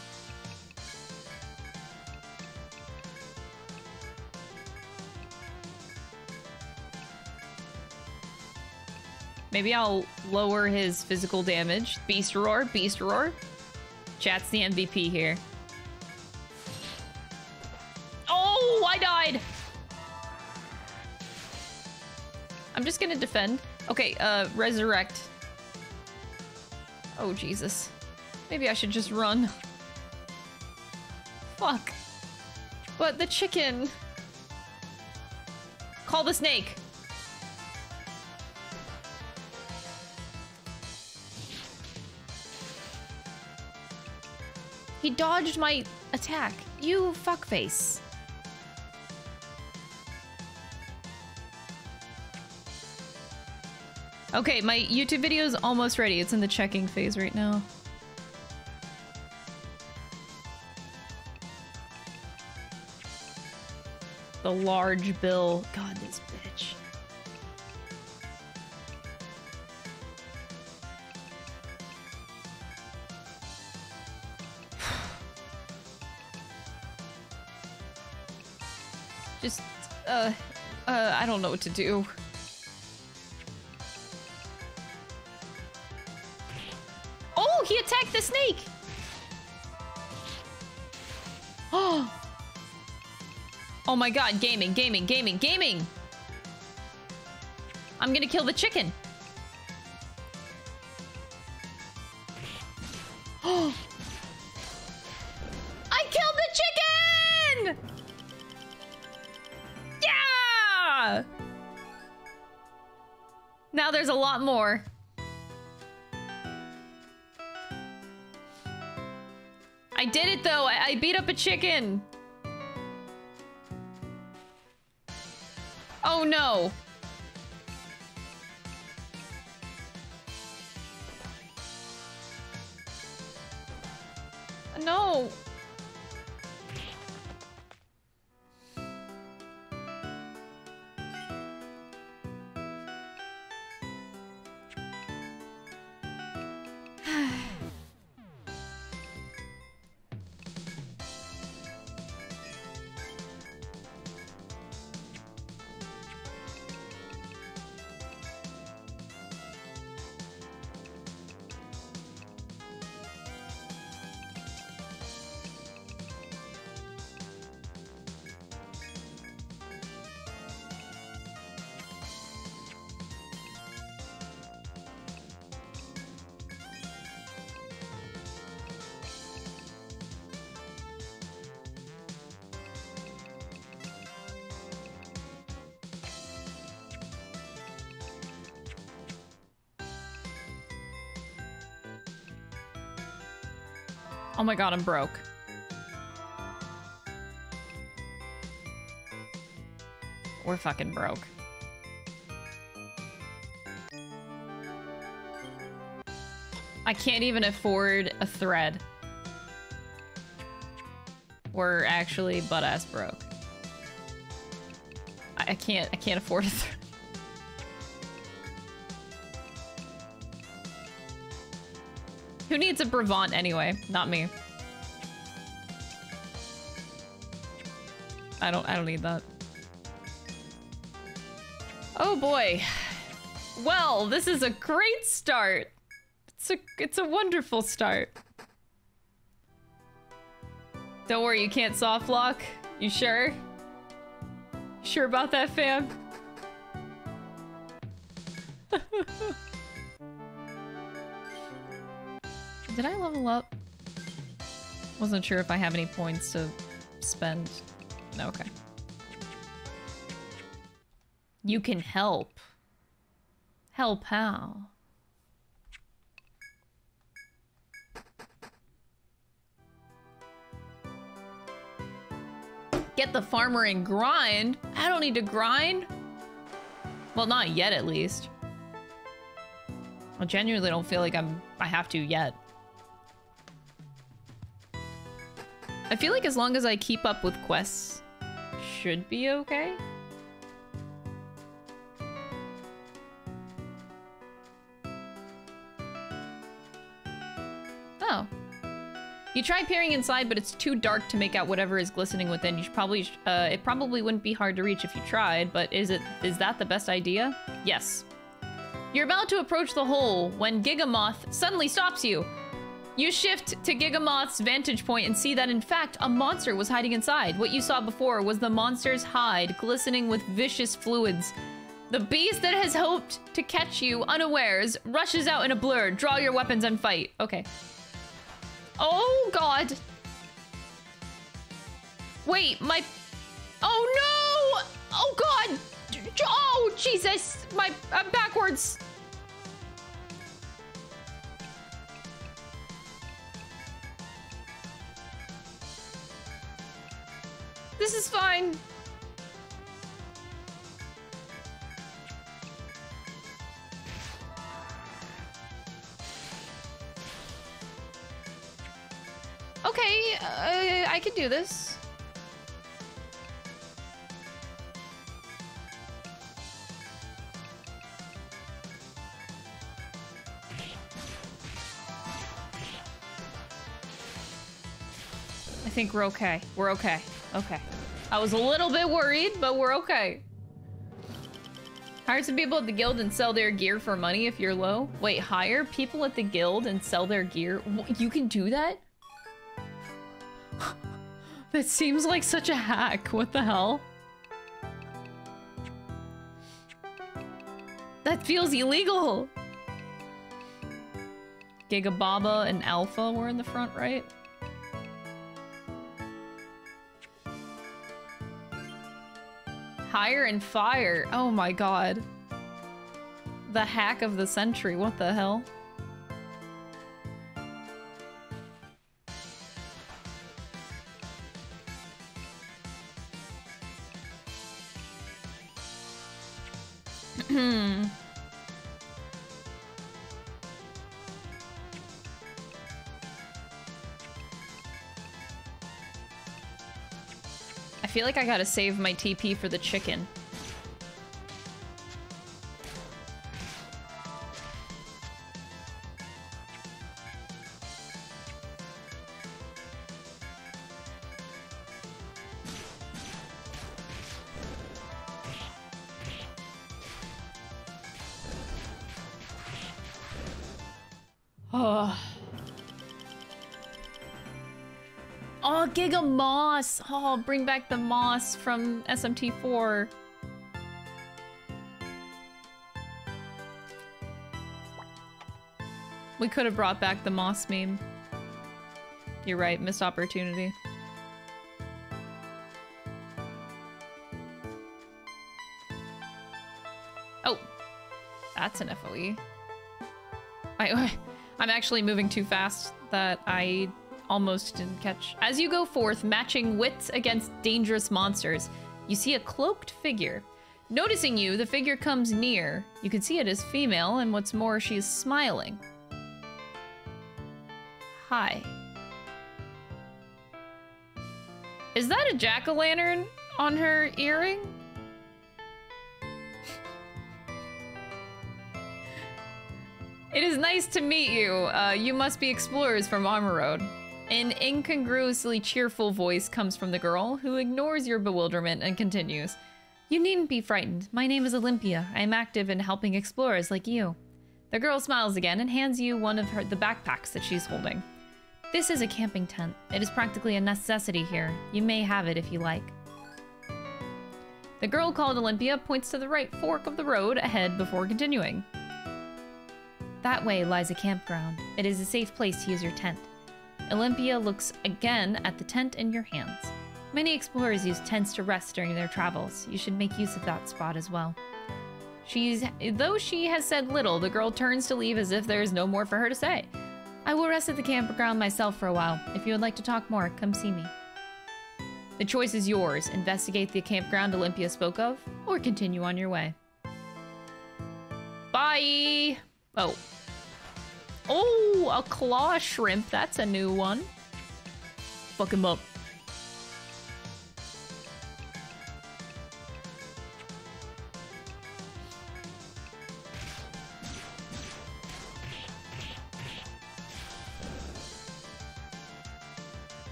Maybe I'll lower his physical damage. Beast Roar, Beast Roar. Chat's the MVP here. Oh, I died! I'm just gonna defend. Okay, uh, Resurrect. Oh, Jesus. Maybe I should just run. Fuck. But the chicken... Call the snake. He dodged my attack. You fuckface. Okay, my YouTube video is almost ready. It's in the checking phase right now. The large bill. God, this bitch. Just, uh, uh, I don't know what to do. Oh, the snake! Oh! Oh my god, gaming, gaming, gaming, gaming! I'm gonna kill the chicken. Oh! I killed the chicken! Yeah! Now there's a lot more. I did it though. I, I beat up a chicken. Oh no. No. Oh my god, I'm broke. We're fucking broke. I can't even afford a thread. We're actually butt-ass broke. I, can't- I can't afford a thread. Who needs a Bravant anyway? Not me. I don't I don't need that. Oh boy. Well, this is a great start. It's a it's a wonderful start. Don't worry, you can't soft lock. You sure? Sure about that, fam? Wasn't sure if I have any points to spend. No, okay. You can help. Help how? Get the farmer and grind? I don't need to grind. Well, not yet, at least. I genuinely don't feel like I'm I have to yet. I feel like as long as I keep up with quests, should be okay. Oh. You try peering inside, but it's too dark to make out whatever is glistening within. You should probably, uh, it probably wouldn't be hard to reach if you tried, but is it, is that the best idea? Yes. You're about to approach the hole when Gigamoth suddenly stops you. You shift to Gigamoth's vantage point and see that in fact a monster was hiding inside. What you saw before was the monster's hide glistening with vicious fluids. The beast that has hoped to catch you unawares rushes out in a blur. Draw your weapons and fight. Okay. Oh, God. Wait, my... Oh, no! Oh, God! Oh, Jesus! My... I'm backwards. This is fine. Okay, uh, I can do this. I think we're okay. We're okay. Okay. I was a little bit worried, but we're okay. Hire some people at the guild and sell their gear for money if you're low. Wait, hire people at the guild and sell their gear? You can do that? that seems like such a hack. What the hell? That feels illegal. Gigababa and Alpha were in the front, right? Hire and fire. Oh my god. The hack of the century. What the hell? I hmm. Feel like I gotta save my TP for the chicken. Moss! Oh, bring back the moss from SMT4. We could have brought back the moss meme. You're right, missed opportunity. Oh, that's an FOE. I, I'm actually moving too fast that I almost didn't catch. As you go forth, matching wits against dangerous monsters, you see a cloaked figure. Noticing you, the figure comes near. You can see it is female, and what's more, she is smiling. Hi. Is that a jack-o'-lantern on her earring? It is nice to meet you. Uh, you must be explorers from Armoroad. An incongruously cheerful voice comes from the girl, who ignores your bewilderment and continues. You needn't be frightened. My name is Olympia. I am active in helping explorers like you. The girl smiles again and hands you one of her the backpacks that she's holding. This is a camping tent. It is practically a necessity here. You may have it if you like. The girl called Olympia points to the right fork of the road ahead before continuing. That way lies a campground. It is a safe place to use your tent. Olympia looks again at the tent in your hands. Many explorers use tents to rest during their travels. You should make use of that spot as well. She's though she has said little, the girl turns to leave as if there is no more for her to say. I will rest at the campground myself for a while. If you would like to talk more, come see me. The choice is yours. Investigate the campground Olympia spoke of, or continue on your way. Bye! Oh. Oh, a claw shrimp. That's a new one. Fuck him up.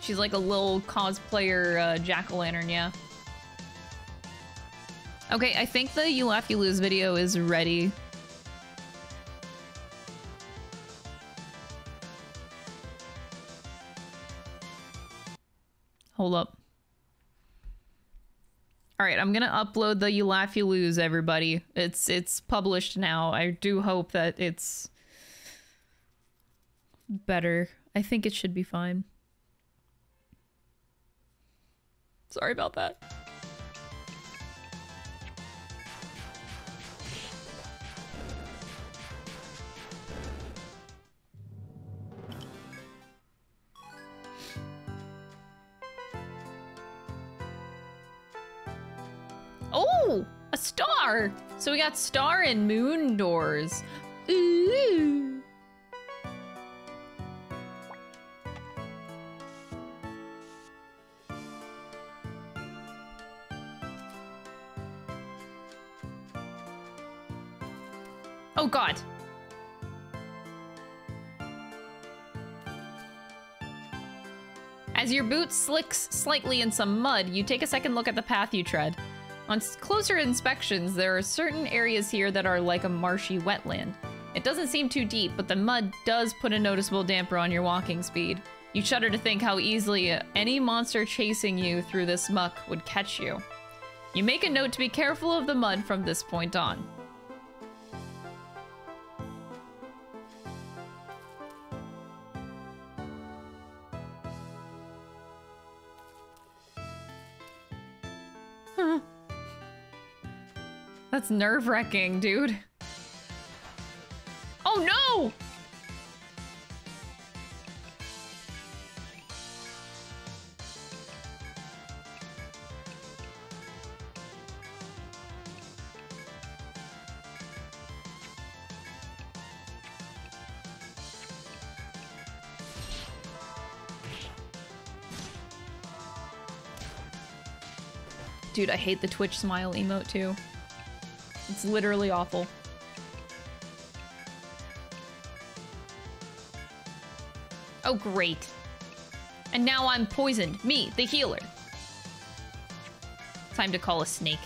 She's like a little cosplayer uh, jack-o'-lantern, yeah. Okay, I think the You Laugh, You Lose video is ready. Hold up. All right, I'm gonna upload the You Laugh You Lose, everybody. It's it's published now. I do hope that it's better. I think it should be fine. Sorry about that. We got star and moon doors. Ooh. Oh god. As your boot slicks slightly in some mud, you take a second look at the path you tread. On closer inspections, there are certain areas here that are like a marshy wetland. It doesn't seem too deep, but the mud does put a noticeable damper on your walking speed. You shudder to think how easily uh, any monster chasing you through this muck would catch you. You make a note to be careful of the mud from this point on. That's nerve wracking, dude. Oh no! Dude, I hate the Twitch smile emote too. It's literally awful. Oh, great. And now I'm poisoned. Me, the healer. Time to call a snake.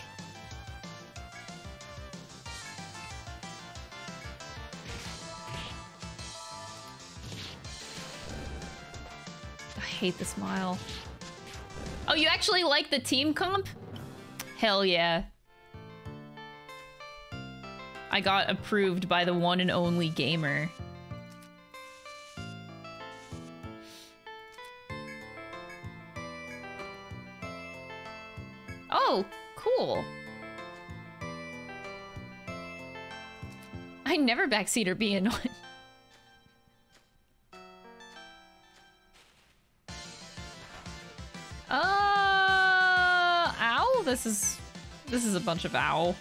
I hate the smile. Oh, you actually like the team comp? Hell yeah. I got approved by the one and only gamer. Oh, cool. I never backseat or be annoyed. Uh, ow. This is this is a bunch of ow.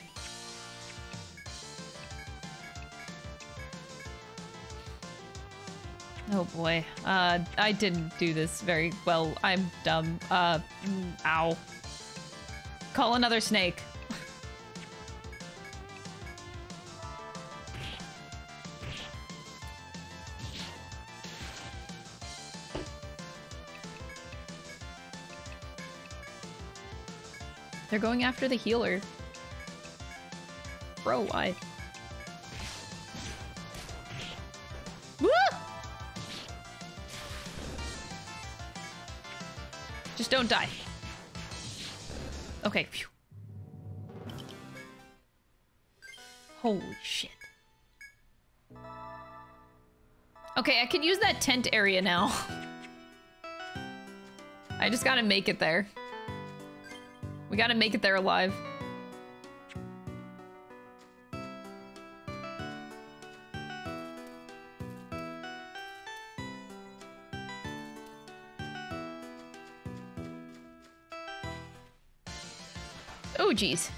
Oh boy. Uh, I didn't do this very well. I'm dumb. Uh, ow. Call another snake. They're going after the healer. Bro, why? Don't die. Okay. Phew. Holy shit. Okay, I can use that tent area now. I just gotta make it there. We gotta make it there alive. Oh.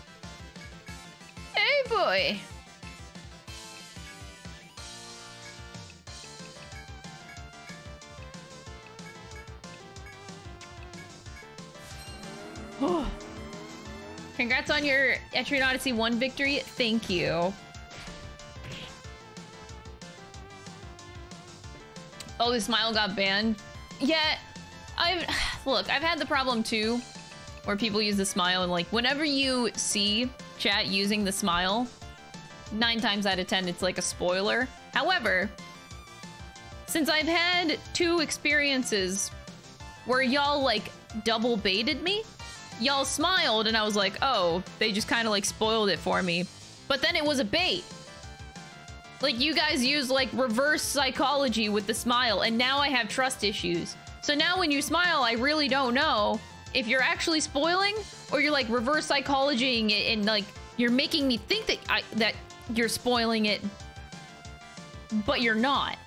Hey, boy. Congrats on your Etrian Odyssey 1 victory. Thank you. Oh, the smile got banned. Yeah, I've look. I've had the problem too, where people use the smile and like whenever you see chat using the smile, nine times out of ten it's like a spoiler. However, since I've had two experiences where y'all like double baited me, y'all smiled and I was like, oh, they just kind of like spoiled it for me. But then it was a bait. Like you guys use like reverse psychology with the smile and now I have trust issues. So now when you smile, I really don't know if you're actually spoiling or you're like reverse psychologying it and like you're making me think that I that you're spoiling it but you're not.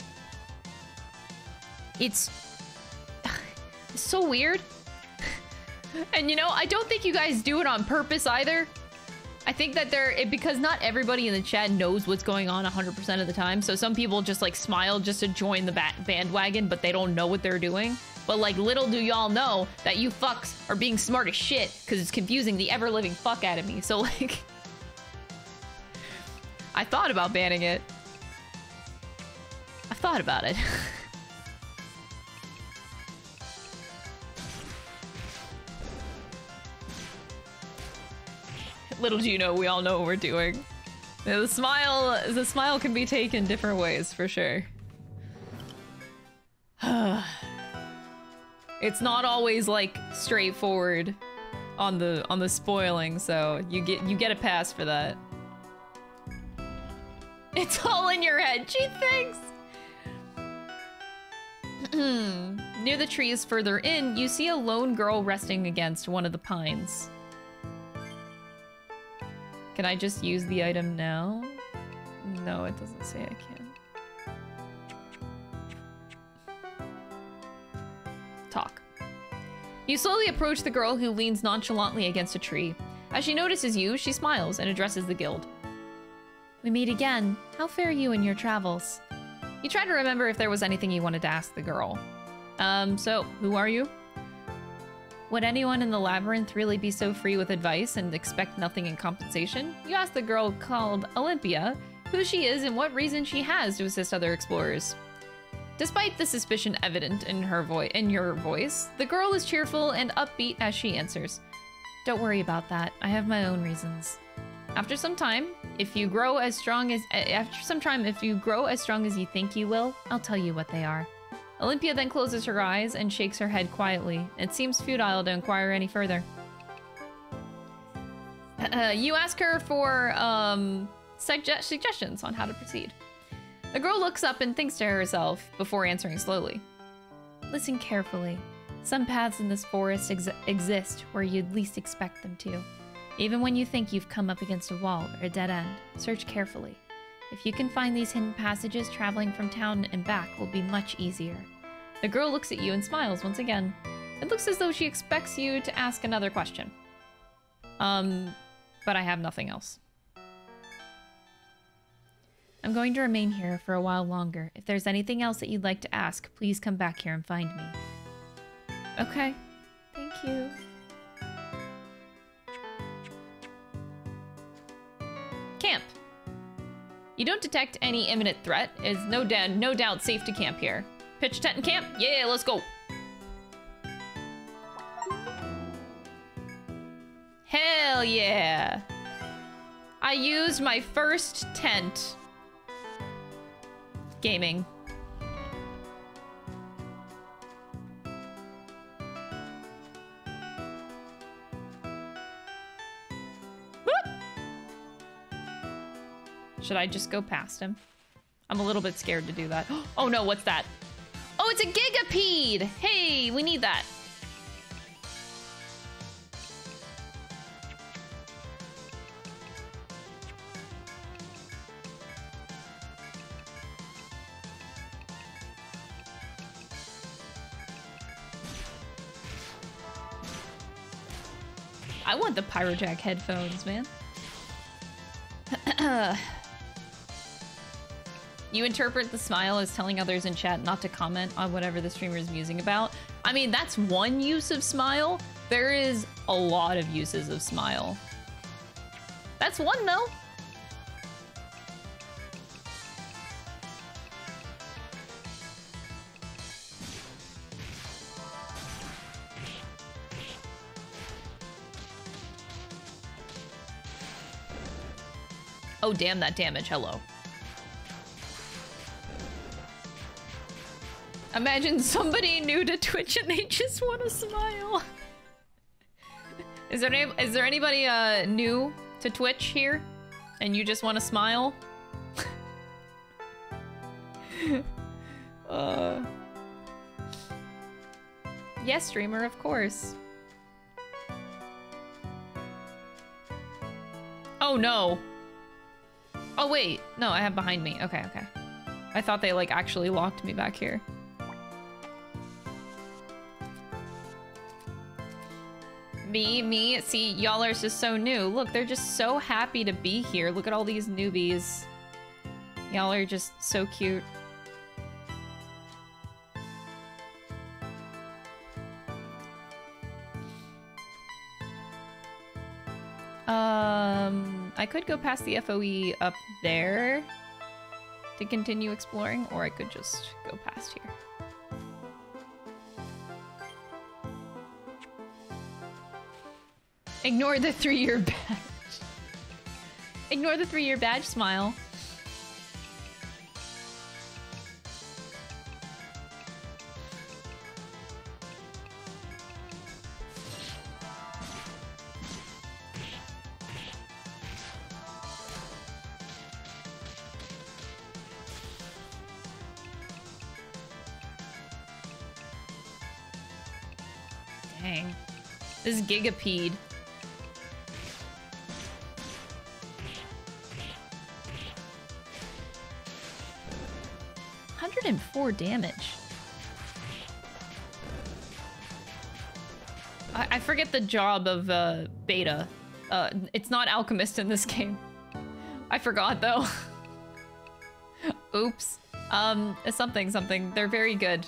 It's, so weird. and you know, I don't think you guys do it on purpose either. I think that they're it, because not everybody in the chat knows what's going on 100% of the time. So some people just like smile just to join the bandwagon, but they don't know what they're doing. But like little do y'all know that you fucks are being smart as shit because it's confusing the ever living fuck out of me. So like, I thought about banning it. I thought about it. Little do you know, we all know what we're doing. The smile, the smile can be taken different ways for sure. it's not always like straightforward on the on the spoiling, so you get you get a pass for that. It's all in your head. Gee, thanks. Hmm. Near the trees further in, you see a lone girl resting against one of the pines. Can I just use the item now? No, it doesn't say I can. Talk. You slowly approach the girl who leans nonchalantly against a tree. As she notices you, she smiles and addresses the guild. We meet again. How fare you in your travels? You try to remember if there was anything you wanted to ask the girl. Um, so, who are you? Would anyone in the labyrinth really be so free with advice and expect nothing in compensation? You ask the girl called Olympia who she is and what reason she has to assist other explorers. Despite the suspicion evident in her voice in your voice, the girl is cheerful and upbeat as she answers. Don't worry about that. I have my own reasons. After some time, if you grow as strong as after some time if you grow as strong as you think you will, I'll tell you what they are. Olympia then closes her eyes and shakes her head quietly. It seems futile to inquire any further. Uh, you ask her for um, suge suggestions on how to proceed. The girl looks up and thinks to herself before answering slowly. Listen carefully. Some paths in this forest ex exist where you'd least expect them to. Even when you think you've come up against a wall or a dead end, search carefully. If you can find these hidden passages, traveling from town and back will be much easier. The girl looks at you and smiles once again. It looks as though she expects you to ask another question. Um, but I have nothing else. I'm going to remain here for a while longer. If there's anything else that you'd like to ask, please come back here and find me. Okay. Thank you. Camp. You don't detect any imminent threat. It's no, no doubt safe to camp here. Pitch tent and camp? Yeah, let's go. Hell yeah. I used my first tent. Gaming. Should I just go past him? I'm a little bit scared to do that. Oh no, what's that? Oh, it's a gigapede! Hey, we need that. The Pyrojack headphones, man. You interpret the smile as telling others in chat not to comment on whatever the streamer is musing about. I mean, that's one use of smile. There is a lot of uses of smile. That's one, though. Oh, damn that damage. Hello. Imagine somebody new to Twitch and they just want to smile. Is there any, is there anybody uh new to Twitch here, and you just want to smile? uh. Yes, streamer, of course. Oh no. Oh wait, no, I have behind me. Okay, okay. I thought they like actually locked me back here. Me, me, see, y'all are just so new. Look, they're just so happy to be here. Look at all these newbies. Y'all are just so cute. Um, I could go past the FOE up there to continue exploring, or I could just go past here. Ignore the three-year badge. Ignore the three-year badge smile. This is Gigapede. Hundred and four damage. I, I forget the job of uh, beta. Uh, it's not alchemist in this game. I forgot though. Oops. Um, something, something. They're very good.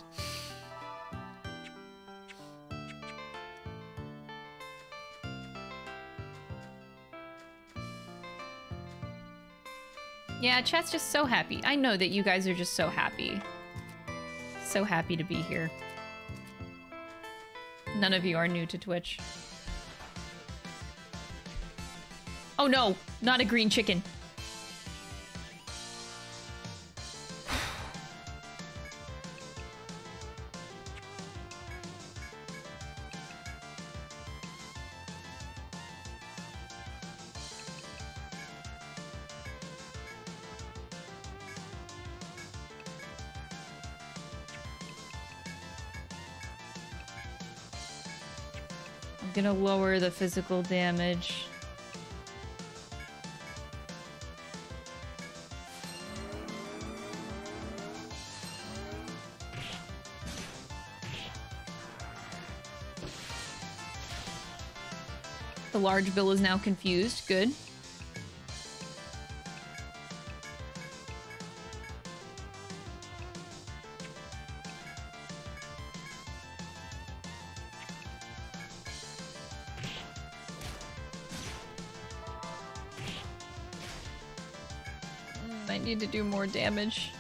Yeah, chat's just so happy. I know that you guys are just so happy. So happy to be here. None of you are new to Twitch. Oh no, not a green chicken. Gonna lower the physical damage. The large bill is now confused. Good. Need to do more damage.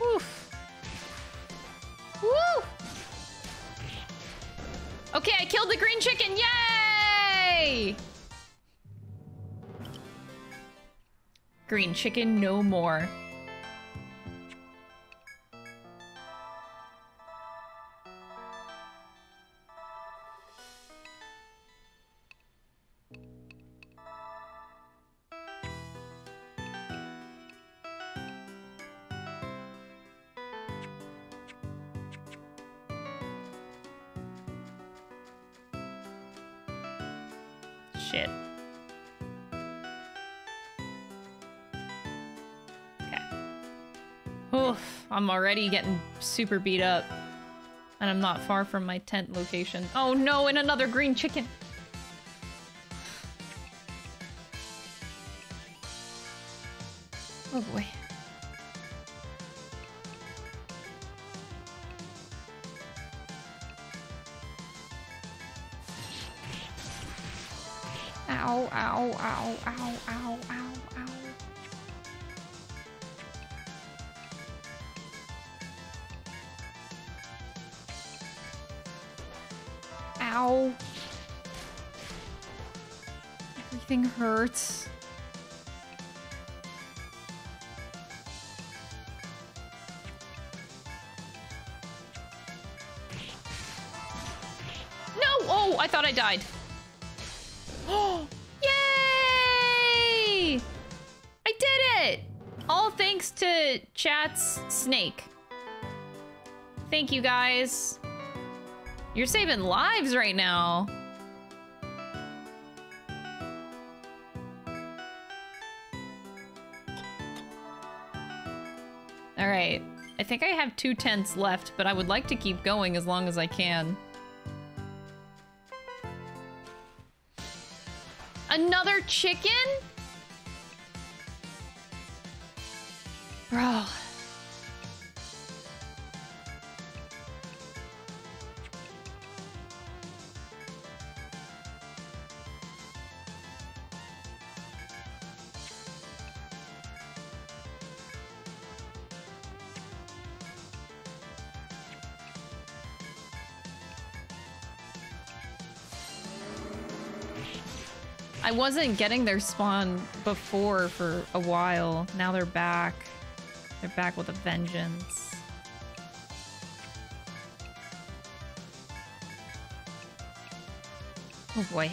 Woof. Woo! Okay, I killed the green chicken. Yay! Green chicken no more. I'm already getting super beat up. And I'm not far from my tent location. Oh no, and another green chicken! hurts. No! Oh, I thought I died. Oh! Yay! I did it! All thanks to Chat's snake. Thank you guys. You're saving lives right now. Think I have two tents left, but I would like to keep going as long as I can. Another chicken? Bro. Wasn't getting their spawn before for a while. Now they're back. They're back with a vengeance. Oh boy.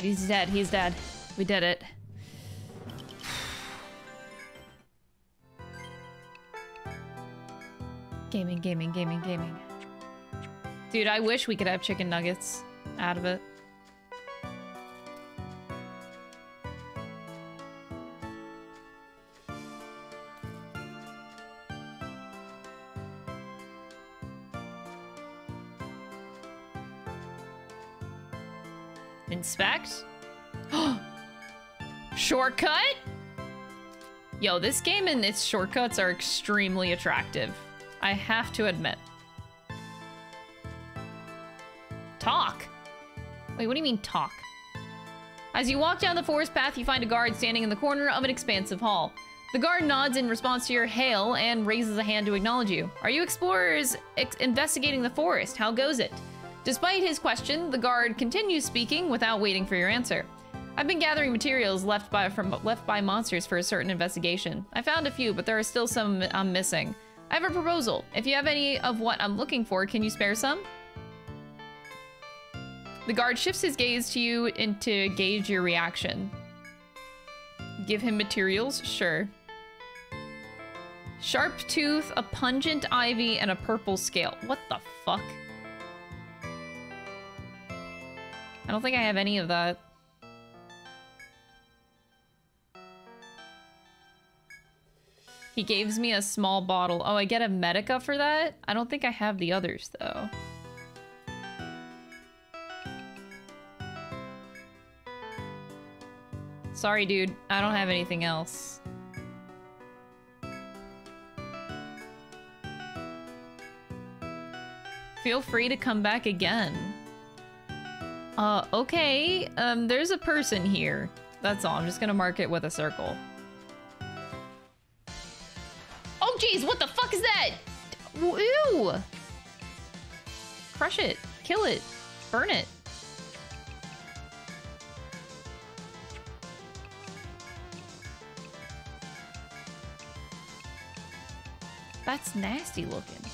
He's dead. He's dead. We did it. Gaming, gaming, gaming, gaming. Dude, I wish we could have chicken nuggets out of it. Yo, this game and its shortcuts are extremely attractive. I have to admit. Talk? Wait, what do you mean talk? As you walk down the forest path, you find a guard standing in the corner of an expansive hall. The guard nods in response to your hail and raises a hand to acknowledge you. Are you explorers ex investigating the forest? How goes it? Despite his question, the guard continues speaking without waiting for your answer. I've been gathering materials left by from left by monsters for a certain investigation. I found a few, but there are still some I'm missing. I have a proposal. If you have any of what I'm looking for, can you spare some? The guard shifts his gaze to you and to gauge your reaction. Give him materials? Sure. Sharp tooth, a pungent ivy, and a purple scale. What the fuck? I don't think I have any of that. He gives me a small bottle. Oh, I get a Medica for that? I don't think I have the others, though. Sorry, dude. I don't have anything else. Feel free to come back again. Uh, okay. Um, there's a person here. That's all. I'm just gonna mark it with a circle. Jeez. What the fuck is that? Ew. Crush it. Kill it. Burn it. That's nasty looking.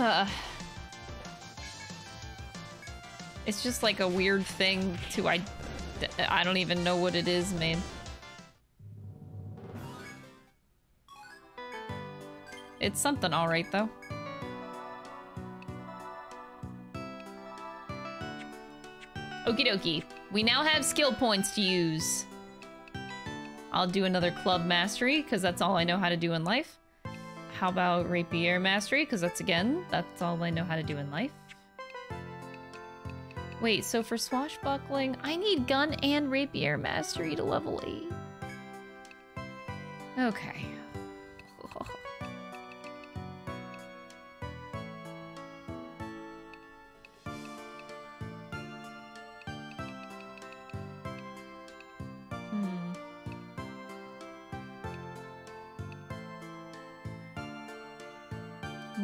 it's just like a weird thing to I I don't even know what it is, man. It's something alright though. Okie dokie. We now have skill points to use. I'll do another club mastery, because that's all I know how to do in life. How about rapier mastery? Because that's again, that's all I know how to do in life. Wait, so for swashbuckling, I need gun and rapier mastery to level 8. Okay.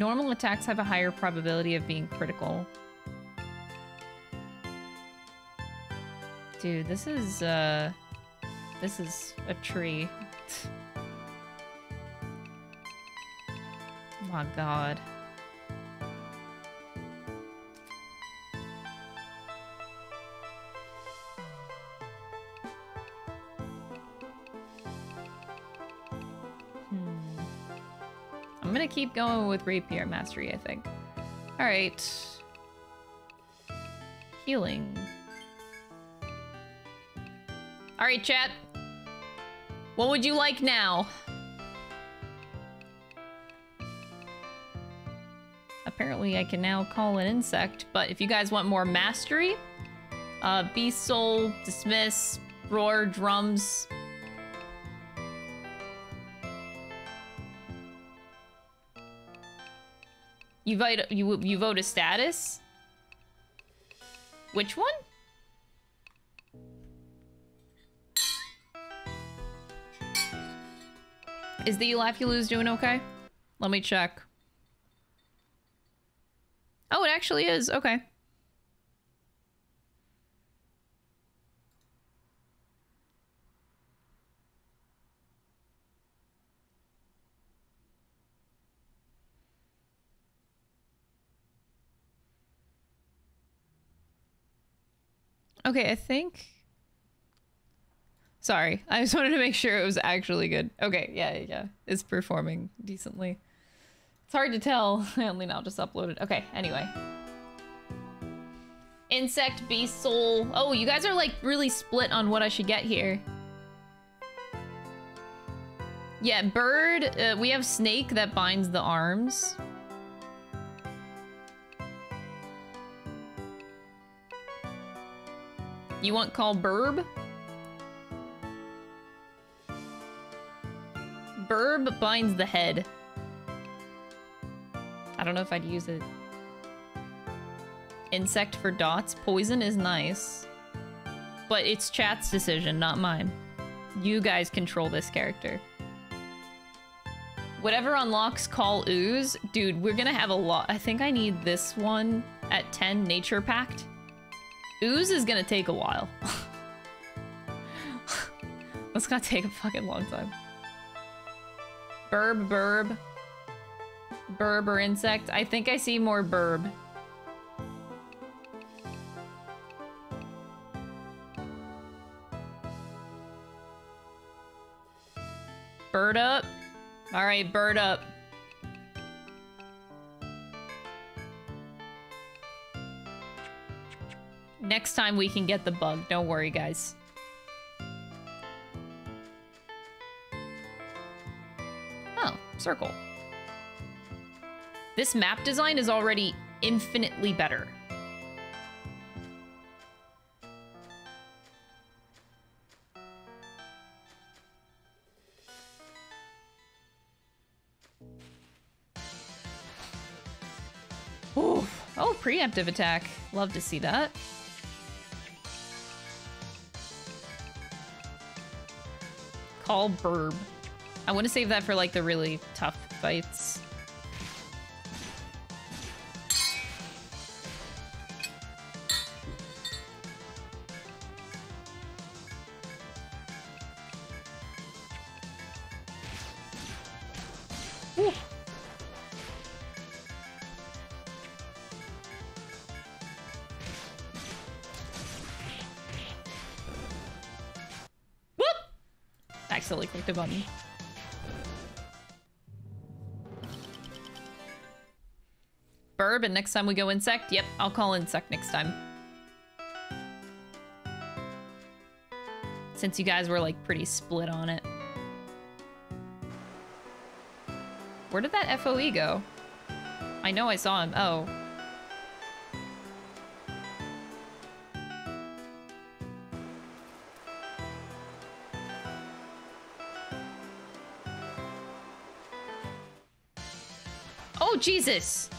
Normal attacks have a higher probability of being critical. Dude, this is, uh... This is a tree. My god. Gonna keep going with Rapier Mastery, I think. Alright. Healing. Alright, chat. What would you like now? Apparently I can now call an insect, but if you guys want more mastery, uh, Beast Soul, Dismiss, Roar, Drums. You vote, you, you vote a status? Which one? Is the Elafulus doing okay? Let me check. Oh, it actually is. Okay. Okay, I think... Sorry, I just wanted to make sure it was actually good. Okay, yeah, yeah. It's performing decently. It's hard to tell. I only now just uploaded. Okay, anyway. Insect, beast, soul. Oh, you guys are like really split on what I should get here. Yeah, bird. Uh, we have snake that binds the arms. You want call burb? Burb binds the head. I don't know if I'd use it. Insect for dots. Poison is nice. But it's chat's decision, not mine. You guys control this character. Whatever unlocks Call Ooze, dude, we're gonna have a lot. I think I need this one at 10 Nature Pact. Ooze is gonna take a while. That's gonna take a fucking long time. Burb, burb. Burb or insect. I think I see more burb. Bird up. Alright, bird up. Next time we can get the bug. Don't worry, guys. Oh, circle. This map design is already infinitely better. Oof. Oh, preemptive attack. Love to see that. Call Burb. I want to save that for like the really tough fights. herb, and next time we go insect, yep, I'll call insect next time. Since you guys were, like, pretty split on it. Where did that FOE go? I know I saw him. Oh. oh Jesus!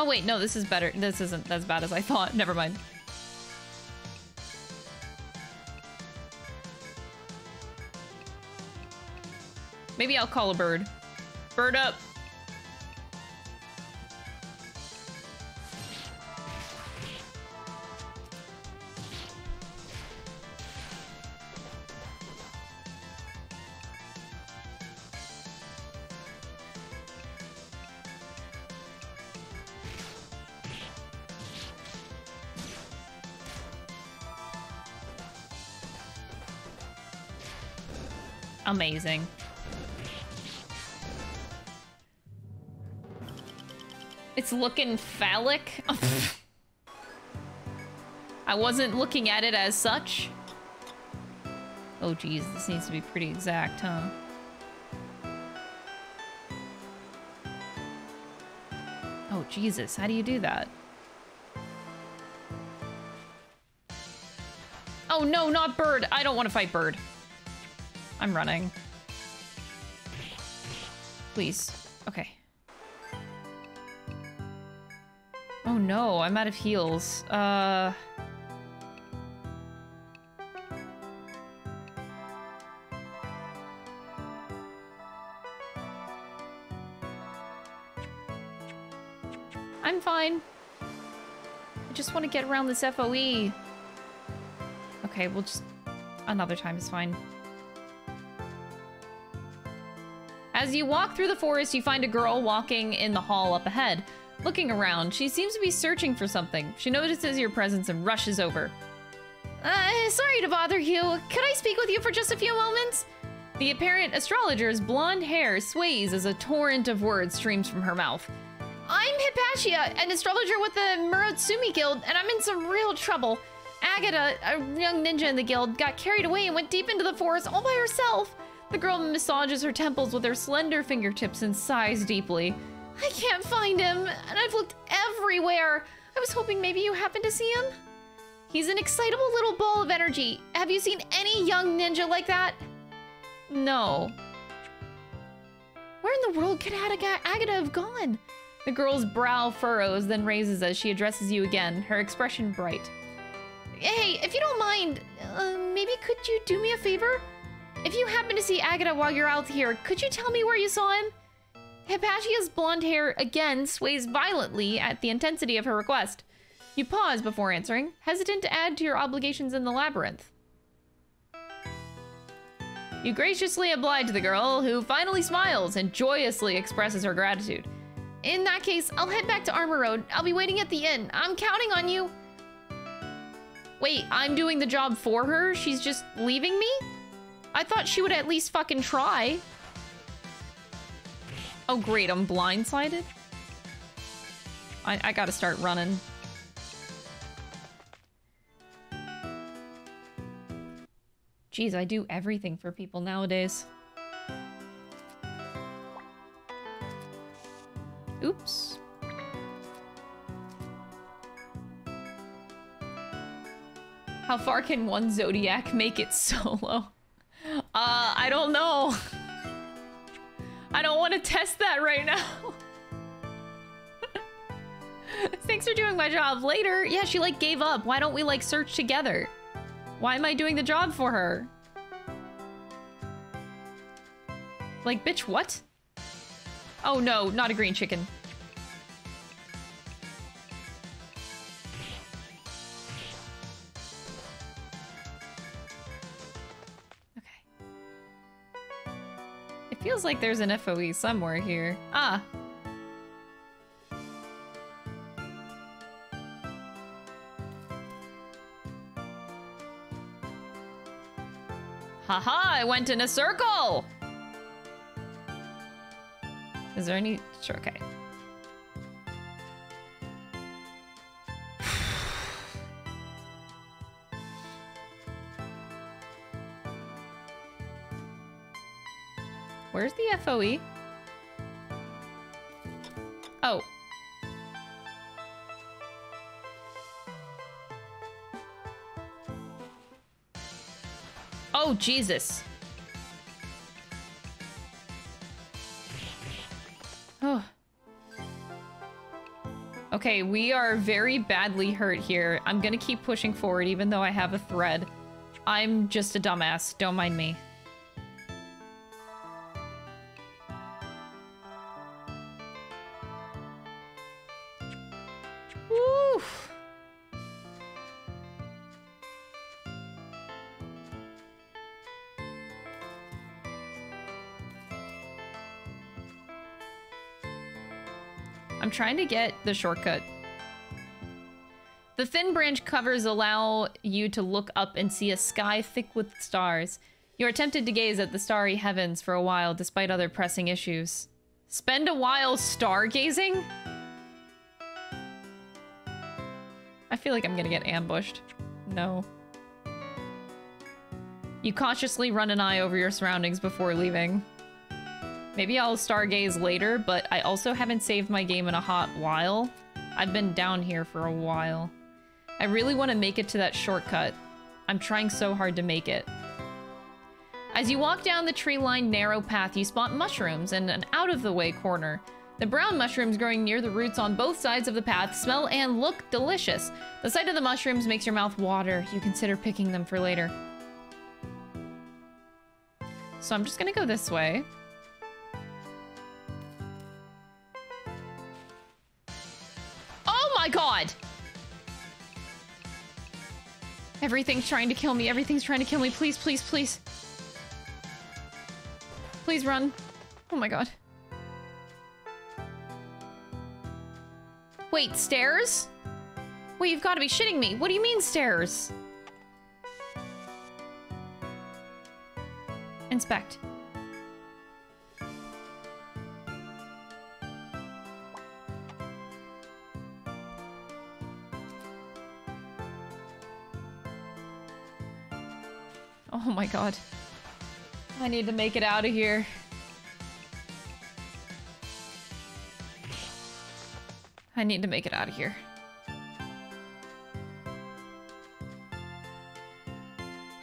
Oh, wait, no, this is better. This isn't as bad as I thought. Never mind. Maybe I'll call a bird. Bird up! Amazing. It's looking phallic. I wasn't looking at it as such. Oh geez, this needs to be pretty exact, huh? Oh Jesus, how do you do that? Oh no, not Bird! I don't want to fight Bird. I'm running. Please. Okay. Oh no, I'm out of heals. Uh... I'm fine. I just want to get around this FOE. Okay, we'll just... Another time is fine. As you walk through the forest, you find a girl walking in the hall up ahead. Looking around, she seems to be searching for something. She notices your presence and rushes over. Uh, sorry to bother you. Could I speak with you for just a few moments? The apparent astrologer's blonde hair sways as a torrent of words streams from her mouth. I'm Hypatia, an astrologer with the Muratsumi Guild, and I'm in some real trouble. Agata, a young ninja in the guild, got carried away and went deep into the forest all by herself. The girl massages her temples with her slender fingertips and sighs deeply. I can't find him, and I've looked everywhere. I was hoping maybe you happened to see him. He's an excitable little ball of energy. Have you seen any young ninja like that? No. Where in the world could Aga Agata have gone? The girl's brow furrows, then raises as she addresses you again, her expression bright. Hey, if you don't mind, uh, maybe could you do me a favor? If you happen to see Agata while you're out here, could you tell me where you saw him? Hypatia's blonde hair again sways violently at the intensity of her request. You pause before answering, hesitant to add to your obligations in the labyrinth. You graciously oblige the girl, who finally smiles and joyously expresses her gratitude. In that case, I'll head back to Armoroad. I'll be waiting at the inn. I'm counting on you. Wait, I'm doing the job for her? She's just leaving me? I thought she would at least fucking try. Oh great, I'm blindsided? I, I gotta start running. Jeez, I do everything for people nowadays. Oops. How far can one Zodiac make it solo? Uh, I don't know. I don't want to test that right now. Thanks for doing my job. Later. Yeah, she like gave up. Why don't we like search together? Why am I doing the job for her? Like, bitch, what? Oh no, not a green chicken. Feels like there's an FOE somewhere here. Ah. Haha, I went in a circle! Is there any... Sure, okay. Where's the FOE? Oh. Oh, Jesus. Oh, Okay, we are very badly hurt here. I'm gonna keep pushing forward even though I have a thread. I'm just a dumbass. Don't mind me. Trying to get the shortcut. The thin branch covers allow you to look up and see a sky thick with stars. You are tempted to gaze at the starry heavens for a while, despite other pressing issues. Spend a while stargazing? I feel like I'm gonna get ambushed. No. You cautiously run an eye over your surroundings before leaving. Maybe I'll stargaze later, but I also haven't saved my game in a hot while. I've been down here for a while. I really want to make it to that shortcut. I'm trying so hard to make it. As you walk down the tree-lined narrow path, you spot mushrooms in an out-of-the-way corner. The brown mushrooms growing near the roots on both sides of the path smell and look delicious. The sight of the mushrooms makes your mouth water. You consider picking them for later. So I'm just gonna go this way. My god! Everything's trying to kill me. Everything's trying to kill me. Please, please, please. Please run. Oh my god. Wait, stairs? Wait, you've got to be shitting me. What do you mean stairs? Inspect. Oh my god. I need to make it out of here. I need to make it out of here.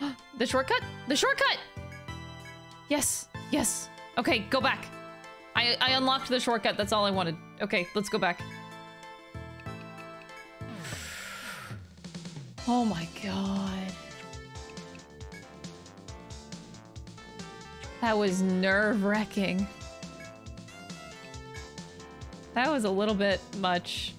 the shortcut? The shortcut! Yes, yes. Okay, go back. I, I unlocked the shortcut, that's all I wanted. Okay, let's go back. Oh my god. That was nerve-wracking. That was a little bit much.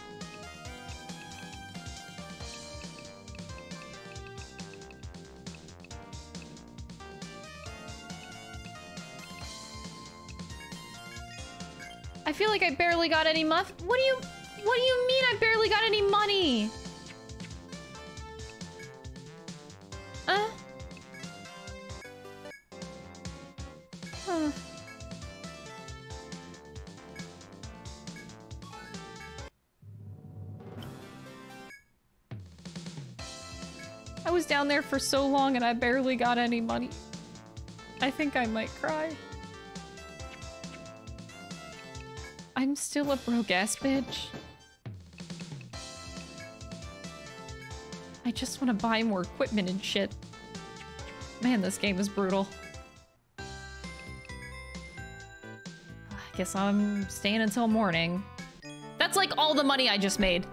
I feel like I barely got any muff. What do you, what do you mean I barely got any money? Down there for so long and I barely got any money. I think I might cry. I'm still a broke ass bitch. I just want to buy more equipment and shit. Man, this game is brutal. I guess I'm staying until morning. That's like all the money I just made.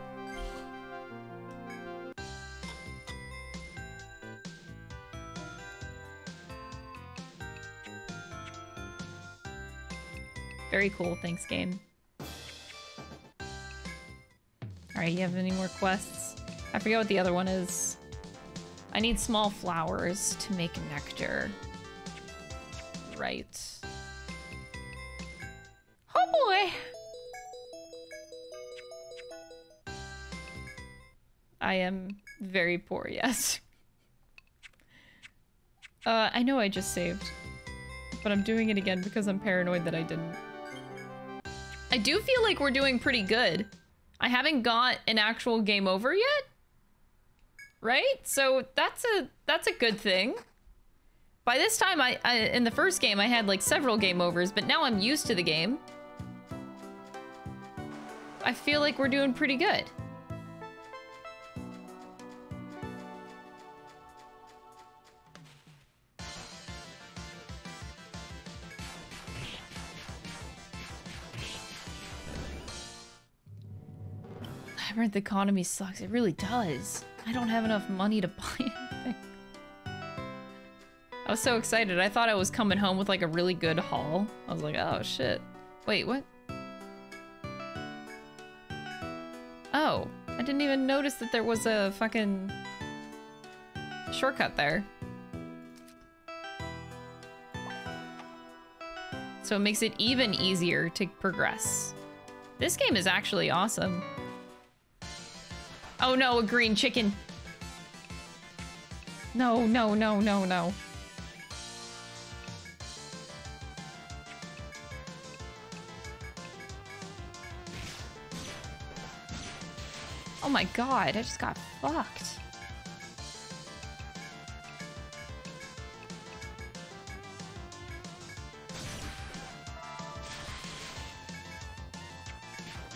Very cool, thanks game. Alright, you have any more quests? I forget what the other one is. I need small flowers to make nectar. Right. Oh boy! I am very poor, yes. Uh, I know I just saved. But I'm doing it again because I'm paranoid that I didn't. I do feel like we're doing pretty good. I haven't got an actual game over yet. Right? So that's a that's a good thing. By this time, I, I in the first game, I had like several game overs, but now I'm used to the game. I feel like we're doing pretty good. Labyrinth economy sucks. It really does. I don't have enough money to buy anything. I was so excited. I thought I was coming home with like a really good haul. I was like, oh shit. Wait, what? Oh, I didn't even notice that there was a fucking shortcut there. So it makes it even easier to progress. This game is actually awesome. Oh no, a green chicken. No, no, no, no, no. Oh my god, I just got fucked.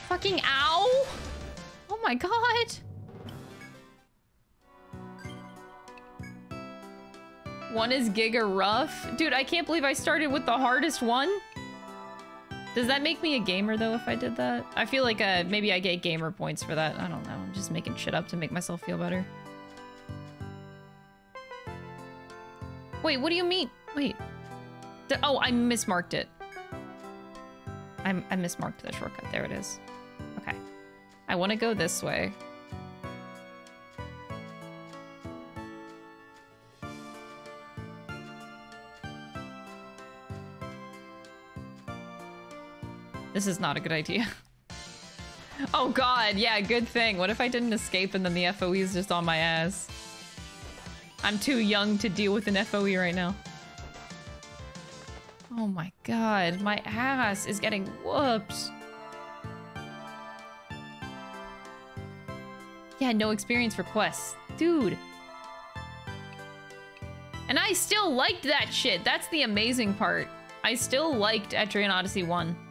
Fucking ow! Oh my god! One is giga rough. Dude, I can't believe I started with the hardest one. Does that make me a gamer though if I did that? I feel like uh, maybe I get gamer points for that. I don't know. I'm just making shit up to make myself feel better. Wait, what do you mean? Wait. Oh, I mismarked it. I, I mismarked the shortcut. There it is. Okay. I want to go this way. This is not a good idea. oh god, yeah, good thing. What if I didn't escape and then the FOE is just on my ass? I'm too young to deal with an FOE right now. Oh my god, my ass is getting whooped. Yeah, no experience for quests. Dude. And I still liked that shit. That's the amazing part. I still liked Etrian Odyssey 1.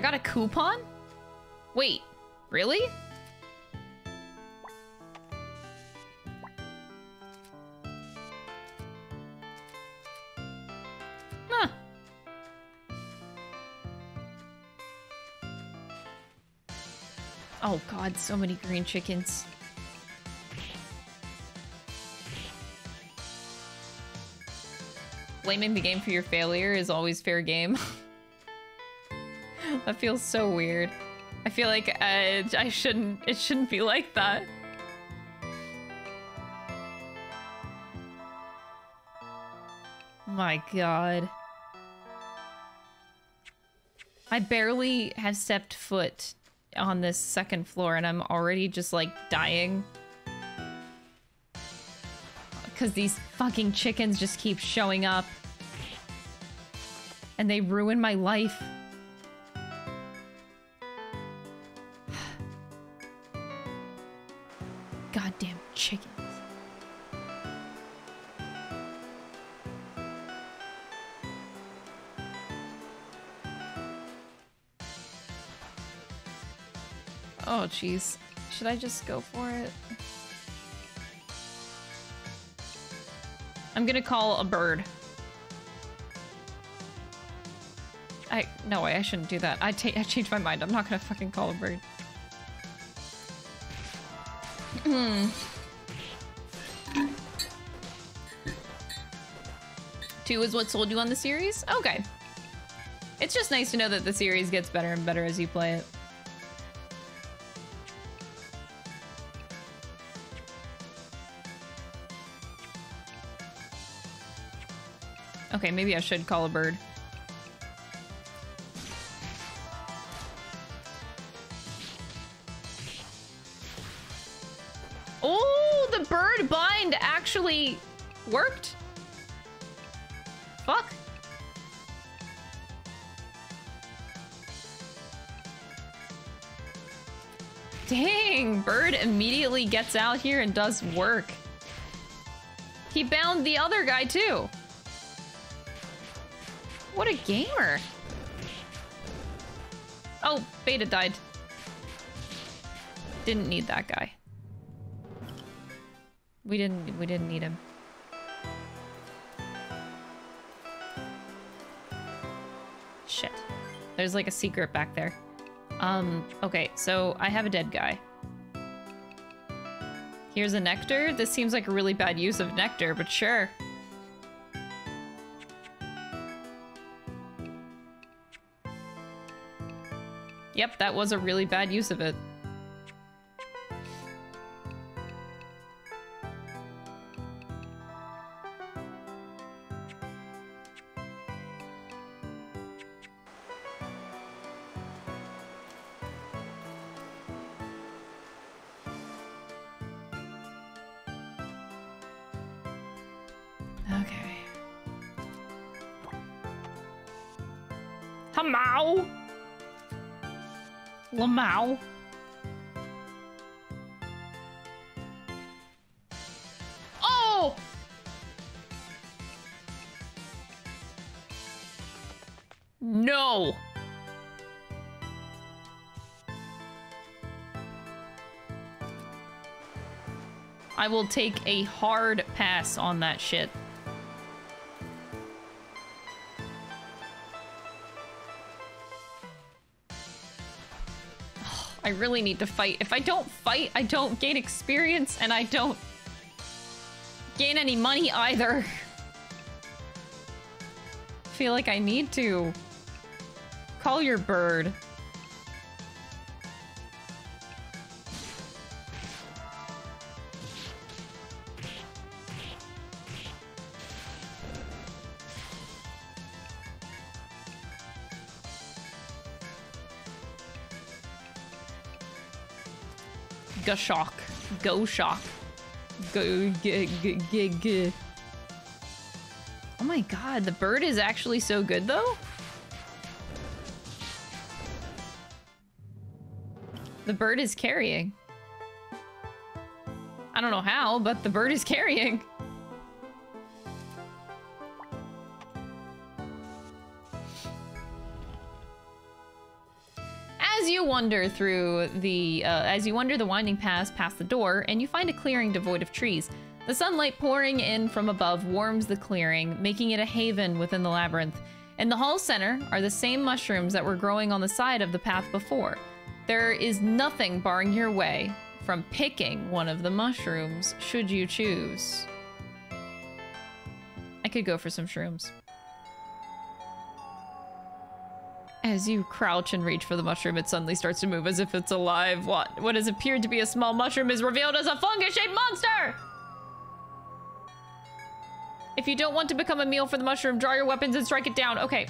I got a coupon? Wait, really? Huh. Oh god, so many green chickens. Blaming the game for your failure is always fair game. that feels so weird. I feel like uh, I shouldn't. It shouldn't be like that. My god. I barely have stepped foot on this second floor and I'm already just like dying. Because these fucking chickens just keep showing up. And they ruin my life. Jeez. Should I just go for it? I'm gonna call a bird. I- no way, I shouldn't do that. I, I changed my mind. I'm not gonna fucking call a bird. Hmm. Two is what sold you on the series? Okay. It's just nice to know that the series gets better and better as you play it. Maybe I should call a bird. Oh, the bird bind actually worked. Fuck. Dang, bird immediately gets out here and does work. He bound the other guy too. A gamer. Oh, Beta died. Didn't need that guy. We didn't we didn't need him. Shit. There's like a secret back there. Um, okay, so I have a dead guy. Here's a nectar. This seems like a really bad use of nectar, but sure. Yep, that was a really bad use of it. I will take a hard pass on that shit. I really need to fight. If I don't fight, I don't gain experience and I don't gain any money either. feel like I need to. Call your bird. Gashok. Go shock. Go g g g g. Oh my god, the bird is actually so good though? The bird is carrying. I don't know how, but the bird is carrying. Wander through the, uh, as you wander the winding paths past the door, and you find a clearing devoid of trees. The sunlight pouring in from above warms the clearing, making it a haven within the labyrinth. In the hall center are the same mushrooms that were growing on the side of the path before. There is nothing barring your way from picking one of the mushrooms, should you choose. I could go for some shrooms. As you crouch and reach for the mushroom, it suddenly starts to move as if it's alive. What? What has appeared to be a small mushroom is revealed as a fungus-shaped monster! If you don't want to become a meal for the mushroom, draw your weapons and strike it down. Okay.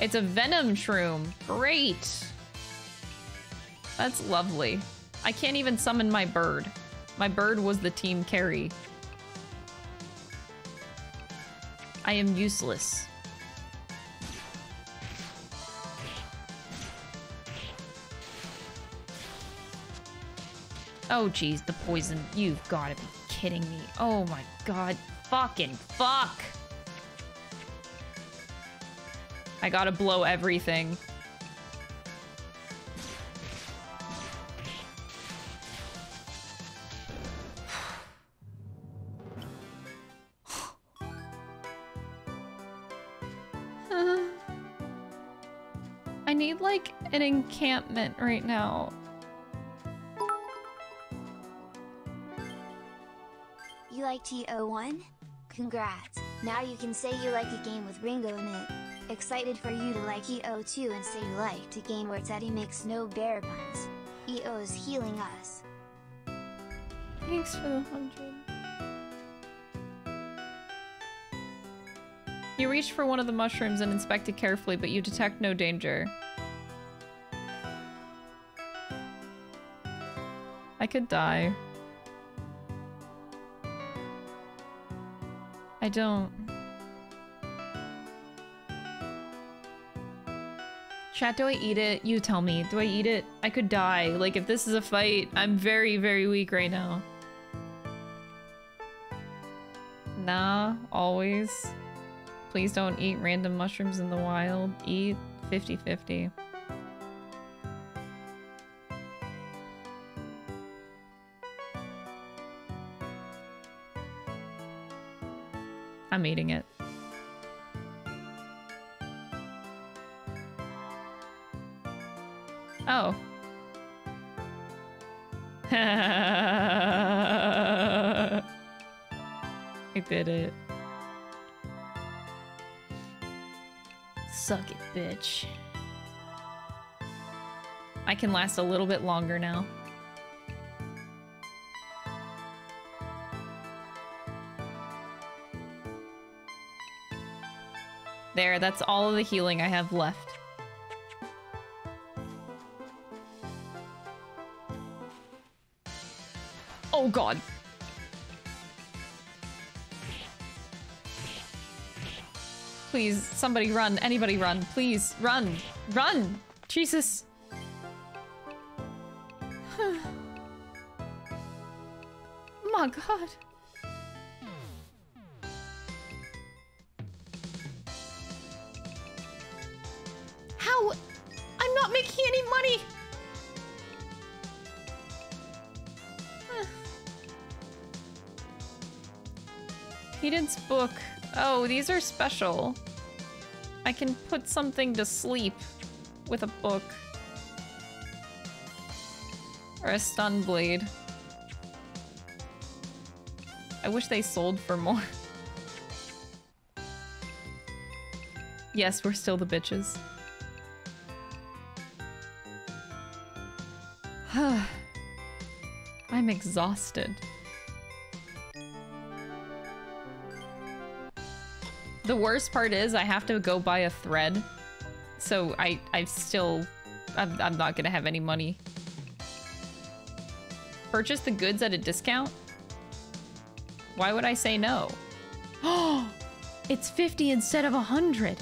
It's a venom shroom. Great. That's lovely. I can't even summon my bird. My bird was the team carry. I am useless. Oh, geez, the poison. You've got to be kidding me. Oh my god. Fucking fuck. I gotta blow everything. I need like an encampment right now. Like EO1? Congrats. Now you can say you like a game with Ringo in it. Excited for you to like EO2 and say you liked a game where Teddy makes no bear puns. EO is healing us. Thanks for the hundred. You reach for one of the mushrooms and inspect it carefully, but you detect no danger. I could die. I don't. Chat, do I eat it? You tell me. Do I eat it? I could die. Like, if this is a fight, I'm very, very weak right now. Nah, always. Please don't eat random mushrooms in the wild. Eat 50-50. I'm eating it. Oh. I did it. Suck it, bitch. I can last a little bit longer now. There, that's all of the healing I have left. Oh god. Please, somebody run. Anybody run. Please, run. Run! Jesus. My god. I'm not making any money! Eden's book. Oh, these are special. I can put something to sleep with a book. Or a stun blade. I wish they sold for more. yes, we're still the bitches. I'm exhausted. The worst part is I have to go buy a thread. So I, I still, I'm, I'm not gonna have any money. Purchase the goods at a discount? Why would I say no? Oh, it's 50 instead of 100.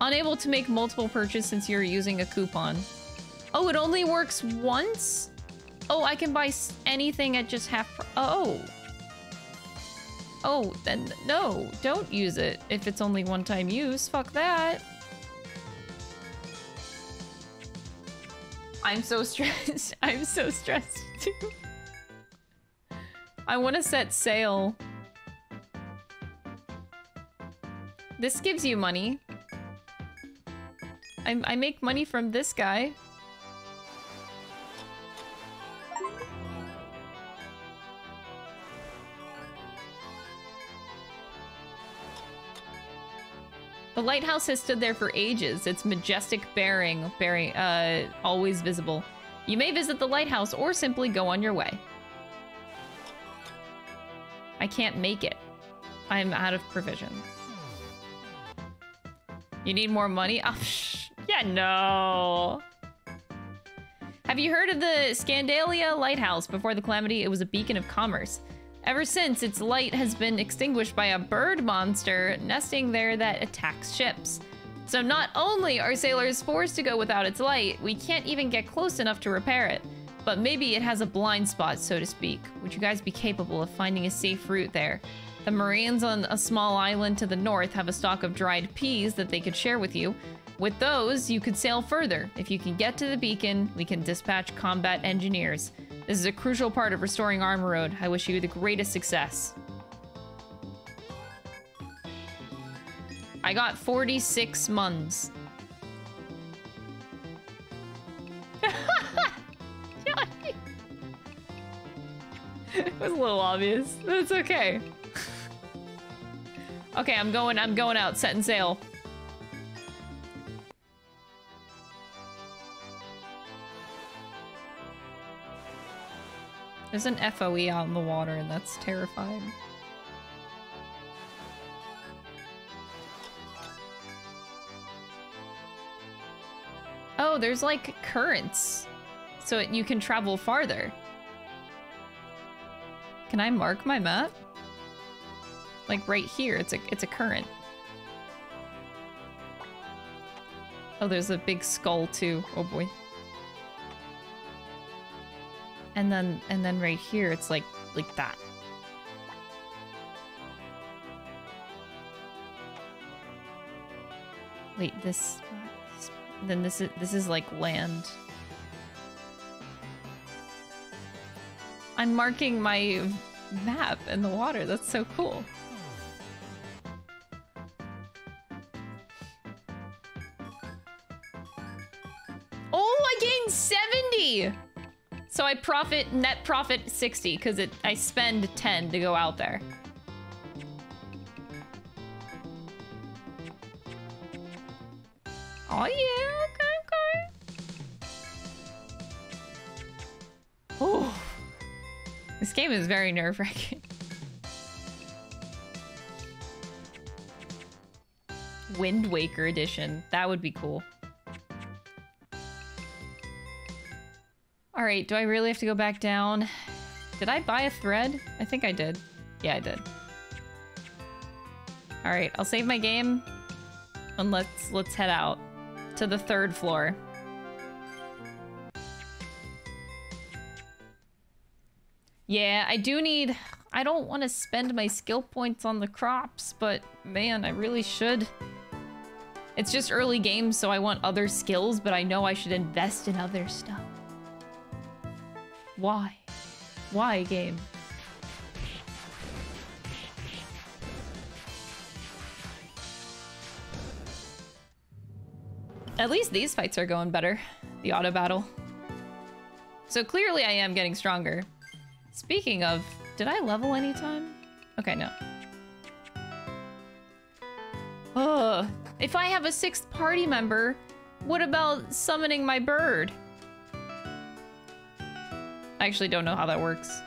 Unable to make multiple purchases since you're using a coupon. Oh, it only works once? Oh, I can buy anything at just half Oh. Oh, then no, don't use it if it's only one time use. Fuck that. I'm so stressed. I'm so stressed. I want to set sail. This gives you money. I, I make money from this guy. The lighthouse has stood there for ages, its majestic bearing, bearing uh, always visible. You may visit the lighthouse or simply go on your way. I can't make it. I'm out of provisions. You need more money? Oh. Yeah, no. Have you heard of the Scandalia Lighthouse? Before the calamity, it was a beacon of commerce. Ever since, its light has been extinguished by a bird monster nesting there that attacks ships. So not only are sailors forced to go without its light, we can't even get close enough to repair it. But maybe it has a blind spot, so to speak. Would you guys be capable of finding a safe route there? The Marines on a small island to the north have a stock of dried peas that they could share with you. With those, you could sail further. If you can get to the beacon, we can dispatch combat engineers. This is a crucial part of restoring Armoroad. I wish you the greatest success. I got 46 muns. it was a little obvious. That's okay. okay, I'm going I'm going out, setting sail. There's an FOE out in the water, and that's terrifying. Oh, there's like currents, so it, you can travel farther. Can I mark my map? Like right here, it's a it's a current. Oh, there's a big skull too. Oh boy. And then and then right here it's like like that. Wait, this... Then this is this is like land. I'm marking my map in the water. That's so cool. Oh, I gained 70! So I profit, net profit 60, because it I spend 10 to go out there. Oh yeah, okay, okay. Oh. This game is very nerve-wracking. Wind Waker edition. That would be cool. All right, do I really have to go back down? Did I buy a thread? I think I did. Yeah, I did. All right, I'll save my game and let's let's head out to the third floor. Yeah, I do need... I don't want to spend my skill points on the crops, but man, I really should. It's just early game, so I want other skills, but I know I should invest in other stuff. Why? Why, game? At least these fights are going better. The auto battle. So clearly I am getting stronger. Speaking of, did I level anytime? Okay, no. Oh, if I have a sixth party member, what about summoning my bird? I actually don't know how that works.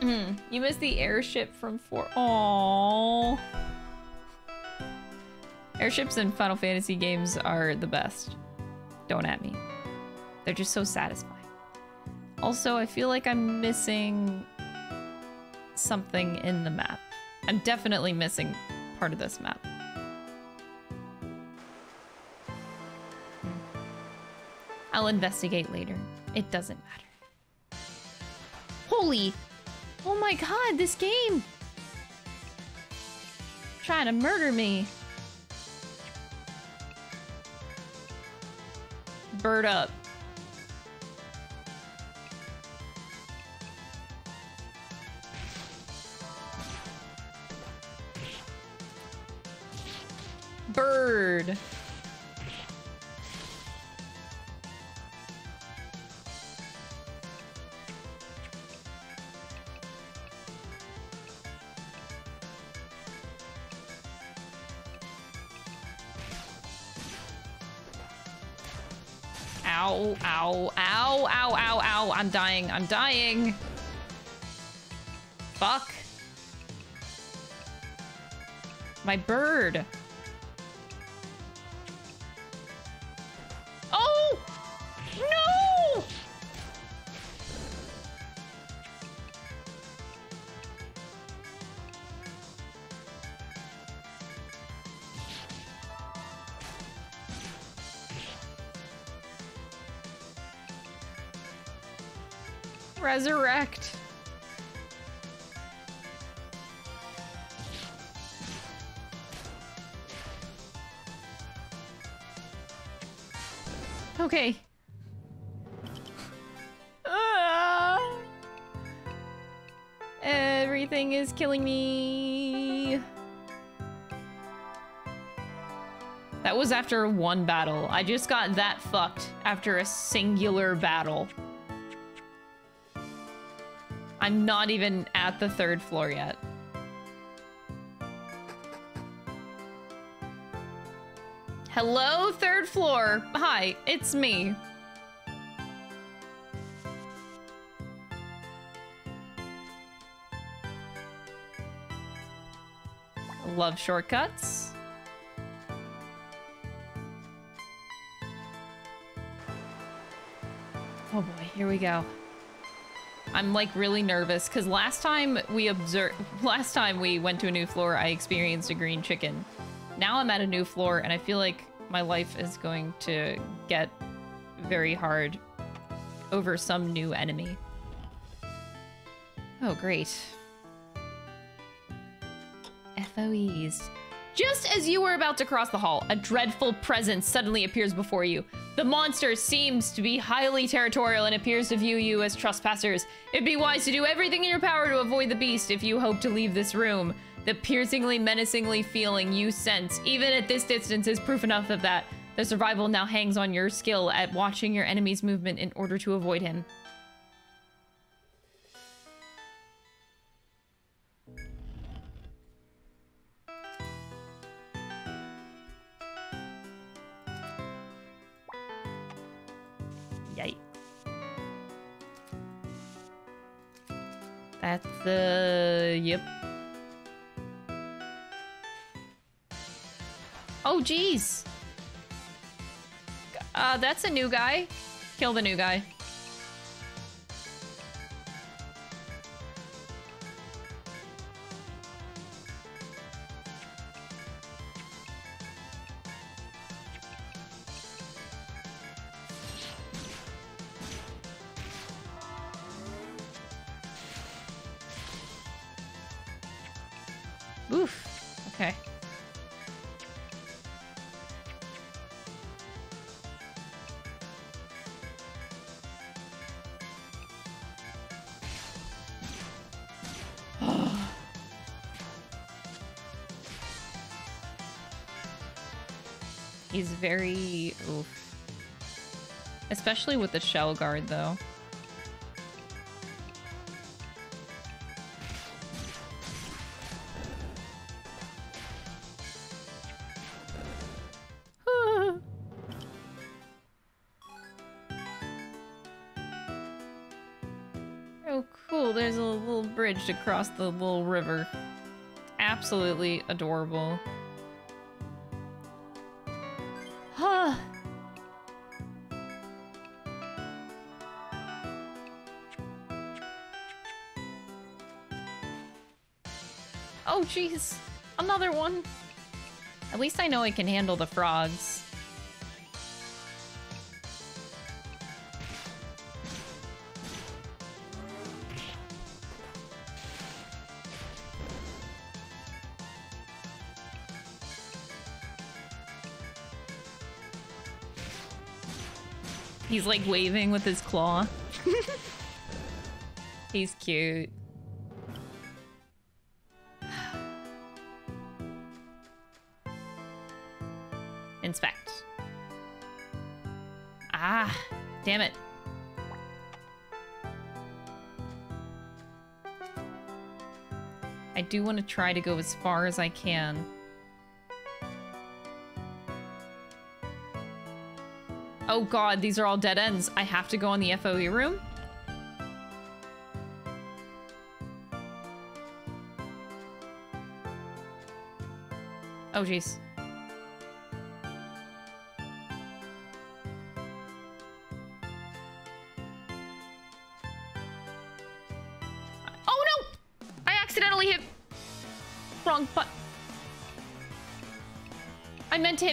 Mm-hmm. you missed the airship from four. Aww. Airships in Final Fantasy games are the best. Don't at me. They're just so satisfying. Also, I feel like I'm missing something in the map. I'm definitely missing part of this map. I'll investigate later. It doesn't matter. Holy! Oh my god, this game! Trying to murder me. Bird up. Bird. Ow, ow, ow, ow, ow, ow. I'm dying. I'm dying. Fuck. My bird. Resurrect. Okay. Ah. Everything is killing me. That was after one battle. I just got that fucked after a singular battle. I'm not even at the third floor yet. Hello, third floor. Hi, it's me. Love shortcuts. Oh boy, here we go. I'm like really nervous because last time we observed, last time we went to a new floor, I experienced a green chicken. Now I'm at a new floor and I feel like my life is going to get very hard over some new enemy. Oh, great. FOEs. Just as you were about to cross the hall, a dreadful presence suddenly appears before you. The monster seems to be highly territorial and appears to view you as trespassers. It'd be wise to do everything in your power to avoid the beast if you hope to leave this room. The piercingly, menacingly feeling you sense, even at this distance, is proof enough of that. The survival now hangs on your skill at watching your enemy's movement in order to avoid him. That's the... yep. Oh, jeez. Uh, that's a new guy. Kill the new guy. Very oof. Especially with the shell guard though. Oh, cool. There's a little bridge to cross the little river. Absolutely adorable. Jeez. Another one. At least I know I can handle the frogs. He's like waving with his claw. He's cute. Do want to try to go as far as I can. Oh god, these are all dead ends. I have to go in the FOE room? Oh jeez.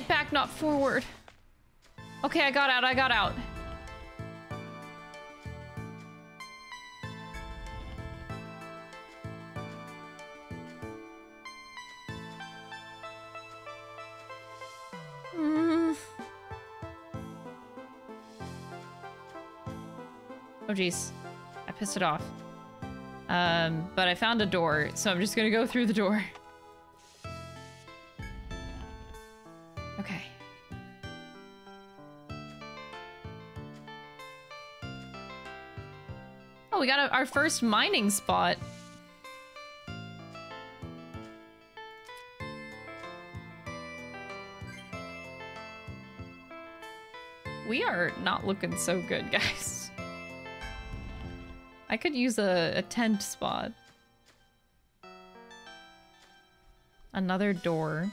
Back, not forward. Okay, I got out, I got out. Mm. Oh jeez. I pissed it off. Um, but I found a door, so I'm just gonna go through the door. we got a, our first mining spot. We are not looking so good, guys. I could use a, a tent spot. Another door.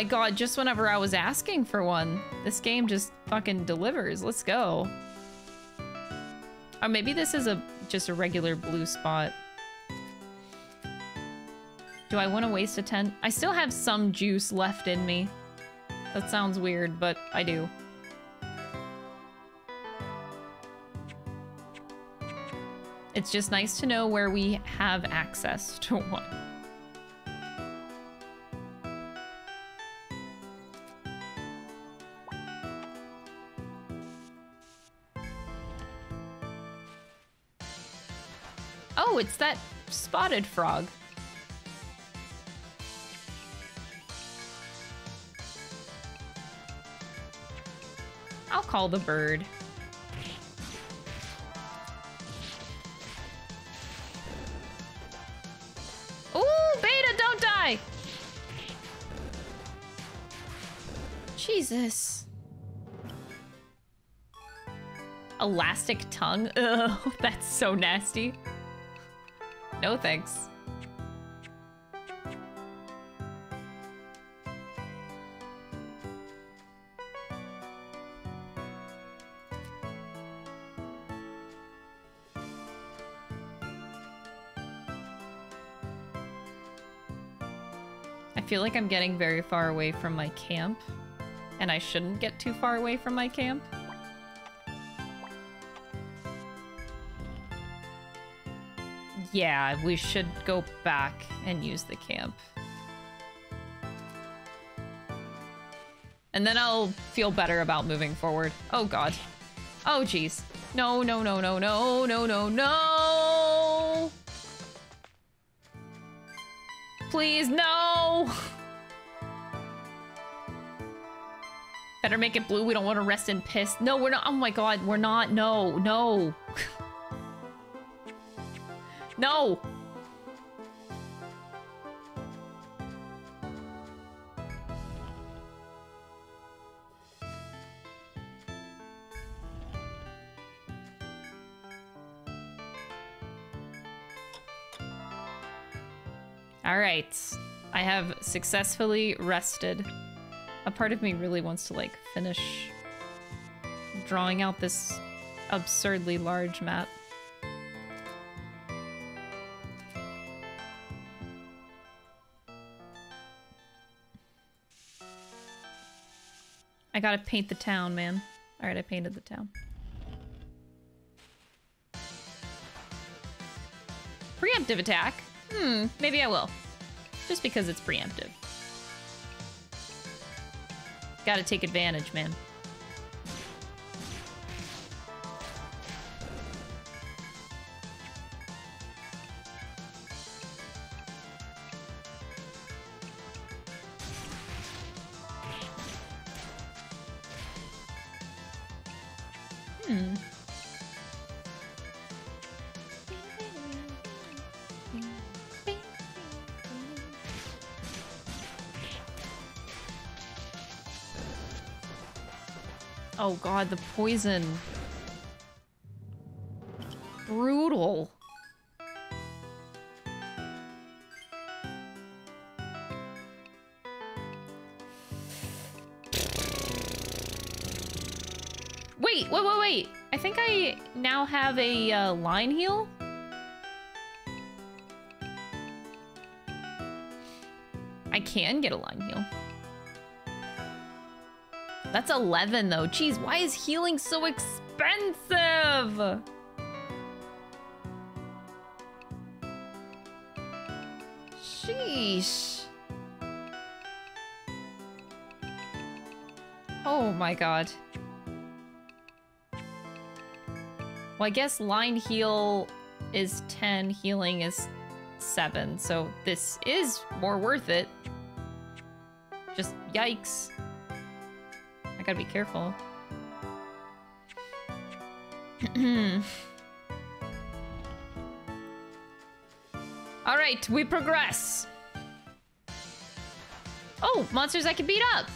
My god, just whenever I was asking for one, this game just fucking delivers. Let's go. Or maybe this is a just a regular blue spot. Do I want to waste a tent? I still have some juice left in me. That sounds weird, but I do. It's just nice to know where we have access to one. Spotted frog. I'll call the bird. Ooh, Beta, don't die! Jesus. Elastic tongue? Ugh, that's so nasty. No thanks. I feel like I'm getting very far away from my camp, and I shouldn't get too far away from my camp. Yeah, we should go back and use the camp. And then I'll feel better about moving forward. Oh god. Oh jeez. No, no, no, no, no, no, no, no! Please, no! Better make it blue. We don't want to rest in piss. No, we're not. Oh my god, we're not. No, no. no! All right. I have successfully rested. A part of me really wants to like finish drawing out this absurdly large map. I gotta paint the town, man. Alright, I painted the town. Preemptive attack? Hmm, maybe I will. Just because it's preemptive. Gotta take advantage, man. Oh god, the poison. Brutal. Wait, wait, wait, wait. I think I now have a uh, line heal. I can get a line heal. That's 11 though. Jeez, why is healing so expensive? Sheesh. Oh my god. Well, I guess line heal is 10, healing is 7, so this is more worth it. Just yikes. I gotta be careful. Alright, we progress. Oh, monsters I can beat up.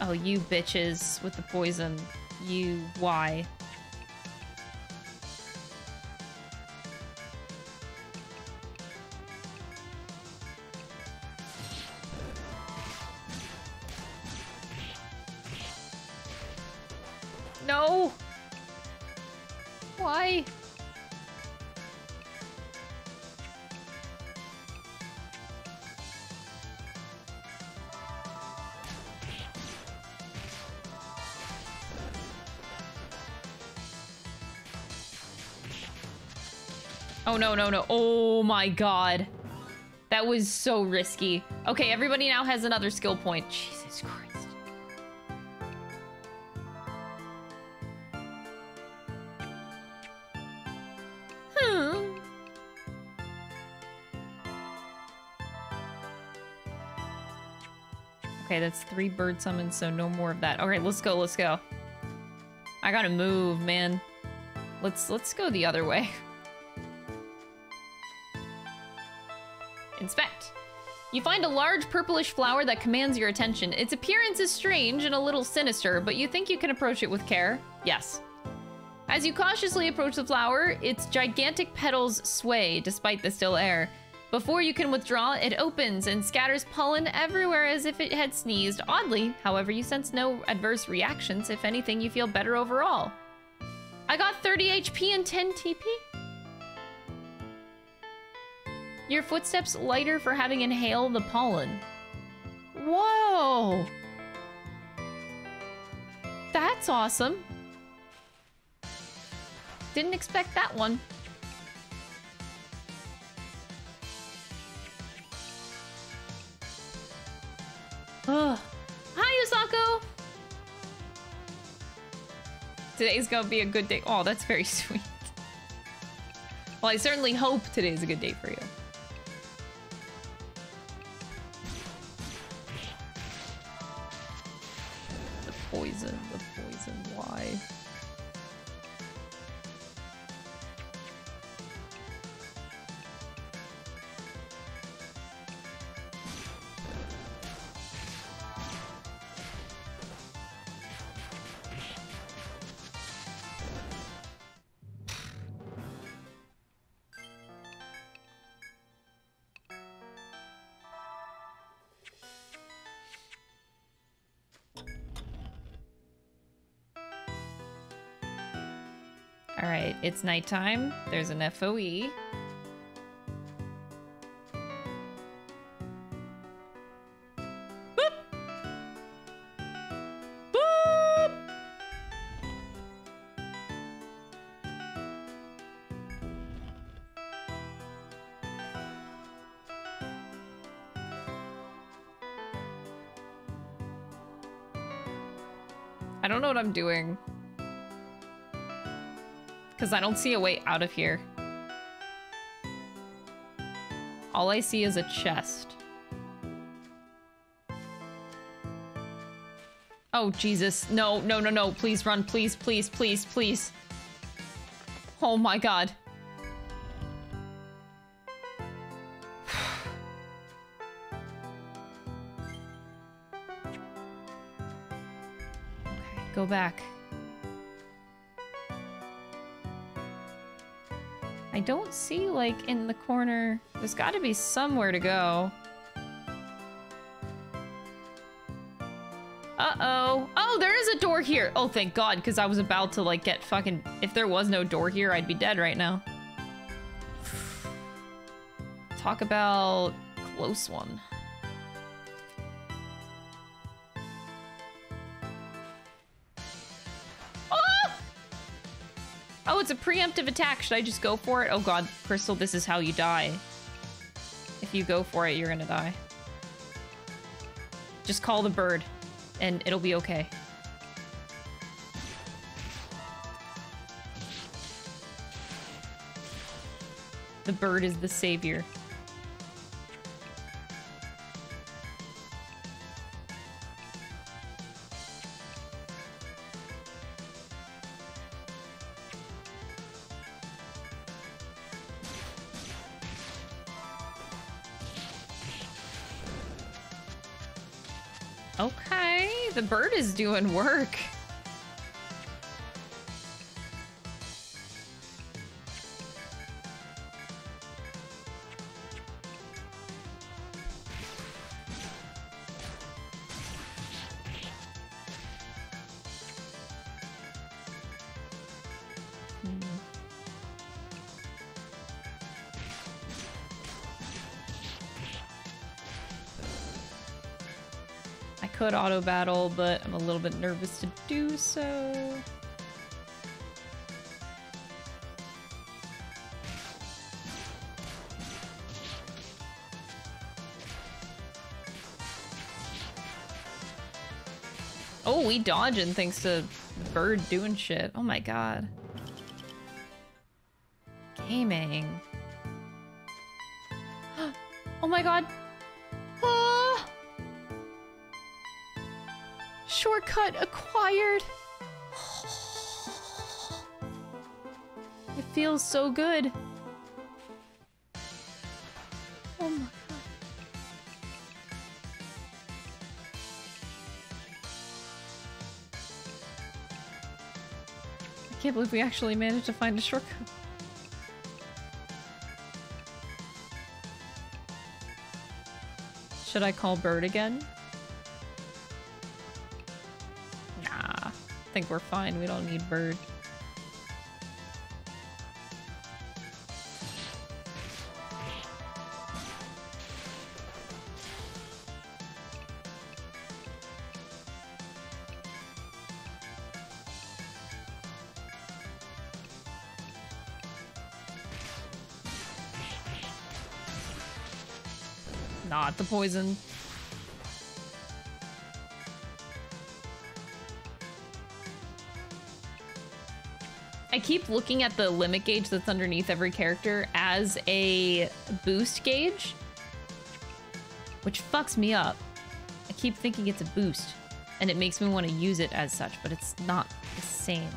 Oh, you bitches with the poison. You, why? No, no, no. Oh my god. That was so risky. Okay, everybody now has another skill point. Jesus Christ. Hmm. Okay, that's three bird summons, so no more of that. Alright, let's go, let's go. I gotta move, man. Let's let's go the other way. You find a large purplish flower that commands your attention. Its appearance is strange and a little sinister, but you think you can approach it with care? Yes. As you cautiously approach the flower, its gigantic petals sway despite the still air. Before you can withdraw, it opens and scatters pollen everywhere as if it had sneezed. Oddly, however, you sense no adverse reactions. If anything, you feel better overall. I got 30 HP and 10 TP. Your footsteps lighter for having inhaled the pollen. Whoa! That's awesome. Didn't expect that one. Ugh. Hi, Yusako! Today's gonna be a good day. Oh, that's very sweet. Well, I certainly hope today's a good day for you. It's nighttime. There's an. FOE. Boop. Boop. I don't know what I'm doing. Because I don't see a way out of here. All I see is a chest. Oh, Jesus. No, no, no, no. Please run. Please, please, please, please. Oh my god. okay, go back. Don't see, like, in the corner. There's got to be somewhere to go. Uh-oh. Oh, there is a door here. Oh, thank God, because I was about to, like, get fucking... If there was no door here, I'd be dead right now. Talk about close one. It's a preemptive attack. Should I just go for it? Oh god, Crystal, this is how you die. If you go for it, you're gonna die. Just call the bird, and it'll be okay. The bird is the savior. Doing work. auto battle, but I'm a little bit nervous to do so. Oh, we dodging thanks to bird doing shit. Oh my god. Gaming. oh my god, Shortcut acquired. It feels so good. Oh my god. I can't believe we actually managed to find a shortcut. Should I call Bird again? Think we're fine. We don't need Bird. Not the poison. Keep looking at the limit gauge that's underneath every character as a boost gauge, which fucks me up. I keep thinking it's a boost, and it makes me want to use it as such, but it's not the same.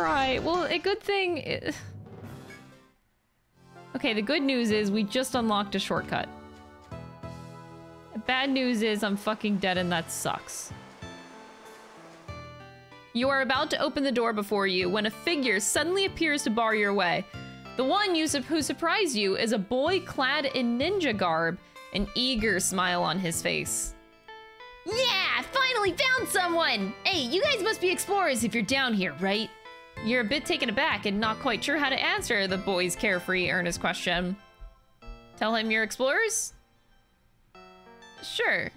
Cry. Well, a good thing. Is... Okay, the good news is we just unlocked a shortcut. The bad news is I'm fucking dead and that sucks. You are about to open the door before you when a figure suddenly appears to bar your way. The one sup- who surprised you is a boy clad in ninja garb, an eager smile on his face. Yeah, finally found someone! Hey, you guys must be explorers if you're down here, right? You're a bit taken aback and not quite sure how to answer the boy's carefree, earnest question. Tell him you're explorers? Sure.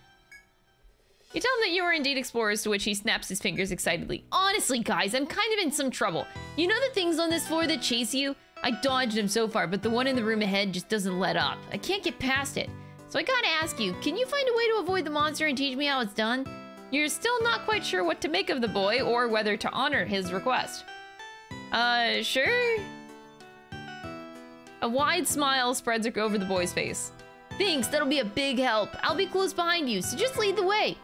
You tell him that you are indeed explorers, to which he snaps his fingers excitedly. Honestly, guys, I'm kind of in some trouble. You know the things on this floor that chase you? I dodged them so far, but the one in the room ahead just doesn't let up. I can't get past it. So I gotta ask you, can you find a way to avoid the monster and teach me how it's done? You're still not quite sure what to make of the boy or whether to honor his request. Uh, sure? A wide smile spreads over the boy's face. Thanks, that'll be a big help. I'll be close behind you, so just lead the way.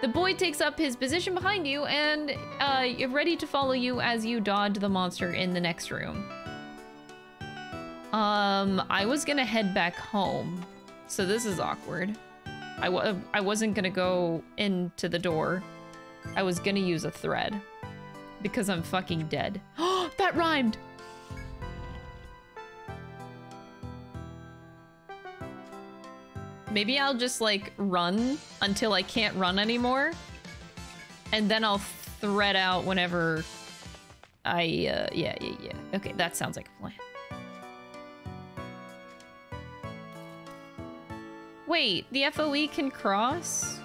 The boy takes up his position behind you and uh, ready to follow you as you dodge the monster in the next room. Um, I was gonna head back home, so this is awkward. I, wa I wasn't gonna go into the door. I was gonna use a thread because I'm fucking dead. Oh, that rhymed! Maybe I'll just like run until I can't run anymore. And then I'll thread out whenever I, uh, yeah, yeah, yeah. Okay, that sounds like a plan. Wait, the FOE can cross?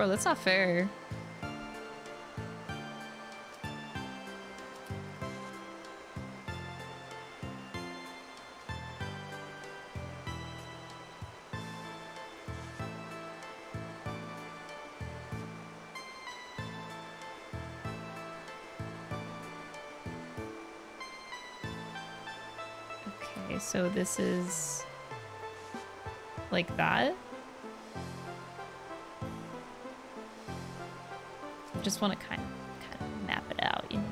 Bro, that's not fair. Okay, so this is like that. I just want to kind of kind of map it out, you know.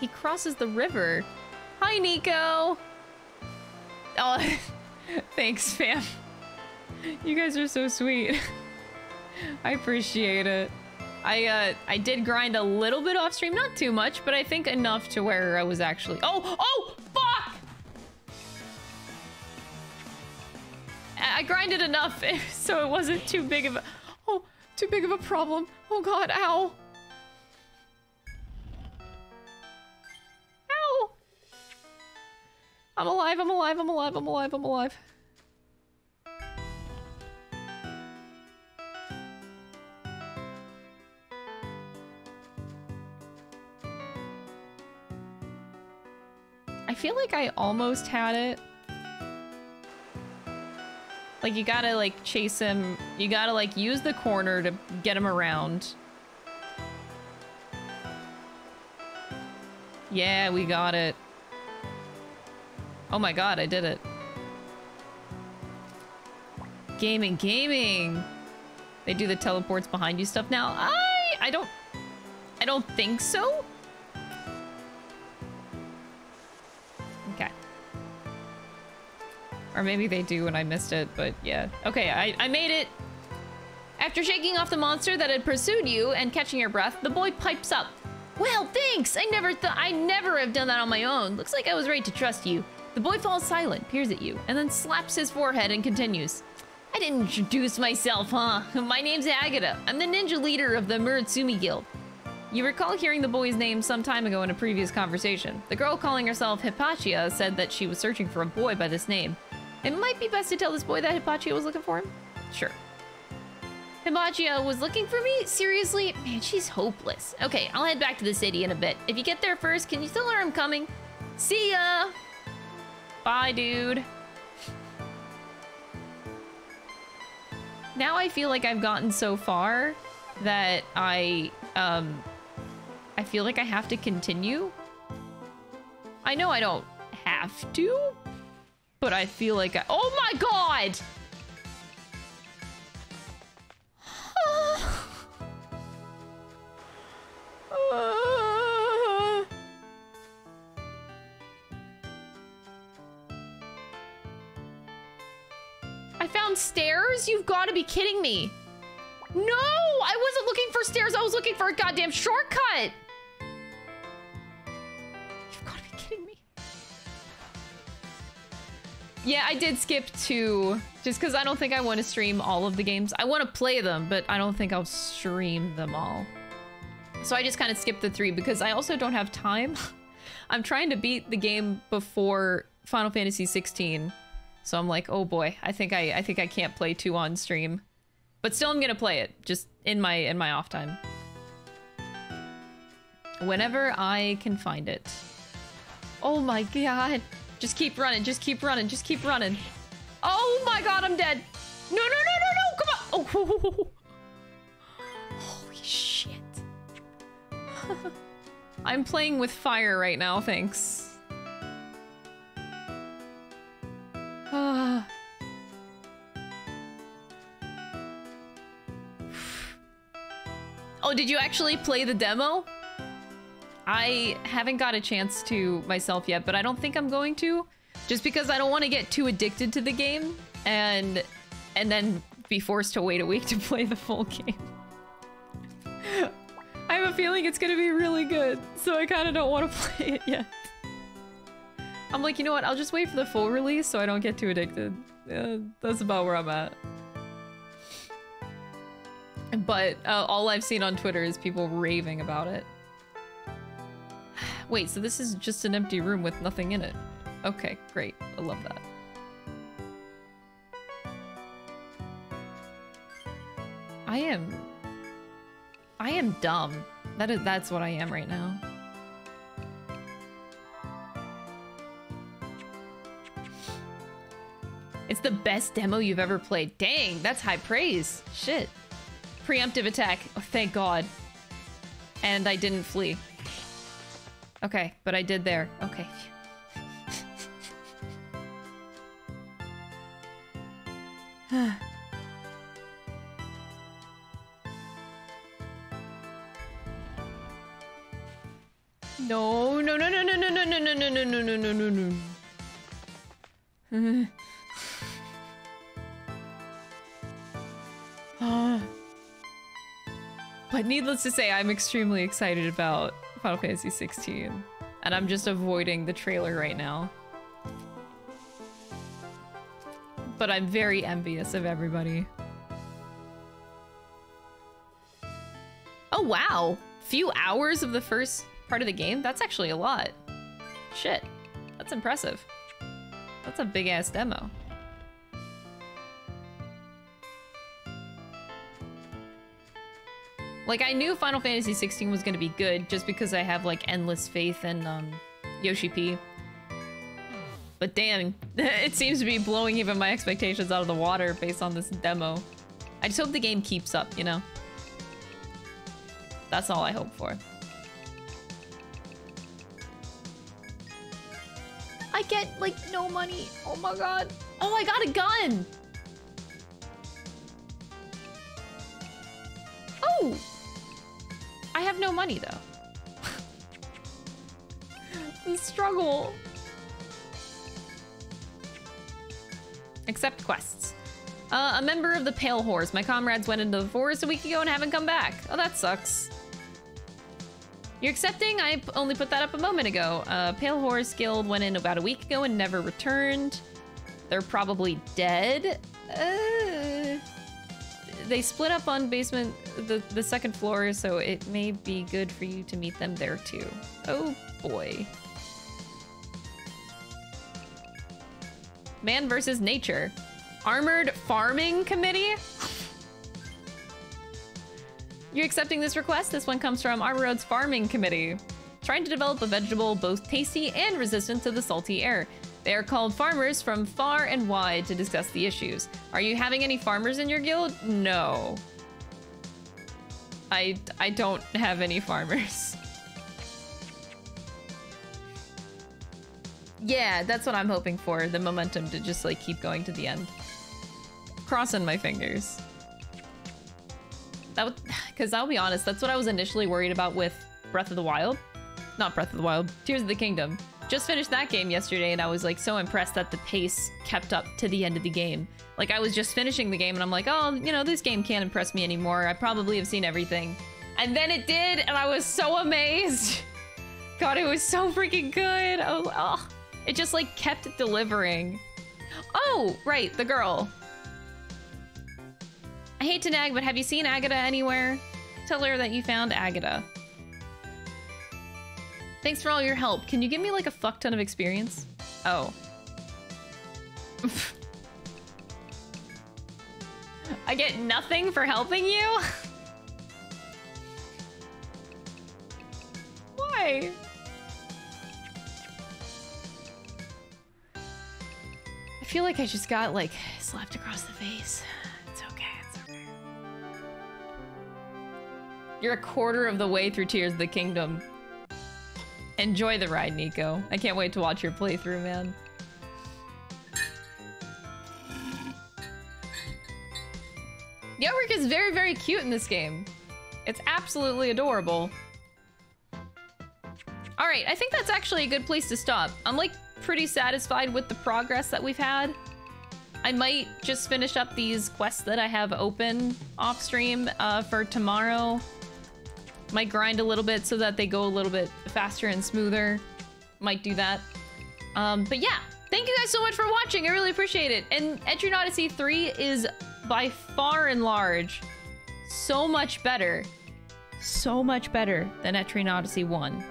He crosses the river. Hi, Nico. Oh, thanks, fam. You guys are so sweet. I appreciate it. I uh I did grind a little bit off stream, not too much, but I think enough to where I was actually Oh, oh, I grinded enough so it wasn't too big of a Oh, Too big of a problem. Oh god, ow. Ow. I'm alive, I'm alive, I'm alive, I'm alive, I'm alive. I feel like I almost had it. Like you gotta like chase him. You gotta like use the corner to get him around. Yeah, we got it. Oh my god, I did it. Gaming, gaming. They do the teleports behind you stuff now. I I don't I don't think so. Or maybe they do and I missed it, but yeah. Okay, I, I made it. After shaking off the monster that had pursued you and catching your breath, the boy pipes up. Well, thanks! I never thought I never have done that on my own. Looks like I was right to trust you. The boy falls silent, peers at you, and then slaps his forehead and continues. I didn't introduce myself, huh? My name's Agata. I'm the ninja leader of the Muratsumi Guild. You recall hearing the boy's name some time ago in a previous conversation. The girl calling herself Hypatia said that she was searching for a boy by this name. It might be best to tell this boy that Hypatia was looking for him? Sure. Hypatia was looking for me? Seriously? Man, she's hopeless. Okay, I'll head back to the city in a bit. If you get there first, can you tell her I'm coming? See ya! Bye, dude. Now I feel like I've gotten so far that I, um, I feel like I have to continue. I know I don't have to, but I feel like I- Oh my god! I found stairs? You've got to be kidding me. No, I wasn't looking for stairs. I was looking for a goddamn shortcut. Yeah, I did skip two just because I don't think I want to stream all of the games. I want to play them, but I don't think I'll stream them all. So I just kind of skipped the three because I also don't have time. I'm trying to beat the game before Final Fantasy 16. So I'm like, oh boy, I think I I think I can't play two on stream. But still I'm gonna play it, just in my in my off time. Whenever I can find it. Oh my god. Just keep running, just keep running, just keep running. Oh my god, I'm dead. No, no, no, no, no, come on. Oh, holy shit. I'm playing with fire right now, thanks. Ah. oh, did you actually play the demo? I haven't got a chance to myself yet, but I don't think I'm going to. Just because I don't want to get too addicted to the game and and then be forced to wait a week to play the full game. I have a feeling it's gonna be really good, so I kind of don't want to play it yet. I'm like, you know what? I'll just wait for the full release so I don't get too addicted. Yeah, that's about where I'm at. But uh, all I've seen on Twitter is people raving about it. Wait, so this is just an empty room with nothing in it? Okay, great. I love that. I am... I am dumb. That is, that's what I am right now. It's the best demo you've ever played. Dang, that's high praise. Shit. Preemptive attack. Oh, thank God. And I didn't flee. Okay, but I did there. Okay. No, no, no, no, no, no, no, no, no, no, no, no, no, no, no, no. But needless to say, I'm extremely excited about Final Fantasy 16. And I'm just avoiding the trailer right now. But I'm very envious of everybody. Oh, wow. Few hours of the first part of the game? That's actually a lot. Shit. That's impressive. That's a big ass demo. Like, I knew Final Fantasy 16 was gonna be good just because I have, like, endless faith in, um, Yoshi P. But damn, it seems to be blowing even my expectations out of the water based on this demo. I just hope the game keeps up, you know? That's all I hope for. I get, like, no money. Oh my god. Oh, I got a gun! Oh! I have no money, though. the struggle. Accept quests. Uh, a member of the Pale Horse. My comrades went into the forest a week ago and haven't come back. Oh, that sucks. You're accepting? I only put that up a moment ago. Uh, Pale Horse Guild went in about a week ago and never returned. They're probably dead. Uh, they split up on basement, the, the second floor, so it may be good for you to meet them there too. Oh boy. Man versus nature. Armoroad Farming Committee? You're accepting this request? This one comes from Armoroad's Farming Committee. Trying to develop a vegetable both tasty and resistant to the salty air. They are called farmers from far and wide to discuss the issues. Are you having any farmers in your guild? No. I, I don't have any farmers. Yeah, that's what I'm hoping for. The momentum to just like keep going to the end. Crossing my fingers. That because I'll be honest, that's what I was initially worried about with Breath of the Wild. Not Breath of the Wild, Tears of the Kingdom. Just finished that game yesterday and I was like so impressed that the pace kept up to the end of the game. Like I was just finishing the game and I'm like, oh, you know, this game can't impress me anymore. I probably have seen everything. And then it did and I was so amazed. God, it was so freaking good. Oh, oh. It just like kept delivering. Oh, right, the girl. I hate to nag, but have you seen Agatha anywhere? Tell her that you found Agata. Thanks for all your help. Can you give me like a fuck ton of experience? Oh. I get nothing for helping you? Why? I feel like I just got like slapped across the face. It's okay, it's okay. You're a quarter of the way through Tears of the Kingdom. Enjoy the ride, Nico. I can't wait to watch your playthrough, man. The artwork is very, very cute in this game. It's absolutely adorable. All right, I think that's actually a good place to stop. I'm like pretty satisfied with the progress that we've had. I might just finish up these quests that I have open off stream uh, for tomorrow. Might grind a little bit so that they go a little bit faster and smoother. Might do that. Um, but yeah, thank you guys so much for watching. I really appreciate it. And Etrian Odyssey 3 is by far and large so much better. So much better than Etrian Odyssey 1.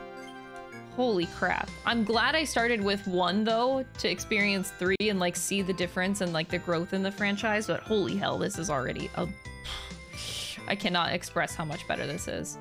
Holy crap. I'm glad I started with 1 though to experience 3 and like see the difference and like the growth in the franchise, but holy hell, this is already a I cannot express how much better this is.